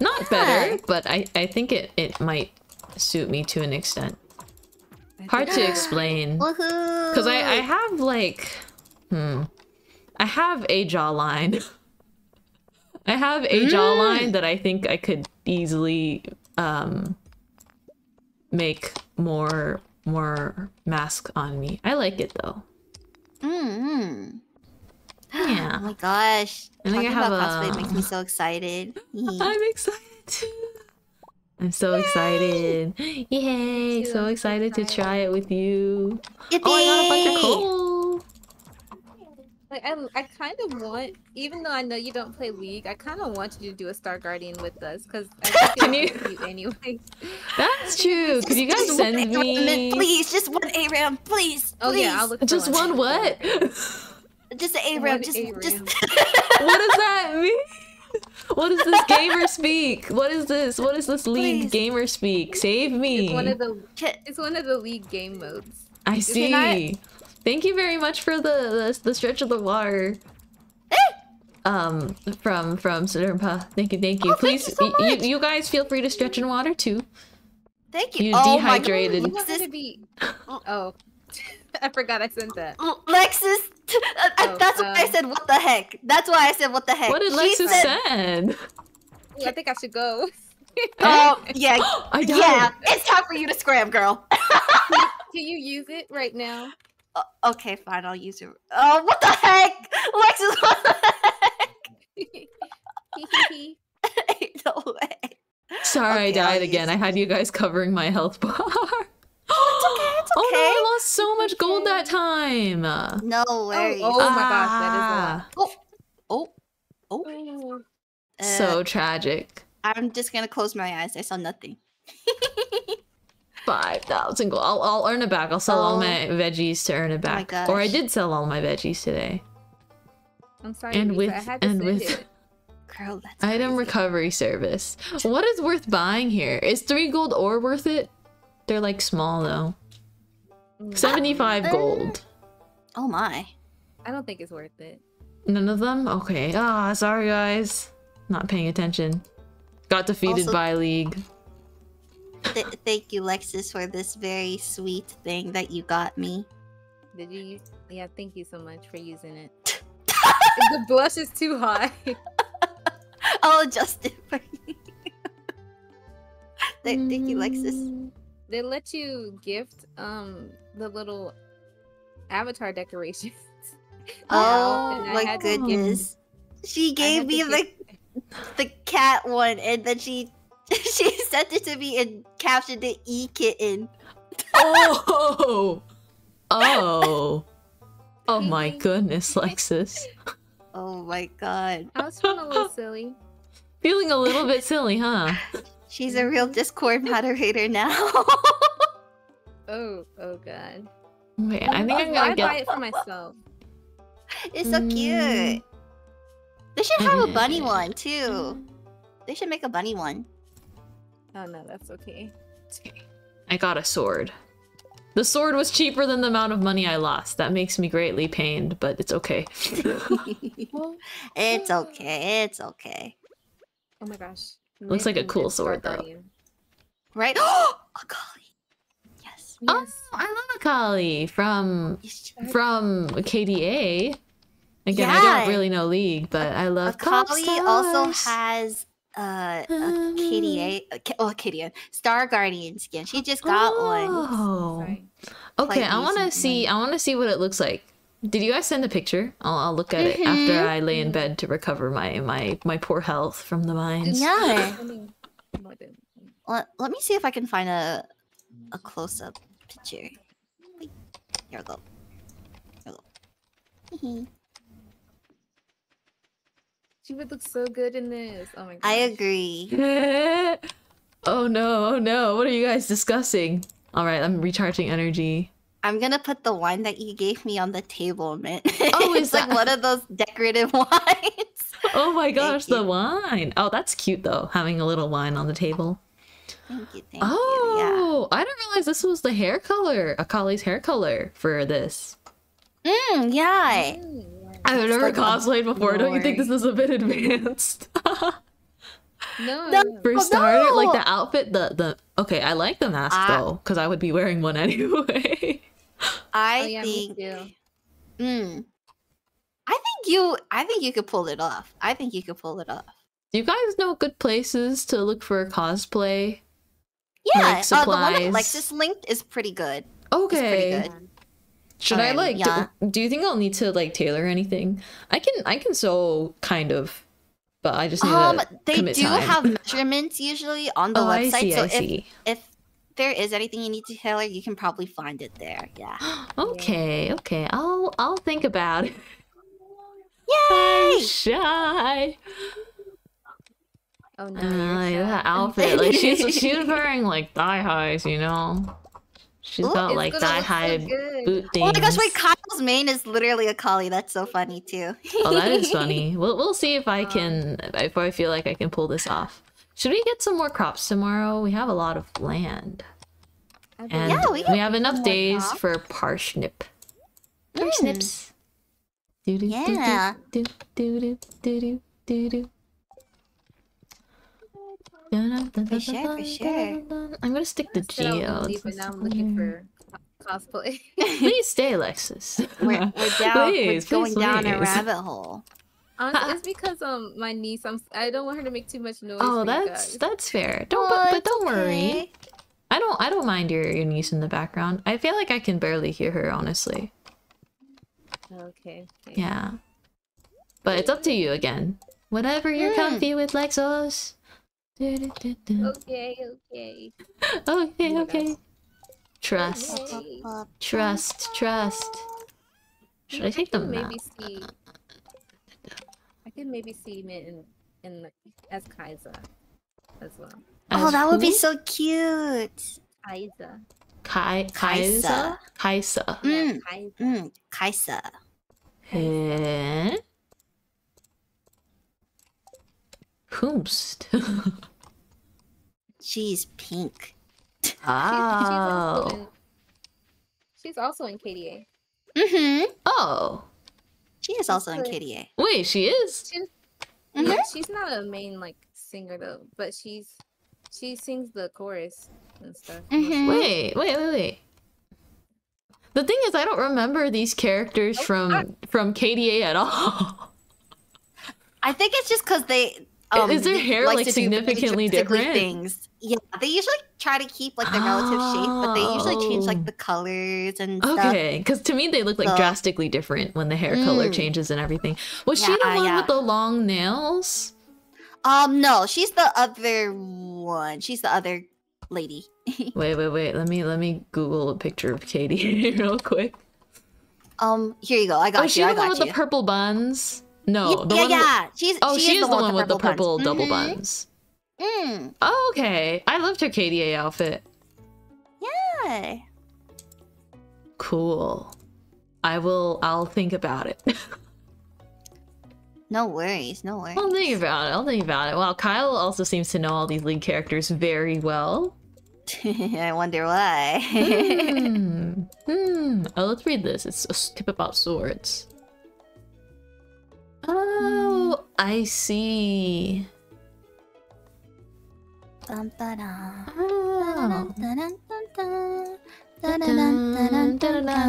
Not better, but I, I think it, it might suit me to an extent. Hard to explain. Woohoo! Because I, I have like, hmm, I have a jawline. I have a jawline that I think I could easily um make more more mask on me. I like it though. Mm-hmm. Yeah. Oh my gosh. I think I Talking have about cosplay makes me so excited. I'm excited too. I'm so excited. Yay! too, So I'm so excited to try it with you. Yippee! Oh, I got a bunch of coal. Like I, I kind of want, even though I know you don't play League, I kind of want you to do a Star Guardian with us because I think Can it you- would be anyway. That's true. Could you guys Just send one me ARAM, please, just one ARAM, please. Oh yeah, I'll look. Just one what? Just an One ARAM, just, ARAM. just. what does that mean? What is this gamer speak? What is this? What is this league Please. gamer speak? Save me. It's one of the. It's one of the League game modes. I see. I- Thank you very much for the the, the stretch of the water. um, from from Sudurpa. Thank you, thank you. Oh, thank Please, you so much. you, you guys feel free to stretch in water too. Thank you. You oh my God, dehydrated. You want me Lexus, be? Oh, I forgot I sent that. Lexus. uh, Oh, that's why I um, said what the heck. That's why I said what the heck. What did She Lexus said, said? Ooh, I think I should go. Oh yeah, I died. yeah. It's time for you to scram, girl. Can you use it right now? Uh, okay, fine. I'll use it. Oh, what the heck, Lexus? What the heck? no way. Sorry I Okay, I'll died again. I had you guys covering my health bar. It's okay. It's Oh no, okay. I lost so much gold that time. No worries. oh my gosh, that is a lot. Ah, Oh, oh, oh. Oh, Uh, so tragic. I'm just gonna close my eyes. I saw nothing. 5,000 gold. I'll, I'll earn it back. I'll sell all Oh. my veggies to earn it my back. or I did sell all my veggies today. I'm sorry. And Lisa, with- I had to and with- it. Girl, that's Item crazy. recovery service. What is worth buying here? Is three gold ore worth it? They're like small though. Mm, 75 Uh, gold. Oh my. I don't think it's worth it. None of them? Okay. Ah, sorry guys. Not paying attention. Got defeated Also- by League. Th- thank you, Lexus, for this very sweet thing that you got me. Did you? use- Yeah, thank you so much for using it. the blush is too high. I'll adjust it for you. Th- thank you, Lexus. Mm. They let you gift um the little avatar decorations. Oh my goodness. She gave me the the cat one and then she she sent it to me and captioned it e kitten. Oh! Oh! Oh my goodness, Lexus. Oh my god. I was feeling a little silly. Feeling a little bit silly, huh? She's a real Discord moderator now. Oh, oh god. Okay, I think I'm gonna buy get. it for myself? it's so Mm. cute. They should have a bunny one too. They should make a bunny one. Oh no, that's okay. Okay, I got a sword. The sword was cheaper than the amount of money I lost. That makes me greatly pained, but it's okay. it's okay. It's okay. Oh my gosh. Looks like a cool sword, though. Guardian. Right? Akali. Yes. Oh, I love Akali from from KDA. Again, I don't really know League, but I love Akali also has uh, a KDA, a K- oh KDA, Star Guardian skin. She just got one. Oh. Sorry. Okay, I want to see. I want to see what it looks like. Did you guys send a picture? I'll, I'll look at it after Mhm. I lay in bed to recover my my my poor health from the mines. Yeah. I mean, more than- Let, let me see if I can find a a close up picture. Here we go. Here we go. She would look so good in this. Oh my god. I agree. oh no! Oh no! What are you guys discussing? All right, I'm recharging energy. I'm gonna put the wine that you gave me on the table, man. Oh, it's like one of those decorative wines. Oh my gosh, the you. wine! Oh, that's cute though, having a little wine on the table. Thank you, thank you. Yeah. Oh, I didn't realize this was the hair color, Akali's hair color for this. Mm, yeah. Mm, I've never like a cosplayed before. Don't you think this is a bit advanced? No. No. For Oh, starter, like the outfit, the the okay, I like the mask Ah. though, because I would be wearing one anyway. I Oh, yeah, think. too. Mm. I think you. I think you could pull it off. I think you could pull it off. Do you guys know good places to look for cosplay? Yeah, Like uh, the one that supplies. Lexus linked is pretty good. Okay. pretty good. Should I Um, like? do- yeah. Do, you think I'll need to like tailor anything? I can. I can sew kind of, but I just need Um, to they do time. have measurements usually on the oh, I website. see. so I if see. if there is anything you need to tailor, you can probably find it there. Yeah. okay. Okay. I'll. I'll think about it. Yay! I'm shy. Oh no. Uh, you're like shy. that outfit, like she's she's wearing like thigh highs, you know. She's Ooh, got like thigh look so high boot things. Oh my gosh! Wait, Kyle's main is literally Akali. That's so funny too. oh, that is funny. We'll we'll see if I can if I feel like I can pull this off. Should we get some more crops tomorrow? We have a lot of land, and Yeah, we we, have enough days crops. for parsnip. Mm. Parsnips. Do do Yeah. do do do do do do do. For sure, for sure. I'm gonna stick the I said I was gonna geodes. leave, but now I'm looking for co- cosplay. Please stay, Alexis. We're, we're down. Please, we're going please, down a rabbit hole. Honestly, it's because um my niece. I'm. I don't want her to make too much noise. Oh, that's that's fair. Don't Oh, but, but don't worry. okay. I don't I don't mind your, your niece in the background. I feel like I can barely hear her honestly. Okay. okay. Yeah. But it's up to you again. Whatever you're Hmm. comfy with, Lexos. Okay, okay. Okay, okay. Trust, Okay. Trust, trust. Should I take the could map? maybe see? I could maybe see Mint in, in the, as Kai'Sa as well. Oh, As that would be so cute. Kai'Sa. Kai Kai'Sa. Kai'Sa. Yeah, Mm. Kai'Sa. Mm, Kai'Sa. Eh? Whomst? She's pink. She's, she's also oh. in, she's also in KDA. Mm-hmm. Oh. She is also in. KDA. Wait, she is? She's Mhm. yeah, she's not a main like singer though, but she's she sings the chorus and stuff. Mhm. Wait, wait, wait, wait. The thing is, I don't remember these characters Oh, from from KDA at all. I think it's just because they. Um, is their hair, like like, to do really significantly different? Things. Yeah, they usually try to keep like the relative shape, but they usually change Oh. like the colors and. Okay, because to me they look like So- drastically different when the hair color Mm. changes and everything. Was she the Yeah, one yeah. with the long nails? Um, no, she's the other one. She's the other lady. Wait, wait, wait. Let me let me Google a picture of Katie real quick. um, here you go. I got oh, you. she the one with you. the purple buns? No, yeah, the yeah, with- yeah. She's oh, she, she is the one with the purple double Mhm. buns. Mm, Oh, okay. I loved her KDA outfit. yeah. Cool. I will. I'll think about it. No worries, no worries. I'll think about it. I'll think about it. Wow, Kyle also seems to know all these League characters very well. I wonder why. hmm. Hmm. Oh, let's read this. It's a tip about swords. Oh, I see.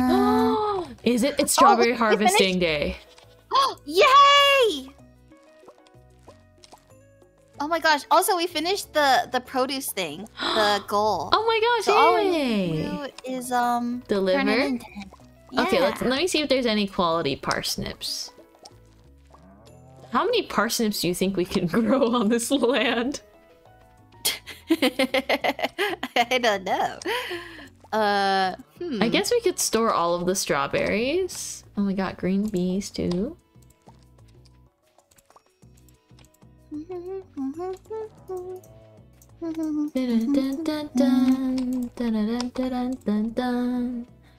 Oh. Is it? It's strawberry we harvesting day. Oh, Yay! Oh my gosh! Also, we finished the the produce thing, the goal. Oh my gosh! so all we yay! need do is um Deliver. Okay, let's let me see if there's any quality parsnips. How many parsnips do you think we can grow on this land? I don't know. Uh, hmm. I guess we could store all of the strawberries. Oh, we got green bees too. Okay, dun,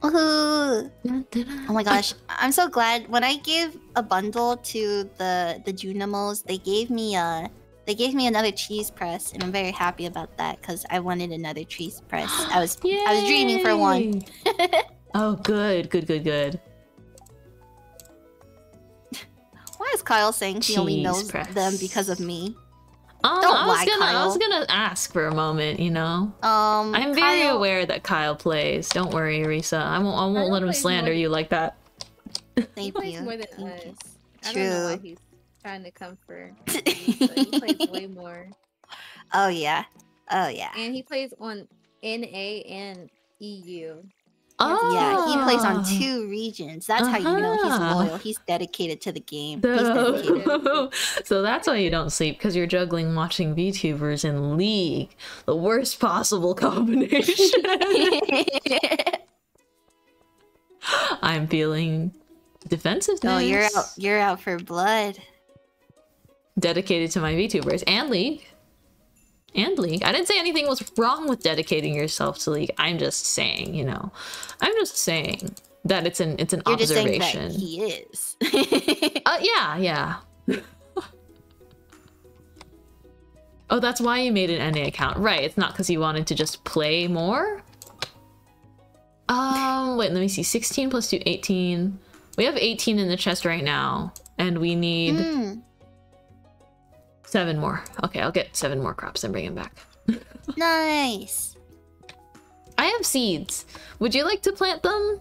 Woohoo. Oh my gosh, I'm so glad when I gave a bundle to the the Junimos, they gave me a they gave me another cheese press, and I'm very happy about that because I wanted another cheese press. I was I was dreaming for one. Oh, good, good, good, good. Why is Kyle saying he only knows press. them because of me? Um, Don't I was lie, gonna, I was gonna ask for a moment. You know, Um, I'm very Kyle- aware that Kyle plays. Don't worry, Erisa. I won't. I won't Kyle let him slander more- you like that. He Thank plays you. more than Thank you. us. I don't know why True. he's trying to come for. me, but he plays way more, Oh yeah. Oh yeah. and he plays on NA and EU. Oh, Yeah, he plays on two regions. That's how you know he's Uh-huh. loyal. He's dedicated to the game. He's dedicated. So, so that's why you don't sleep because you're juggling watching VTubers in League, the worst possible combination. I'm feeling defensiveness. oh, you're out. You're out for blood. dedicated to my VTubers and League. And League. I didn't say anything was wrong with dedicating yourself to League. I'm just saying, you know, I'm just saying that it's an it's an You're just saying observation. he is. Uh, yeah, yeah. oh, that's why you made an NA account, right? It's not because you wanted to just play more. Um, wait, let me see. 16 plus 2, 18. We have 18 in the chest right now, and we need Hmm, seven more. Okay, I'll get seven more crops and bring them back. nice. I have seeds. Would you like to plant them?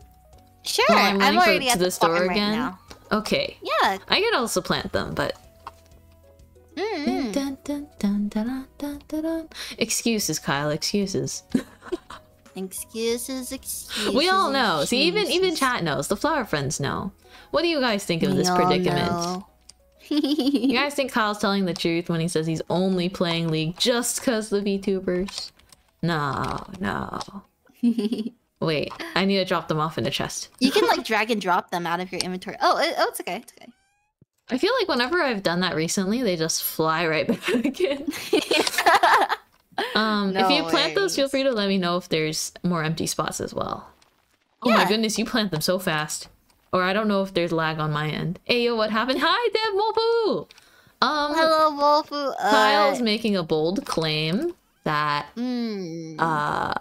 Sure. I'm I'm, waiting for already to the the store right again. now. Okay, Yeah. I could also plant them, but Mm-mm. Dun, dun, dun. Excuses, Kyle. Excuses. Excuses, excuses. we all know. See, even even chat knows. The flower friends know. What do you guys think of We this predicament? know. You guys think Kyle's telling the truth when he says he's only playing League just because the VTubers? No, no. Wait, I need to drop them off in the chest. you can like drag and drop them out of your inventory. Oh, it, oh, it's okay. It's okay. I feel like whenever I've done that recently, they just fly right back in. Um, if you plant those, feel free to let me know if there's more empty spots as well. Oh my goodness, you plant them so fast. Or I don't know if there's lag on my end. Hey yo, what happened? Hi, Dev Mopu! Um, Hello, Wolfu. Uh, Kyle's making a bold claim that mm, uh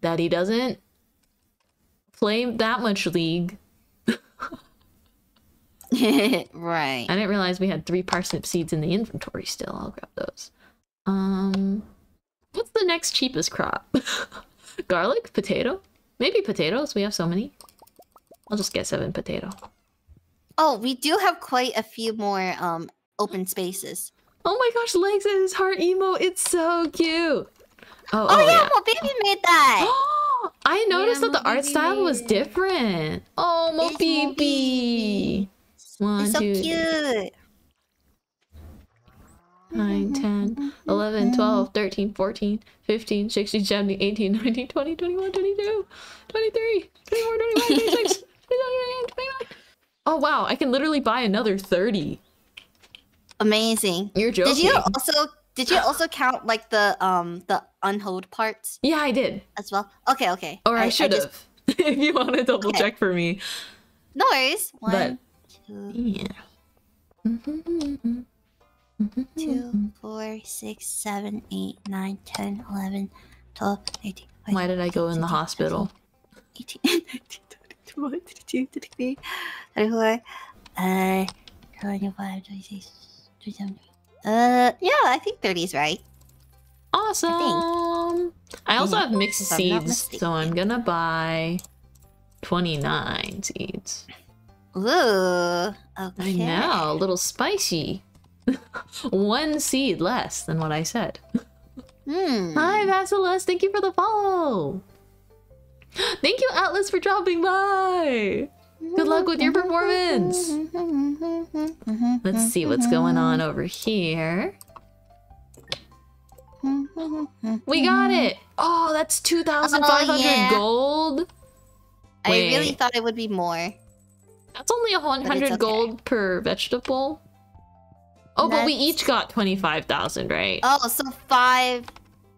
that he doesn't play that much League. right. I didn't realize we had three parsnip seeds in the inventory still. I'll grab those. Um, what's the next cheapest crop? Garlic? Potato? Maybe potatoes. We have so many. I'll just get seven potato. Oh, we do have quite a few more um open spaces. Oh my gosh, legs and his heart emo. It's so cute. Oh, Oh, oh, yeah, yeah. well, baby made that. I noticed Yeah, that the art Mobibi style was different. Oh, It's Mobibi. One, it's so two, cute. 9, 10, 11, 12, 13, 14, 15, 16, 17, 18, 19, 20, 21, 22, 23, 24, 25, 26, 27, 28, 29. Oh wow, I can literally buy another 30. Amazing. You're joking. Did you also did you also count like the um the unhold parts Yeah, I did. as well? Okay, okay. Or I, should just- have. if you want to double Okay. check for me. No worries. But- One, two, Yeah. two, four, six, seven, eight, nine, 10, 11, 12, 13, Why did I go in the hospital? 18, 19, 20, 21, 22, 23, 24, uh, 25, 26, 27. Uh, yeah, I think 30 is right. Awesome. I also Yeah, have mixed if I'm seeds, so I'm gonna buy 29 seeds. Ooh, okay. I know, a little spicy. One seed less than what I said. Hmm. Hi, Vasilis. Thank you for the follow. Thank you, Atlas, for dropping by. Good luck with your performance. Let's see what's going on over here. We got it. Oh, that's 2,500 Oh, yeah. gold. I really thought it would be more. That's only a 100 okay. gold per vegetable. Oh, but we each got 25,000, right? Oh, so five.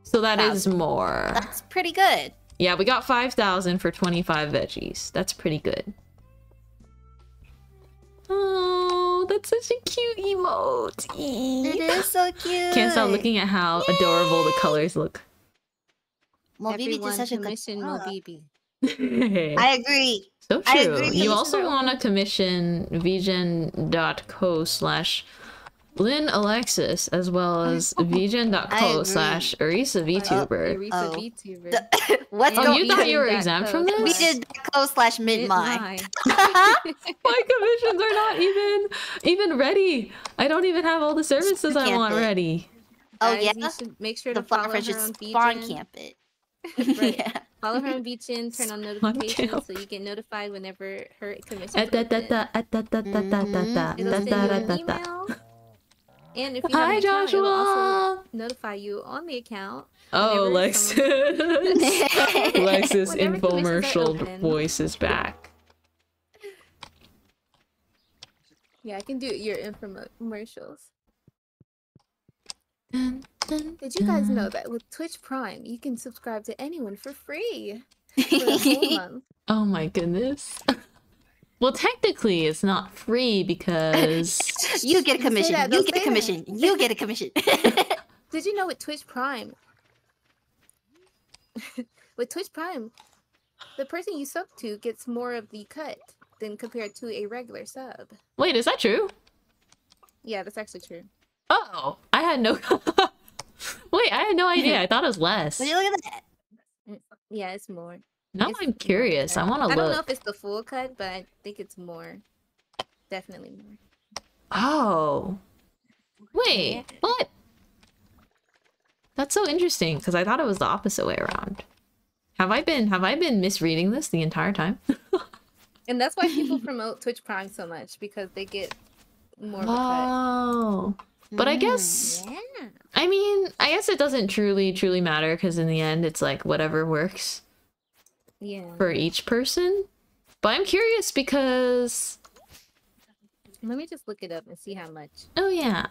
so that is more. That's pretty good. Yeah, we got 5,000 for 25 veggies. That's pretty good. Oh, that's such a cute emote. It is so cute. Can't stop looking at how adorable the colors look. Well, Bibi Everyone did such a good commission job. Mobibi. I agree. so true. agree. You also want to commission vgen.co slash Lynn Alexis as well as I vgen.co agree. slash Erisa VTuber. Erisa Oh. VTuber. The- What's Oh, going you thought you were that exempt from this? We did co slash Mintmai. My commissions are not even even ready. I don't even have all the services I Camp want it. ready. Oh Guys, yeah, You make sure the to follow flower her on spawn VGen. camp it. Right. yeah. Follow her on VGen, turn on notifications so you get notified whenever her commissions And if you have Hi, an account, it'll also Joshua. notify you on the account. Oh, whenever Lexus. Lexus Whenever infomercial voice is back. Yeah, I can do your infomercials. Dun, dun, Did you guys know that with Twitch Prime, you can subscribe to anyone for free for a whole month? Oh my goodness. Well, technically, it's not free because you get a commission. that, You don't get a say that. commission. You get a commission. Did you know with Twitch Prime, with Twitch Prime, the person you sub to gets more of the cut than compared to a regular sub? wait, is that true? Yeah, that's actually true. Oh, I had no. wait, I had no idea. I thought it was less. Would you look at that? Mm, yeah, it's more. Now It's I'm curious. I want to look. I don't know if it's the full cut, but I think it's more. Definitely more. Oh. Wait, Yeah. what? That's so interesting because I thought it was the opposite way around. Have I been have I been misreading this the entire time? And that's why people promote Twitch Prime so much because they get more of a cut. Oh. But I guess Mm, yeah. I mean, I guess it doesn't truly truly matter because in the end it's like whatever works Yeah. for each person. But I'm curious because Let me just look it up and see how much. oh yeah,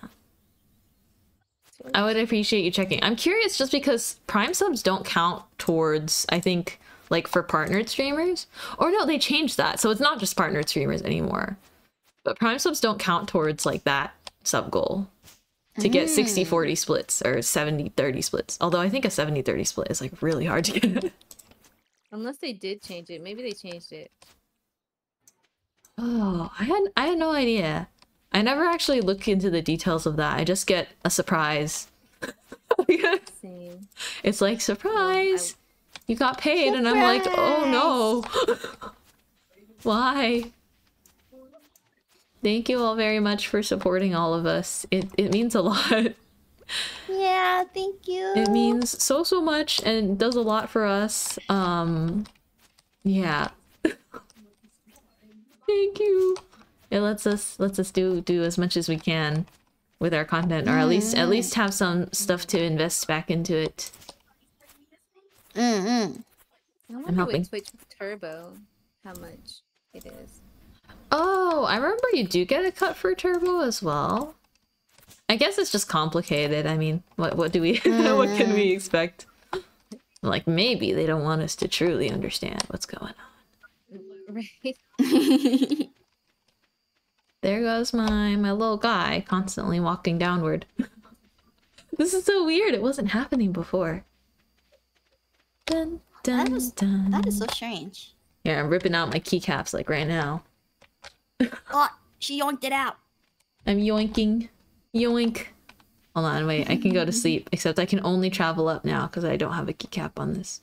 I would appreciate you checking. I'm curious just because Prime subs don't count towards, I think, like for partnered streamers. Or no, they changed that. So it's not just partnered streamers anymore. But Prime subs don't count towards like that sub goal to get hmm. 60 40 splits or 70 30 splits. Although I think a 70 30 split is like really hard to get. Unless they did change it. Maybe they changed it. oh, I had I had no idea. I never actually look into the details of that. I just get a surprise. Same. It's like surprise. You got paid and I'm like, "Oh no." Why? Thank you all very much for supporting all of us. It it means a lot. Yeah, thank you. It means so so much and does a lot for us. Um yeah. Thank you. It lets us lets us do do as much as we can with our content or at least at least have some stuff to invest back into it. Mm-mm. I wonder hoping. with Twitch Turbo how much it is. Oh, I remember you do get a cut for turbo as well. I guess it's just complicated. I mean, what what do we what can we mm-hmm. expect? Like maybe they don't want us to truly understand what's going on. Right. There goes my my little guy constantly walking downward. this is so weird. It wasn't happening before. Dun, dun, That is- dun. That is so strange. Yeah, I'm ripping out my keycaps like right now. Oh, she yoinked it out. I'm yoinking. Yoink. Hold on, wait. I can go to sleep. Except I can only travel up now because I don't have a keycap on this.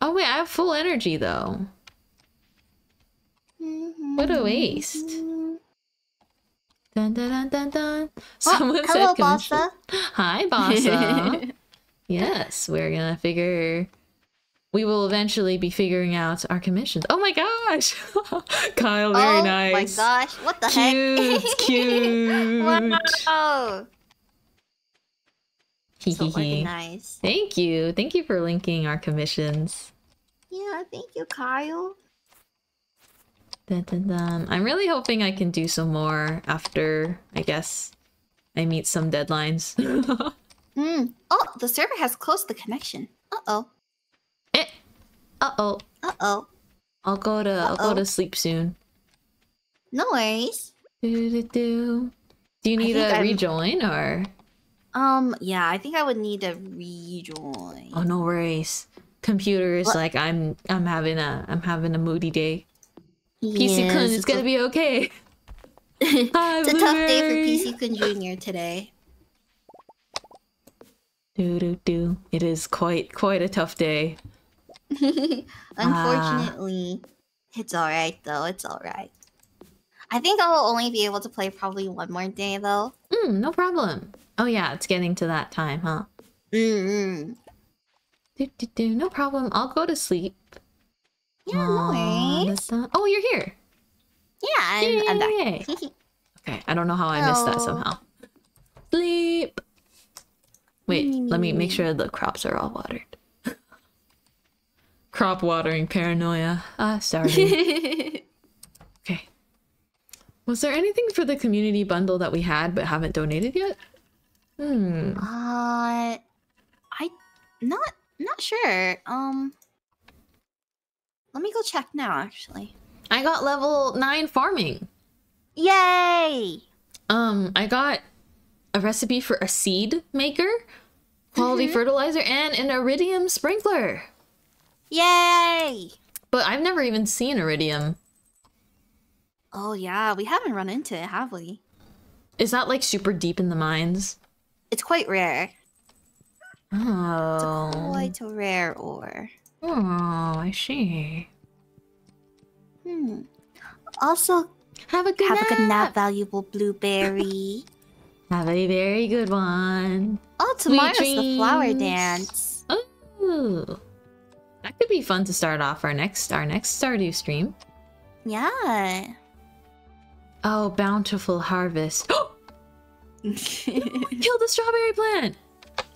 Oh wait, I have full energy though. What a waste. Dun dun dun dun dun. Oh, Someone oh, hello, said Bossa. Hi, Bossa. yes, we're gonna figure. We will eventually be figuring out our commissions. Oh my gosh, Kyle, very oh nice. Oh my gosh, what the Cute, heck? cute. wow. So organized. Thank you, thank you for linking our commissions. Yeah, thank you, Kyle. Dun, dun, dun. I'm really hoping I can do some more after, I guess, I meet some deadlines. Mm. Oh, the server has closed the connection. Uh oh. eh. Uh oh. Uh oh. I'll go to I'll go to sleep soon. No worries. Do, do, do. do you need to rejoin or? Um, yeah, I think I would need to rejoin. Oh no worries. Computer is What? like I'm I'm having a I'm having a moody day. PC Kun, it's gonna be okay. Hi, It's a tough day for. PC Kun Jr. today. Do do do. It is quite quite a tough day. Uh, Unfortunately, it's alright though. It's alright. I think I will only be able to play probably one more day though. Mm, no problem. Oh yeah, it's getting to that time, huh? Mm-mm. Do, do, do. No problem. I'll go to sleep. Yeah, no worries. Oh, you're here. Yeah, I'm, I'm back. Okay, I don't know how I missed that oh. somehow. Sleep. Wait, let me make hmm. sure the crops are all watered. Crop watering paranoia. Ah, sorry. okay. Was there anything for the community bundle that we had but haven't donated yet? Hmm. uh, I not not sure. Um, let me go check now. Actually, I got level 9 farming. yay! Um, I got a recipe for a seed maker, quality fertilizer, and an iridium sprinkler. Yay! But I've never even seen iridium. Oh yeah, we haven't run into it, have we? Is that like super deep in the mines? It's quite rare. Oh. Quite a rare ore. Oh, I see. Hmm. Also, Have a good have nap. a good nap, valuable blueberry. Have a very good one. Oh, tomorrow's the flower dance. Ooh. That could be fun to start off our next our next Stardew stream. Yeah. Oh, bountiful harvest. Kill the strawberry plant!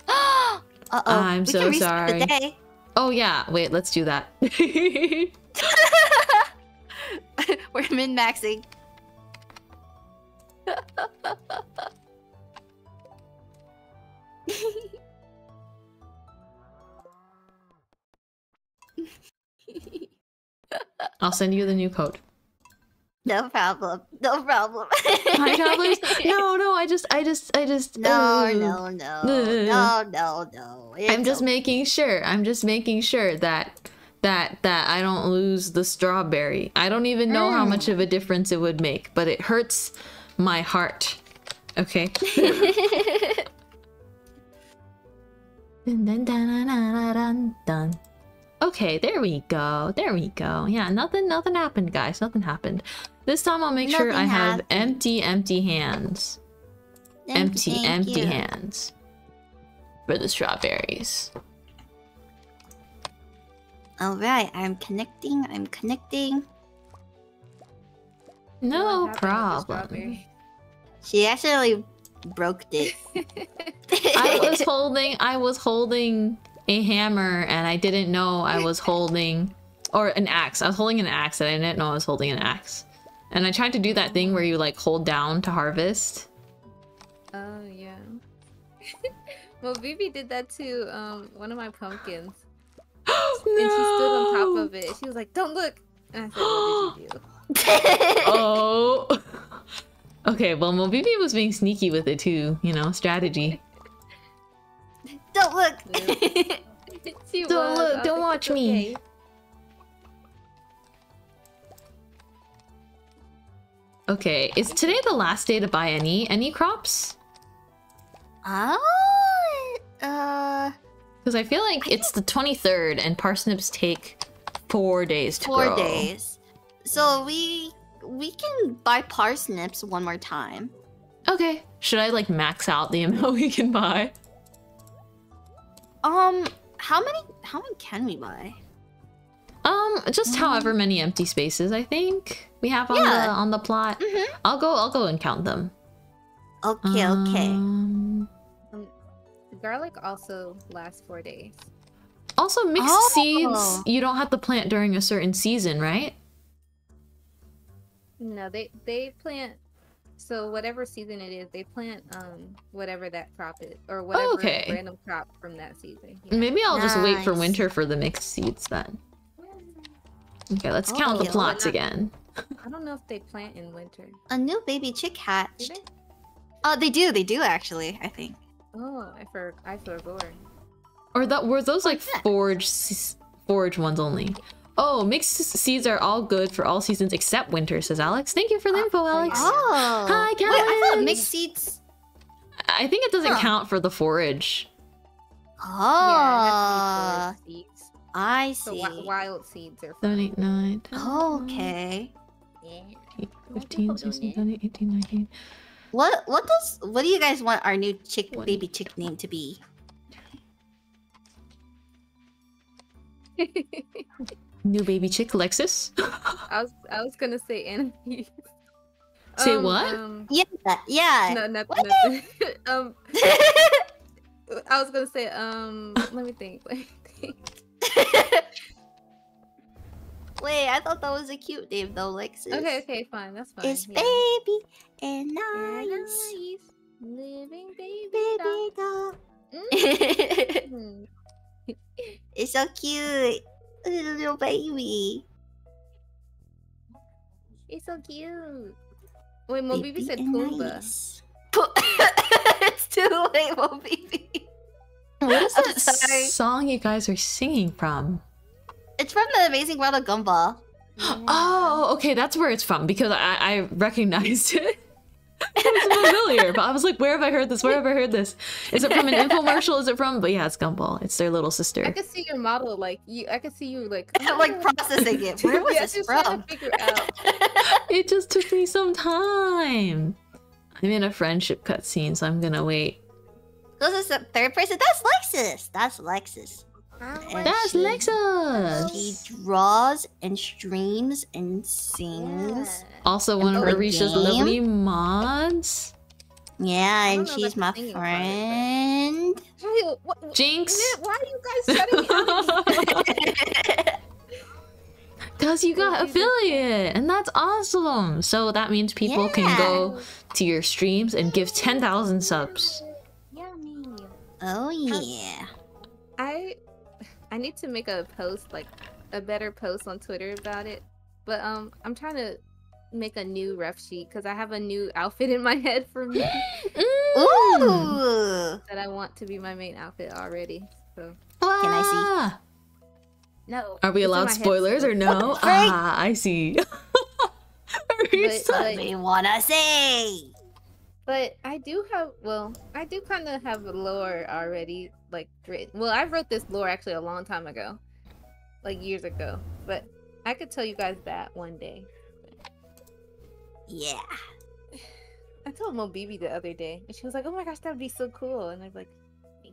Uh oh. I'm we so sorry. The day. Oh yeah, wait, let's do that. We're min maxing. I'll send you the new code. No problem. No problem. Travelers. No, no, I just I just I just No, uh, no, no, uh, no, no, no. I'm just okay. making sure. I'm just making sure that that that I don't lose the strawberry. I don't even know how much of a difference it would make, but it hurts my heart. Okay. Dun, dun, dun, dun, dun, dun, dun. Okay, there we go. There we go. Yeah, nothing nothing happened, guys. Nothing happened. This time I'll make sure I Nothing have happened. empty empty hands. Thank empty thank empty you. hands for the strawberries. All right, I'm connecting. I'm connecting. No What happened with the problem. She actually broke it. I was holding I was holding a hammer and I didn't know I was holding or an axe. I was holding an axe and I didn't know I was holding an axe. And I tried to do that thing where you like hold down to harvest. Oh yeah. well, Vivi did that to um one of my pumpkins, and she stood on top of it. She was like, "Don't look." And I said, "What did you do?" Oh. okay, well Mobibi was being sneaky with it too, you know, strategy. Don't look. Don't was. look, don't watch me." okay." Okay, is today the last day to buy any any crops? oh, uh, Because I feel like it's the 23rd and parsnips take four days to four grow. days. So we we can buy parsnips one more time. Okay. Should I like max out the amount we can buy? Um, how many? How many can we buy? Um, just however many empty spaces I think we have on Yeah. the on the plot. Mhm. I'll go. I'll go and count them. Okay, okay. Um, Garlic also lasts four days. also, mixed Oh. seeds you don't have to plant during a certain season, right? No, they they plant. So whatever season it is, they plant um whatever that crop is, or whatever okay. random crop from that season. Yeah. Maybe I'll just wait for winter for the mixed seeds then. Okay, let's count the Oh, plots not- again. I don't know if they plant in winter. A new baby chick Do hatched. they? Oh, they do. They do actually. I think. Oh, I for I forgot. Or that were those like What's that? forage forage ones only? Oh, mixed seeds are all good for all seasons except winter, says Alex. Thank you for the info, oh, Alex. Oh. Hi, Wait, I thought mixed seeds. I think it doesn't Huh. count for the forage. Oh, yeah, it has to be forage seeds. I So see. wi- wild seeds are. Seven, eight, nine, 10, Okay. Yeah. 15, 16, 17, 18, 19. What what does what do you guys want our new chick baby chick name to be? New baby chick, Lexus. I was I was gonna say enemies. Say what? Um, Yeah, yeah. no, nothing. What? nothing. um, I was gonna say um. Let me think. Let me think. Wait, I thought that was a cute name though, Lexus. Okay, okay, fine. That's fine. It's yeah. baby and Yeah, nice. nice. Living baby. Baby doll. doll. Mm. it's so cute. Little, little baby. It's so cute. Wait, Mobibi said and Pumbaa. nice. It's too late, Mobibi. What is I'm that sorry. song you guys are singing from? It's from the Amazing World of Gumball. Oh, okay, that's where it's from because I, I recognized it. it was familiar, but I was like, where have I heard this? Where have I heard this? Is it from an infomercial? Is it from? But yeah, it's Gumball. It's their little sister. I sister. could see your model, like you. I could see you, like like "Oh." processing it. Where was yeah, this just from? to figure out. It just took me some time. I'm in a friendship cutscene, so I'm gonna wait. This is the third person. That's Lexus. That's Lexus. And That's she- Lexus. She draws and streams and sings. Also one of Erisa's lovely mods. Yeah, and she's my the part, but- friend. What, what, Jinx. man, why are you guys shutting me out? Cause you got affiliate, and that's awesome. So that means people can go to your streams and give ten thousand subs. Yummy. Oh yeah. I I need to make a post like a better post on Twitter about it. But um I'm trying to make a new ref sheet because I have a new outfit in my head for me. Ooh. that I want to be my main outfit already. So Can I see? Ah. no. Are we allowed my head spoilers or no? frick? Ah, I see. Erisa. But- We wanna say. But I do have well, I do kind of have a lore already like written. Well, I wrote this lore actually a long time ago, like years ago. But I could tell you guys that one day. Yeah. I told Mobibi the other day, and she was like, "Oh my gosh, that'd be so cool!" And I'm like,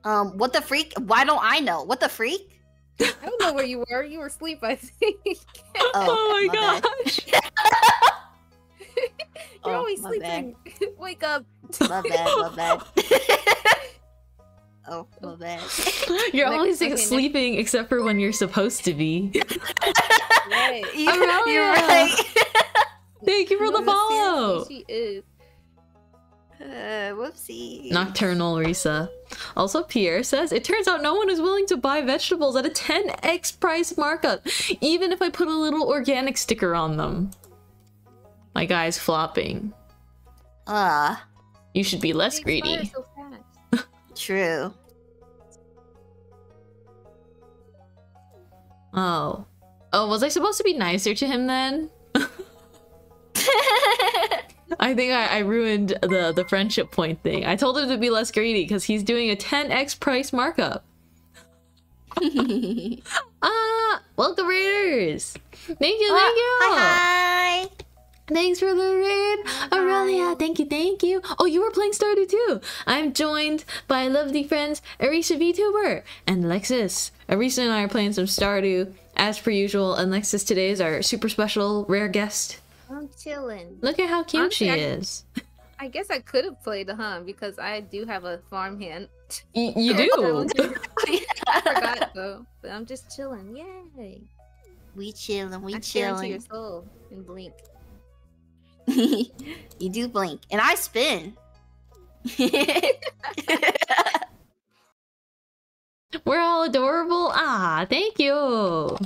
Um, what the freak? Why don't I know? What the freak? "I don't know where you were. You were asleep, I think. Oh, Oh my bad. gosh. You're Oh, always sleeping. Wake up." My bad, my bad. Oh, my bad. You're Next- always okay, next- sleeping except for when you're supposed to be. Right. You, Aurelia. you're right. Thank you for the follow. seriously, She is. Uh, whoopsie. Nocturnal Risa. Also, Pierre says, It turns out no one is willing to buy vegetables at a 10x price markup, even if I put a little organic sticker on them. My guy's flopping. Uh, You should be less greedy. so fast. True. Oh. Oh, was I supposed to be nicer to him then? I think I, I ruined the, the friendship point thing. I told him to be less greedy because he's doing a 10x price markup. Ah, welcome Raiders! Thank you, thank you! Hi, hi. Thanks for the raid, Aurelia. Thank you, thank you. Oh, you were playing Stardew too. I'm joined by lovely friends Erisa VTuber and Lexus. Erisa and I are playing some Stardew as per usual, and Lexus today is our super special rare guest. I'm chilling. Look at how cute Honestly, she I- is. I guess I could have played the huh because I do have a farmhand. Y- you do. I forgot though, but I'm just chilling. Yay! We chilling. we I stare into your chillin'. soul and blink. you do blink, and I spin. We're all adorable. Ah, thank you.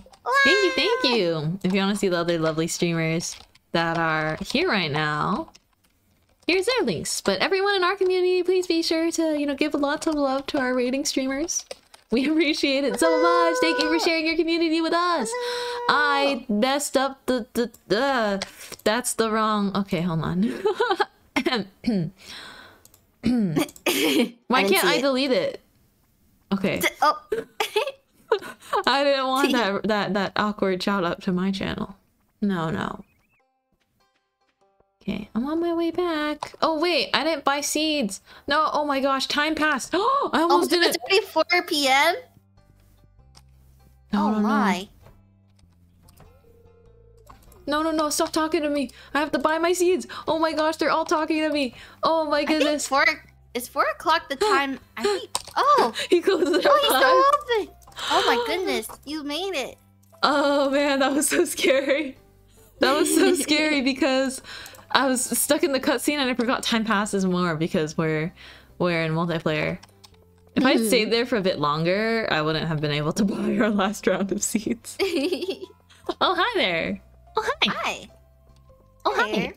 Thank you, thank you. If you want to see the other lovely streamers that are here right now, here's their links. But everyone in our community, please be sure to, you know, give lots of love to our rating streamers. We appreciate it so much. Thank you for sharing your community with us. I messed up the the, the that's the wrong. Okay, hold on. Why didn't can't I delete it? Okay. oh, I didn't want that that that awkward shout out to my channel. No, no. Okay, I'm on my way back. Oh wait, I didn't buy seeds. No, oh my gosh, time passed. Oh, I oh, almost it's didn't. already 4 p.m. No, oh no, no. my. No, no, no, stop talking to me. I have to buy my seeds. Oh my gosh, they're all talking to me. Oh my goodness. four. It's four o'clock. The time. I think. Oh, He closes oh, he's still open. Oh my goodness, you made it. Oh man, that was so scary. That was so scary because I was stuck in the cutscene and I forgot time passes more because we're we're in multiplayer. If I'd stayed there for a bit longer, I wouldn't have been able to buy our last round of seeds. Oh hi there. Oh hi. hi. Oh hi. there.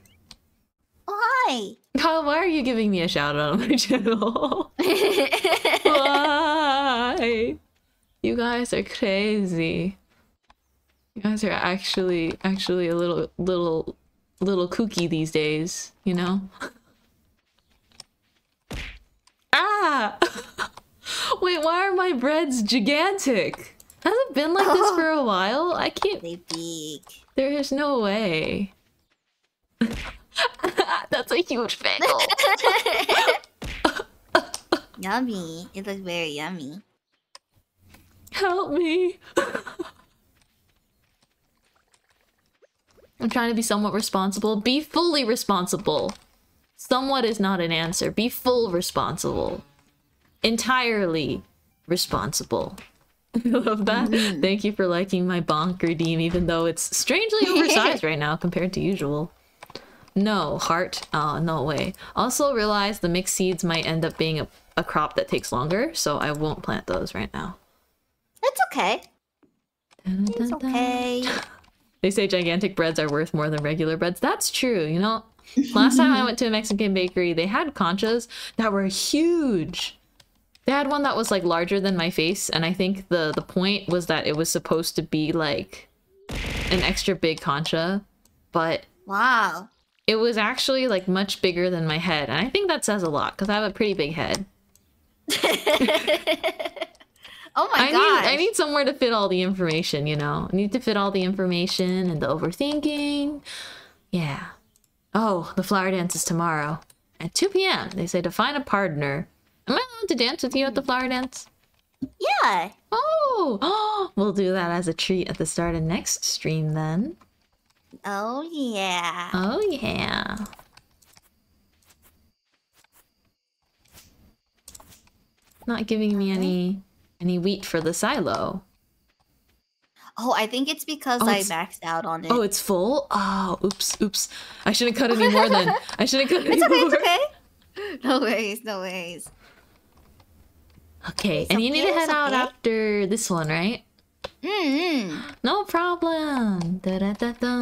Oh Kyle, why are you giving me a shout out on my channel? why? You guys are crazy. You guys are actually actually a little little little kooky these days, you know? ah! Wait, why are my breads gigantic? Has it been like this for a while? I can't they big. there is no way. That's a huge bagel. yummy. It looks very yummy. Help me. I'm trying to be somewhat responsible. Be fully responsible. Somewhat is not an answer. Be full responsible. Entirely responsible. I love that. Mm. Thank you for liking my bonk redeem, even though it's strangely oversized right now compared to usual. No, heart. Oh, no way. Also realize the mixed seeds might end up being a, a crop that takes longer, so I won't plant those right now. It's okay. It's okay. They say gigantic breads are worth more than regular breads. That's true, you know? Last time I went to a Mexican bakery, they had conchas that were huge. They had one that was like larger than my face, and I think the the point was that it was supposed to be like an extra big concha, but Wow. it was actually like much bigger than my head, and I think that says a lot because I have a pretty big head. oh my I god. need I need somewhere to fit all the information, you know. I need to fit all the information and the overthinking. Yeah. Oh, the flower dance is tomorrow at 2 p.m. They say to find a partner. Am I allowed to dance with you at the flower dance? Yeah. Oh, we'll do that as a treat at the start of next stream then. Oh yeah. Oh yeah. Not giving me any any wheat for the silo. Oh, I think it's because Oh, I it's- maxed out on it. Oh, it's full? Oh, oops, oops. I shouldn't cut any more then. I shouldn't cut any it's okay, more. it's okay. No worries, no worries. Okay, It's and you need to head out okay. after this one, right? Mm-hmm. No problem. Da da da da.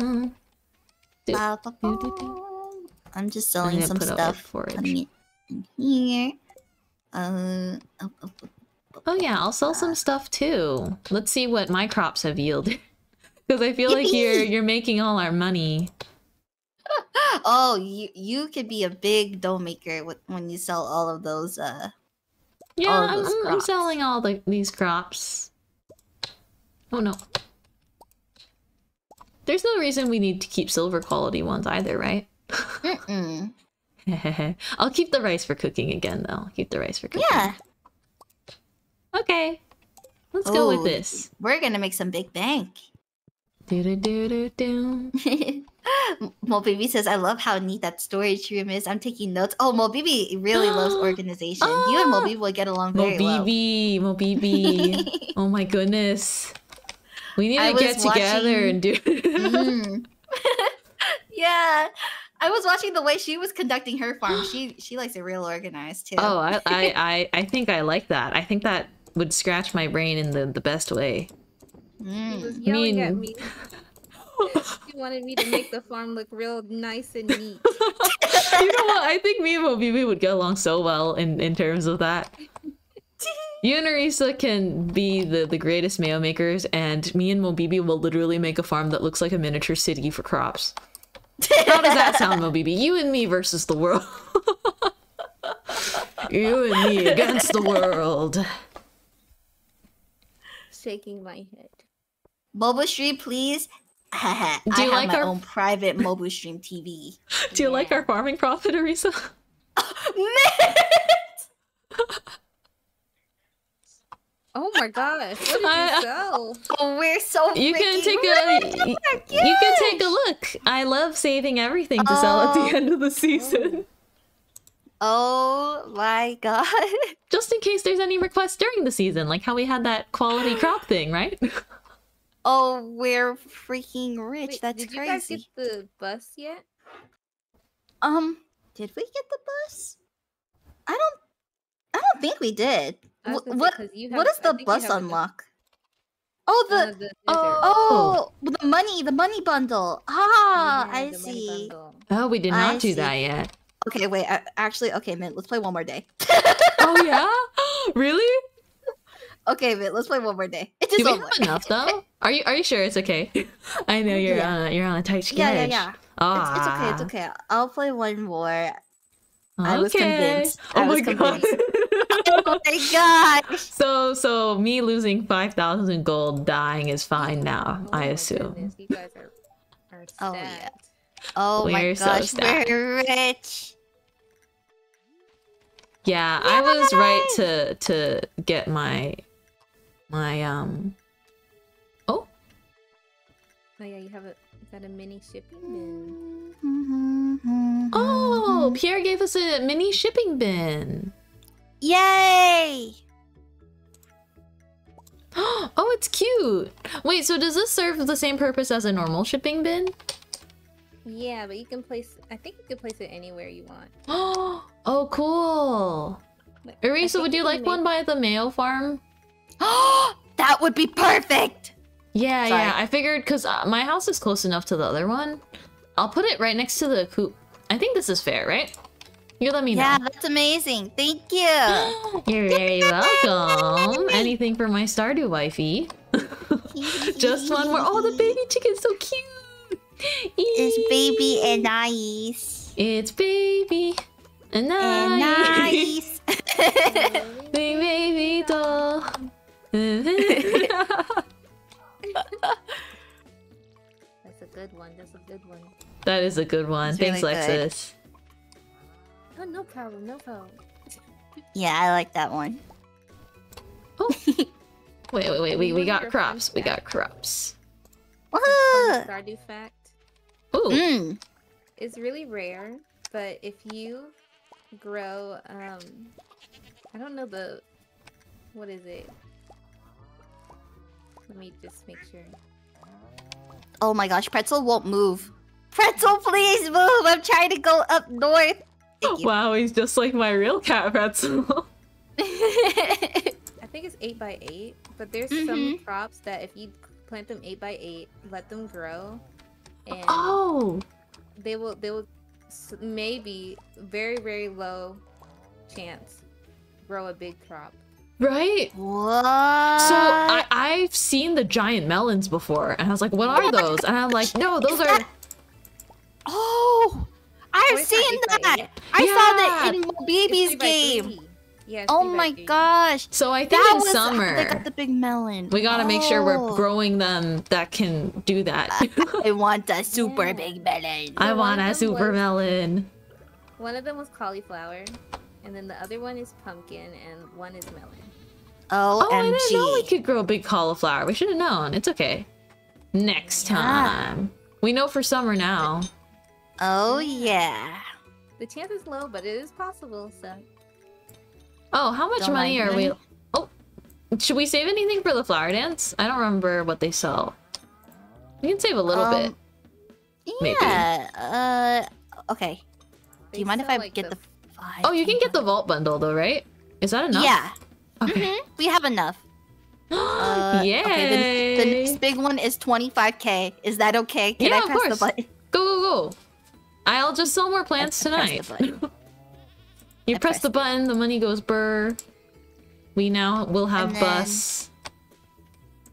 Do- Ba, ba, ba. do, do. I'm just selling gonna some put out, like, stuff. it in here. Uh, oh, oh, oh. Oh yeah, I'll sell some stuff too. Let's see what my crops have yielded. Because I feel like you're you're making all our money. oh, you you could be a big dough maker with, when you sell all of those. Uh, Yeah, I'm, those I'm- selling all the these crops. Oh no. There's no reason we need to keep silver quality ones either, right? mm-mm. I'll keep the rice for cooking again, though. Keep the rice for cooking. yeah, Okay. Let's go with this. we're gonna make some big bank. Do do do do do. Mobibi says, "I love how neat that storage room is. I'm taking notes." Oh, Mobibi really loves organization. You and Ah! Baby will get along very well. Mobibi, Mobibi. oh my goodness. We need I to get together watching- and do. Mm. yeah, I was watching the way she was conducting her farm. She she likes it real organized too. oh, I, I, I, I think I like that. I think that would scratch my brain in the, the best way. He Mm. was yelling at me. He wanted me to make the farm look real nice and neat. you know what? I think me and Mobibi would get along so well in, in terms of that. You and Erisa can be the, the greatest mayo makers, and me and Mobibi will literally make a farm that looks like a miniature city for crops. How does that sound, Mobibi? You and me versus the world. you and me against the world. Shaking my head. Mobo stream, please. I you have like my our- own private Mobo stream TV. Do you like our farming profit, Erisa? Oh my gosh! What did I- you sell? oh, we're so. You can take rich. a oh y- you can take a look. I love saving everything to sell at Oh. the end of the season. Oh my god. Just in case there's any requests during the season, like how we had that quality crop thing, right? Oh, we're freaking rich. Wait, That's did you guys get the bus yet? Um, did we get the bus? I don't. I don't think we did. I was Wh- gonna say, what? 'cause you what have- is I the bus have enough- unlock? Oh, Uh, the the desert. oh, the money, the money bundle. Ah, Yeah, I see. bundle. Oh, we did I not do see. that yet. Okay, wait. I, actually, okay, man. Let's play one more day. Oh yeah? really? okay, man. Let's play one more day. It's just Do we have enough though? Are you are you sure it's okay? I know you're Yeah. on a, you're on a tight schedule. Yeah, yeah, yeah. Ah. It's, it's okay. It's okay. I'll play one more. I was Okay. convinced. Oh I my was god. Oh my gosh. so so me losing five thousand gold dying is fine now, Oh I assume. goodness, You guys are, are Oh, yeah. Oh my We're so gosh, stacked. we're rich. Yeah, I was right to to get my my um. Oh, Oh yeah, you have a is that a mini shipping bin? oh! Pierre gave us a mini shipping bin. Yay! Oh, it's cute. Wait, so does this serve the same purpose as a normal shipping bin? Yeah, but you can place. I think you can place it anywhere you want. oh, cool. Like, I Erisa, would you like make- one by the mayo farm? Oh, that would be perfect. Yeah, Sorry. yeah. I figured because uh, my house is close enough to the other one. I'll put it right next to the coop. I think this is fair, right? You let me Yeah, know. that's amazing. Thank you. You're very welcome. Anything for my Stardew wifey. Just one more. Oh, the baby chicken's so cute. It's baby and nice. It's baby. And And nice. nice. Baby doll. That's a good one. That's a good one. that is a good one. It's Thanks, really good. Lexus. Oh, no problem. No problem. yeah, I like that one. Oh. Wait, wait, wait. We, we got crops. We got crops. Woohoo! Stardew fact. Ooh. Mm. It's really rare, but if you grow, um, I don't know the, what is it? Let me just make sure. Oh my gosh, Pretzel won't move. Pretzel, please move. I'm trying to go up north. Wow, he's just like my real cat pretzel. I think it's eight by eight, but there's some Mhm. crops that if you plant them eight by eight, let them grow, and oh, they will they will maybe very very low chance grow a big crop. right. what? So I I've seen the giant melons before, and I was like, "What are those?" And I'm like, "No, those are." Oh, I've it's not seen eight that. eight. I saw that in It's Baby's three game. Three. Yeah. it's Oh three by my three. gosh. So I think That in was summer they got the big melon. we gotta make sure we're Oh. growing them that can do that. I want a super Yeah. big melon. I So want a super was- melon. One of them was cauliflower, and then the other one is pumpkin, and one is melon. Oh, oh I didn't know we could grow a big cauliflower. We should have known. It's okay. Next Yeah. time. We know for summer now. Oh yeah. The chance is low, but it is possible. So Oh, how much Don't money mind are we? Oh, should we save anything for the flower dance? I don't remember what they sell. We can save a little bit. Um, maybe. Yeah. Uh. Okay. Do they you mind if I like, get the? five Oh, you can get the vault bundle though, right? Is that enough? Yeah. Okay. Mhm, We have enough. Uh, Yay! Okay, the, the next big one is 25k. Is that okay? Can Yeah, I of press the course. button? Go go go! I'll just sell more plants I pressed tonight. button. you I press the pressed it. button, the money goes burr. We now will have bus.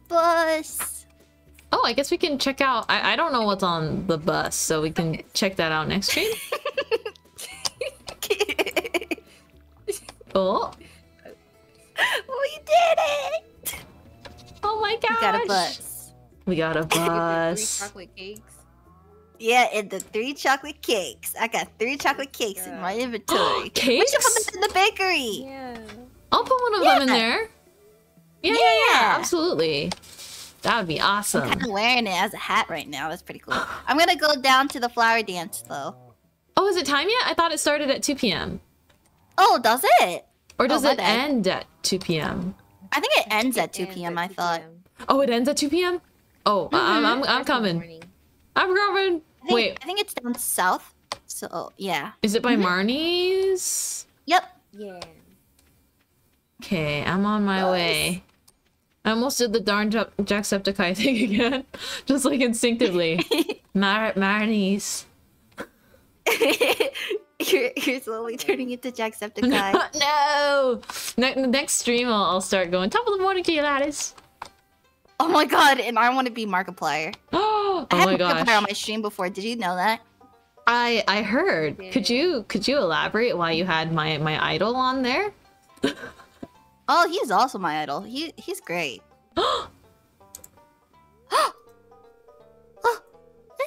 Bus. Oh, I guess we can check out. I, I don't know what's on the bus, so we can check that out next stream. Oh, we did it! oh my gosh! We got a bus. We got a bus. chocolate cakes. Yeah, and the three chocolate cakes. I got three chocolate cakes in my inventory. we Cakes? should put them in the bakery. Yeah. I'll put one of them in there. Yeah, yeah, yeah, Yeah. absolutely. That would be awesome. I'm kind of wearing it as a hat right now. That's pretty cool. I'm gonna go down to the flower dance though. Oh, is it time yet? I thought it started at 2 p.m. Oh, does it? Or does oh, my it bad. end at 2 p.m.? I think it ends at 2 p.m. I thought. Oh, it ends at 2 p.m.? Oh, I'm, I'm, I'm Starts in the coming. I'm coming. I think, Wait, I think it's down south. So yeah. is it by mm-hmm. Marnie's? Yep. Yeah. Okay, I'm on my Nice. way. I almost did the darn Ja- Jacksepticeye thing again. Just like instinctively. Mar- Marnie's. you're, you're slowly turning into Jacksepticeye. no! Ne- next stream, I'll, I'll start going top of the morning to you, laddies. Oh my god, and I want to be Markiplier. Oh, I had my Markiplier on my stream before. Did you know that? I I heard. Could you could you elaborate why you had my my idol on there? Oh, he's also my idol. He he's great. Oh, eh.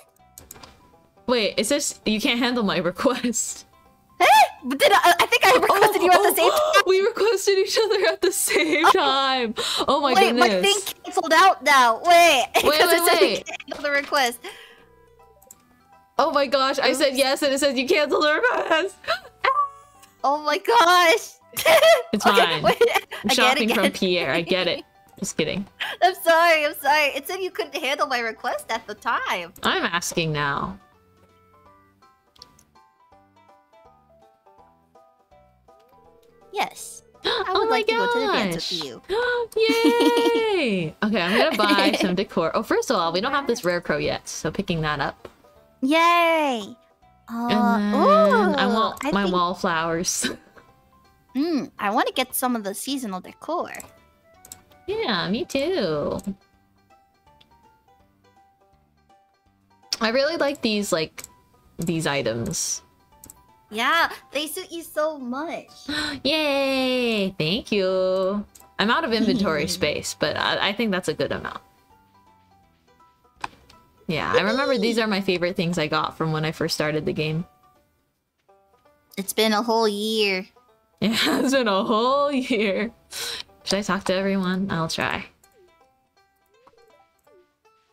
Wait, is this you can't handle my request? But did I? I think I requested you at the same time. we requested each other at the same oh. time. Oh my Wait, my thing canceled out now. Wait, Wait, wait, it said wait. handle the request. Oh my gosh, I said yes and it says you canceled the request. Oh my gosh. It's Okay, fine. wait, I'm again, shopping from. Pierre. I get it. Just kidding. I'm sorry, I'm sorry. It said you couldn't handle my request at the time. I'm asking now. Yes. I would like to go to the dance with you. Yay! okay, I'm gonna buy some decor. Oh, first of all, we don't have this rare crow yet, so picking that up. Yay! Uh, And ooh, I want I my think- wallflowers. Mm, I want to get some of the seasonal decor. yeah, me too. I really like these like these items. Yeah, they suit you so much. Yay! Thank you. I'm out of inventory space, but I, I think that's a good amount. Yeah, I remember these are my favorite things I got from when I first started the game. It's been a whole year. It has been a whole year. Should I talk to everyone? I'll try.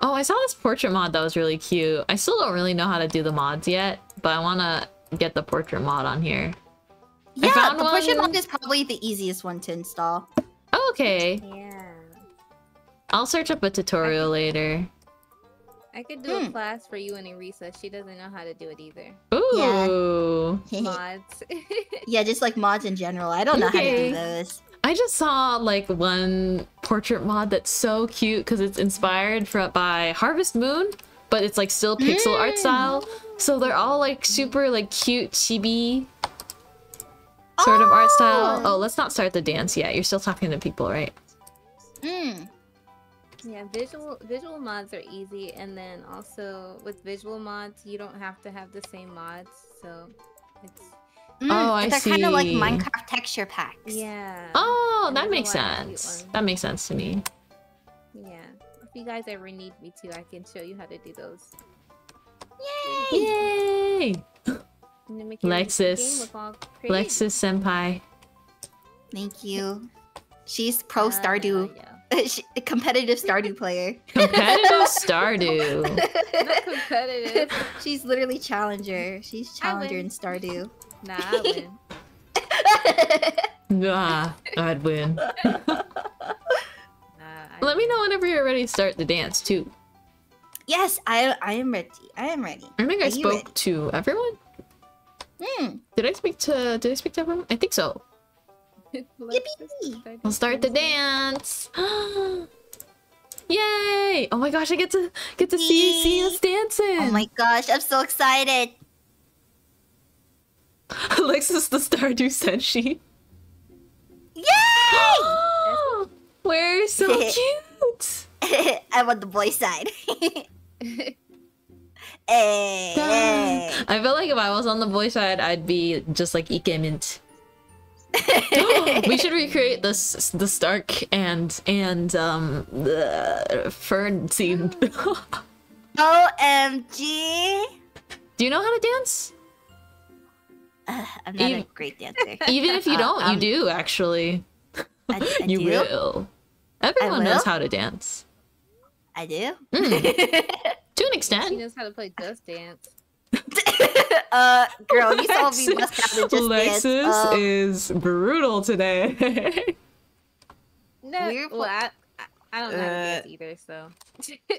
Oh, I saw this portrait mod that was really cute. I still don't really know how to do the mods yet, but I want to get the portrait mod on here. Yeah, found the portrait one- mod is probably the easiest one to install. Oh, okay. Yeah. I'll search up a tutorial later. I could do Hmm. a class for you and Erisa. She doesn't know how to do it either. Ooh. Mods. yeah, just like mods in general. I don't know how to do those. I just saw like one portrait mod that's so cute because it's inspired from by Harvest Moon, but it's like still pixel art style. So they're all like super like cute chibi sort of art style. Oh. Oh, let's not start the dance yet. You're still talking to people, right? Hmm. yeah, visual visual mods are easy, and then also with visual mods, you don't have to have the same mods, so it's Mm, Oh, I They're kind of like. Minecraft texture packs. yeah. Oh, And that makes lot of cute sense. That makes sense to me. Yeah. If you guys ever need me to, I can show you how to do those. Yay! Yay! And then make Lexus. look all pretty. Lexus Senpai. Thank you. She's pro Uh, Stardew, yeah. she, competitive Stardew player. Competitive Stardew. Not competitive. She's literally challenger. She's challenger in Stardew. Nah, I win. Ah, I'd win. Nah, I Let me know whenever you're ready to start the dance too. Yes, I I am ready. I am ready. I think I Are you spoke ready? to everyone. Hmm. Did I speak to? Did I speak to everyone? I think so. Let's Yippee! start We'll start the dance. Yay! Oh my gosh, I get to get to see see us dancing. Oh my gosh, I'm so excited. Alexis the Stardew Senshi. Yay! We're so cute. I'm on the boy side. hey, hey. I feel like if I was on the boy side, I'd be just like Ike Mint. we should recreate this the Stark and and um the Fern scene. OMG! Do you know how to dance? Uh, I'm not a great dancer. Even if you Uh, don't, you um, do actually. I, I you do. will. Everyone will? knows how to dance. I do. Mm, to an extent. She knows how to play Just Dance. uh, girl, you saw me bust out the just Lexus dance. Uh, is brutal today. No, We're well, I, I, I don't know how to dance Uh, either, so.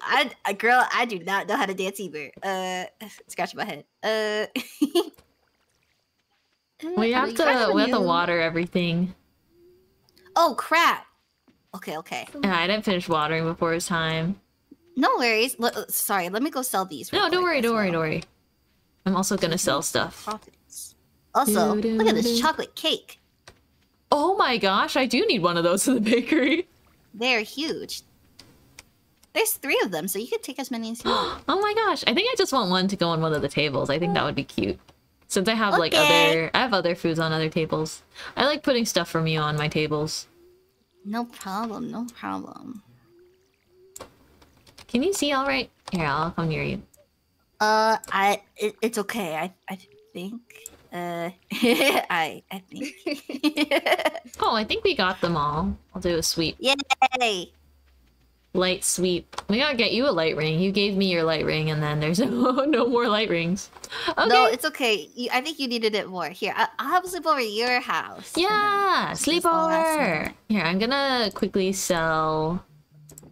I, uh, girl, I do not know how to dance either. Uh, scratch my head. Uh, we have to got we have to water everything. Oh crap. Okay, okay. Yeah, I didn't finish watering before it's time. No worries. L- uh, sorry, let me go sell these. No, don't worry, don't worry, don't worry. I'm also gonna sell stuff. Profits. Also, look at this chocolate cake. Oh my gosh, I do need one of those in the bakery. They're huge. There's three of them, so you could take as many as you want. Oh my gosh, I think I just want one to go on one of the tables. I think that would be cute. Since I have like other, I have other foods on other tables. I like putting stuff from you on my tables. No problem, no problem. Can you see all right? Here, I'll come near you. Uh, I it, it's okay. I I think Uh, I I think. Oh, I think we got them all. I'll do a sweep. Yay! Light sweep. We gotta get you a light ring. You gave me your light ring, and then there's no, no more light rings. Okay. No, it's okay. You, I think you needed it more. Here, I, I'll have a sleep over at your house. yeah, sleepover. Here, I'm gonna quickly sell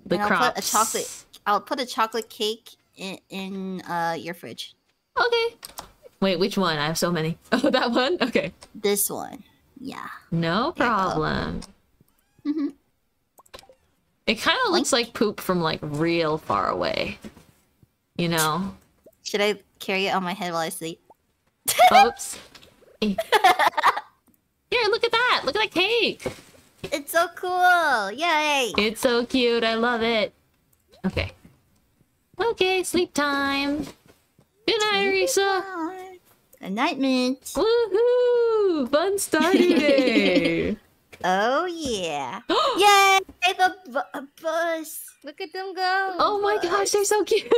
the And I'll put a chocolate. I'll put a chocolate cake in, in uh your fridge. Okay. Wait, which one? I have so many. Oh, that one? Okay. This one. Yeah. No There you go. problem. Mhm. It kind of looks like poop from like real far away. You know? Should I carry it on my head while I sleep? Oops. Here, look at that. Look at that cake. It's so cool! Yay! It's so cute. I love it. Okay. Okay, sleep time. Good night, Risa. Good night, Mint. Woohoo! Fun starting day. Oh yeah! Yay! The bu- uh, bus. Look at them go. Oh my gosh, they're so cute.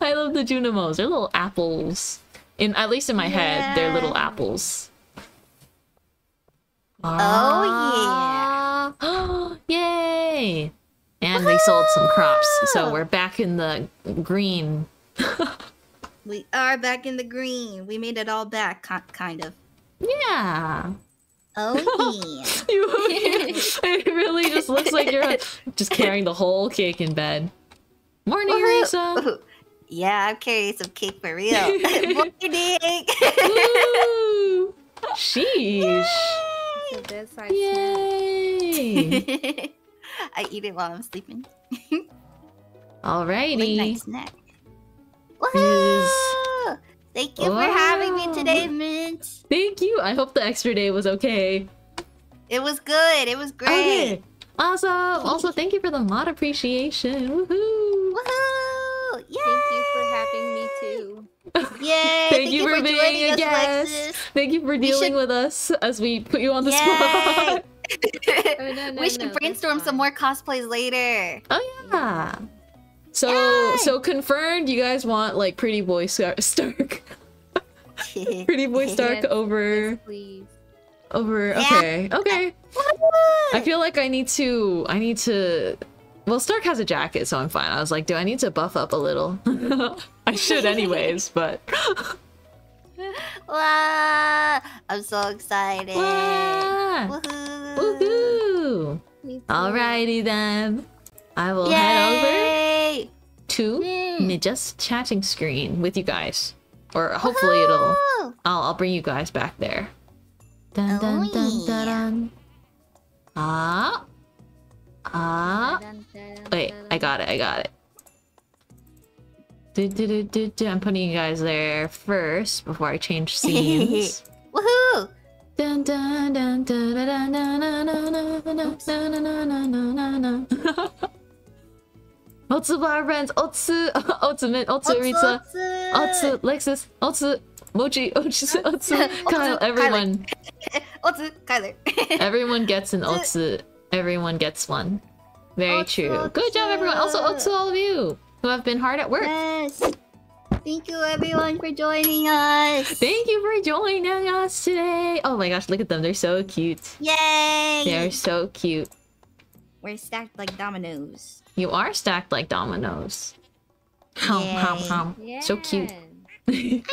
I love the Junimos. They're little apples. In at least in my head, they're little apples. Oh, yeah. Yay! And we sold some crops, so ah. we're back in the green. We are back in the green. We made it all back, kind of. Yeah. Oh yeah! You, it really just looks like you're just carrying the whole cake in bed. Morning, Woohoo! Risa. Yeah, I'm carrying some cake for real. Morning. Sheesh. The. Yay! I eat it while I'm sleeping. Late Alrighty. night snack. Yes. Woohoo! Thank you for having me today, Mint. Thank you. I hope the extra day was okay. It was good. It was great. Okay. Awesome. Also, thank you for the mod appreciation. Woohoo! Woohoo! Yay! Thank you for having me too. Yay! Thank, you for, being a guest. Alexis. Thank you for dealing should- with us as we put you on the Yay! spot. Oh, no, no, we should no, brainstorm some more cosplays later. Oh yeah. So Yay! so confirmed. You guys want like Pretty Boy Stark, Pretty Boy Stark Yes, over yes, please. over. Yeah. Okay, okay. I feel like I need to. I need to. Well, Stark has a jacket, so I'm fine. I was like, do I need to buff up a little? I should, anyways. But Wow! I'm so excited. Wah! Woohoo! Woohoo! Alrighty then. I will head over to Mm. Chatting screen with you guys, or hopefully it'll I'll, I'll bring you guys back there. Dun Oh, dun dun yeah. dun. dun. Ah. Ah. Dun, dun, dun, Wait, I got it. I got it. Du- du- du- du- du. I'm putting you guys there first before I change scenes. Woohoo! Dun, dun, dun, dun, dun, dun, dun, dun, dun, dun, dun, dun, dun. Otsu bar friends, Otsu, Otsu Mint, Otsu Ritsa, Otsu Lexus, Otsu Mochi, Otsu, Otsu Kyle, everyone, Otsu, Kyler. everyone gets an Otsu, everyone gets one. Very Otsu, true. Good job, everyone. Also, Otsu. Otsu, all of you who have been hard at work. yes. Thank you everyone for joining us. Thank you for joining us today. Oh my gosh, look at them. They're so cute. Yay! They're so cute. We're stacked like dominoes. You are stacked like dominoes. Hum, hum, Yay. hum. So cute.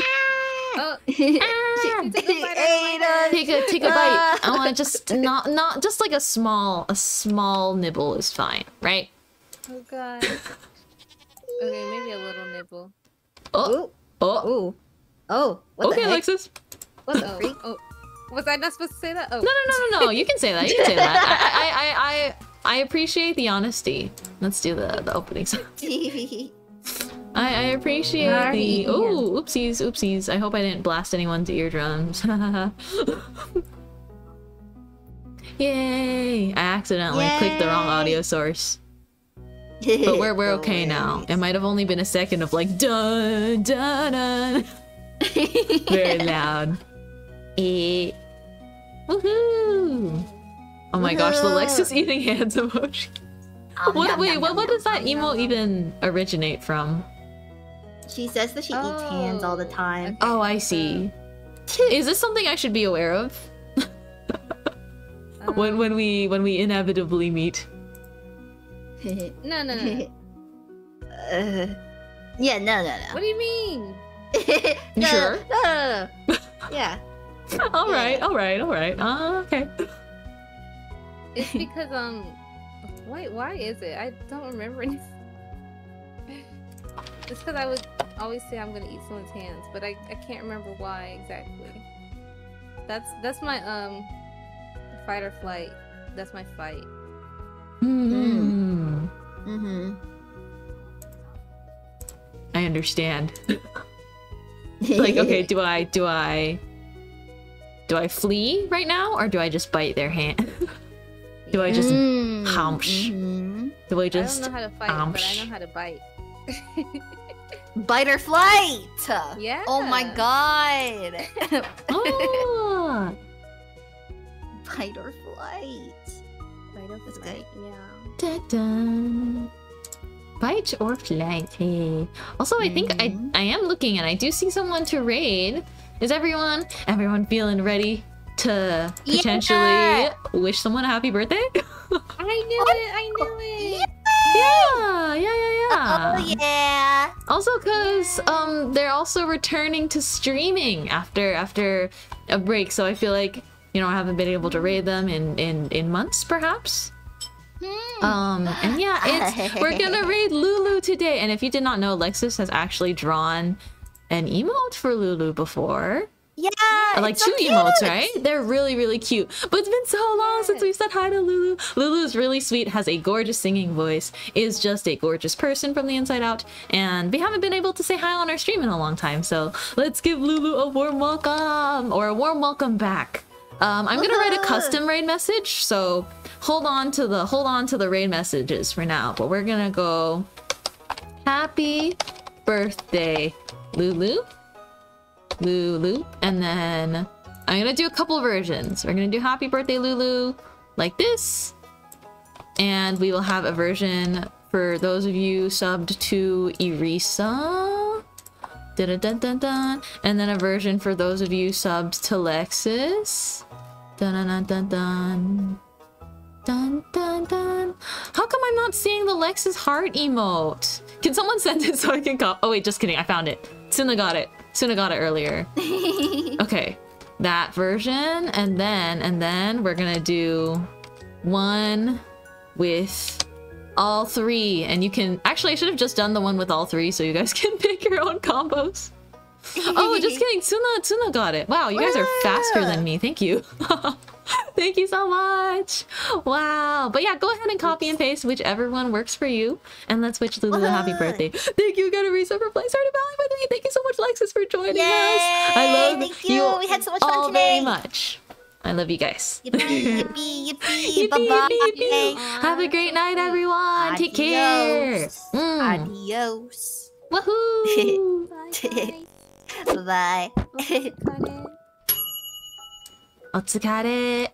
Oh, Ah, She took a bite out of my hand. take a take a bite. I want to just not not just like a small a small nibble is fine, right? oh god. Okay, maybe a little nibble. Oh Oh, oh. oh, oh! What Okay, the heck? Alexis. What the freak? oh. Was I not supposed to say that? Oh. No, no, no, no, no. You can say that. You can say that. I, I, I, I, I appreciate the honesty. Let's do the the opening. song. I, I appreciate the. Oh, oopsies, oopsies. I hope I didn't blast anyone's eardrums. Yay! I accidentally clicked the wrong audio source. But we're we're okay now. It might have only been a second of like dun dun dun. Very loud. Eh. Woohoo! Oh my gosh, the Woohoo. Lexus eating hands emoji. Um, What, nom, wait, nom, what, nom, what does that emo even originate from? She says that she eats hands all the Oh, time. okay. Oh, I see. Is this something I should be aware of when when we when we inevitably meet? No, no, no. uh, yeah, no, no, no. what do you mean? no, sure? No, no, no. yeah. all right, all right, all right. Uh, okay. It's because um, wait, why is it? I don't remember anything. It's because I would always say I'm gonna eat someone's hands, but I, I can't remember why exactly. That's that's my um fight or flight. That's my fight. Hmm. Mm-hmm. I understand. like, okay, do I do I do I flee right now or do I just bite their hand? do I just Mm, Hamsh. mhm. do I just I just don't know how to fight, but I know how to bite. Bite or flight. Yeah. Oh my god. Ah, Bite or flight. Bite That's flight, Yeah. da-dun. Bite or flight. Hey. Also, I think I Mhm. I am looking and I do see someone to raid. Is everyone everyone feeling ready to potentially Yeah. wish someone a happy birthday? I knew it. I knew it. yeah, yeah, yeah, yeah. Oh yeah. Also, cause um, they're also returning to streaming after after a break, so I feel like you know I haven't been able to raid them in in in months, perhaps. Hmm. Um, and yeah, it's we're gonna raid Lulu today. And if you did not know, Lexus has actually drawn an emote for Lulu before. Yeah. Like two so emotes, right? They're really, really cute. But it's been so long since we've said hi to Lulu. Lulu is really sweet, has a gorgeous singing voice, is just a gorgeous person from the inside out, and we haven't been able to say hi on our stream in a long time. So let's give Lulu a warm welcome or a warm welcome back. Um, I'm gonna write a custom raid message, so hold on to the hold on to the raid messages for now. But we're gonna go happy birthday, Lulu. Lulu. And then I'm gonna do a couple versions. We're gonna do Happy Birthday Lulu like this. And we will have a version for those of you subbed to Erisa. Dun -dun -dun -dun. And then a version for those of you subs to Lexus. Dun dun dun dun dun. Dun dun dun. How come I'm not seeing the Lexus heart emote? Can someone send it so I can cop? Oh wait, just kidding. I found it. Suna got it. Suna got it earlier. Okay, that version, and then and then we're gonna do one with all three, and you can actually I should have just done the one with all three, so you guys can pick your own combos. Oh, just kidding. Suna Suna got it. Wow, you guys are faster than me. Thank you. Thank you so much. Wow. But yeah, go ahead and copy and paste whichever one works for you. And let's wish Lulu a happy birthday. Thank you again, Erisa, for playing Stardew Valley with me. Thank you so much, Lexus, for joining us. I Yay, love thank you. We had so much fun all today. very much. I love you guys. Yippee, yippee, yippee, Yippee, bye bye. yippee, yippee. Have a great night, everyone. Take care. Adios. Mm. Adios. Woohoo. Bye, Bye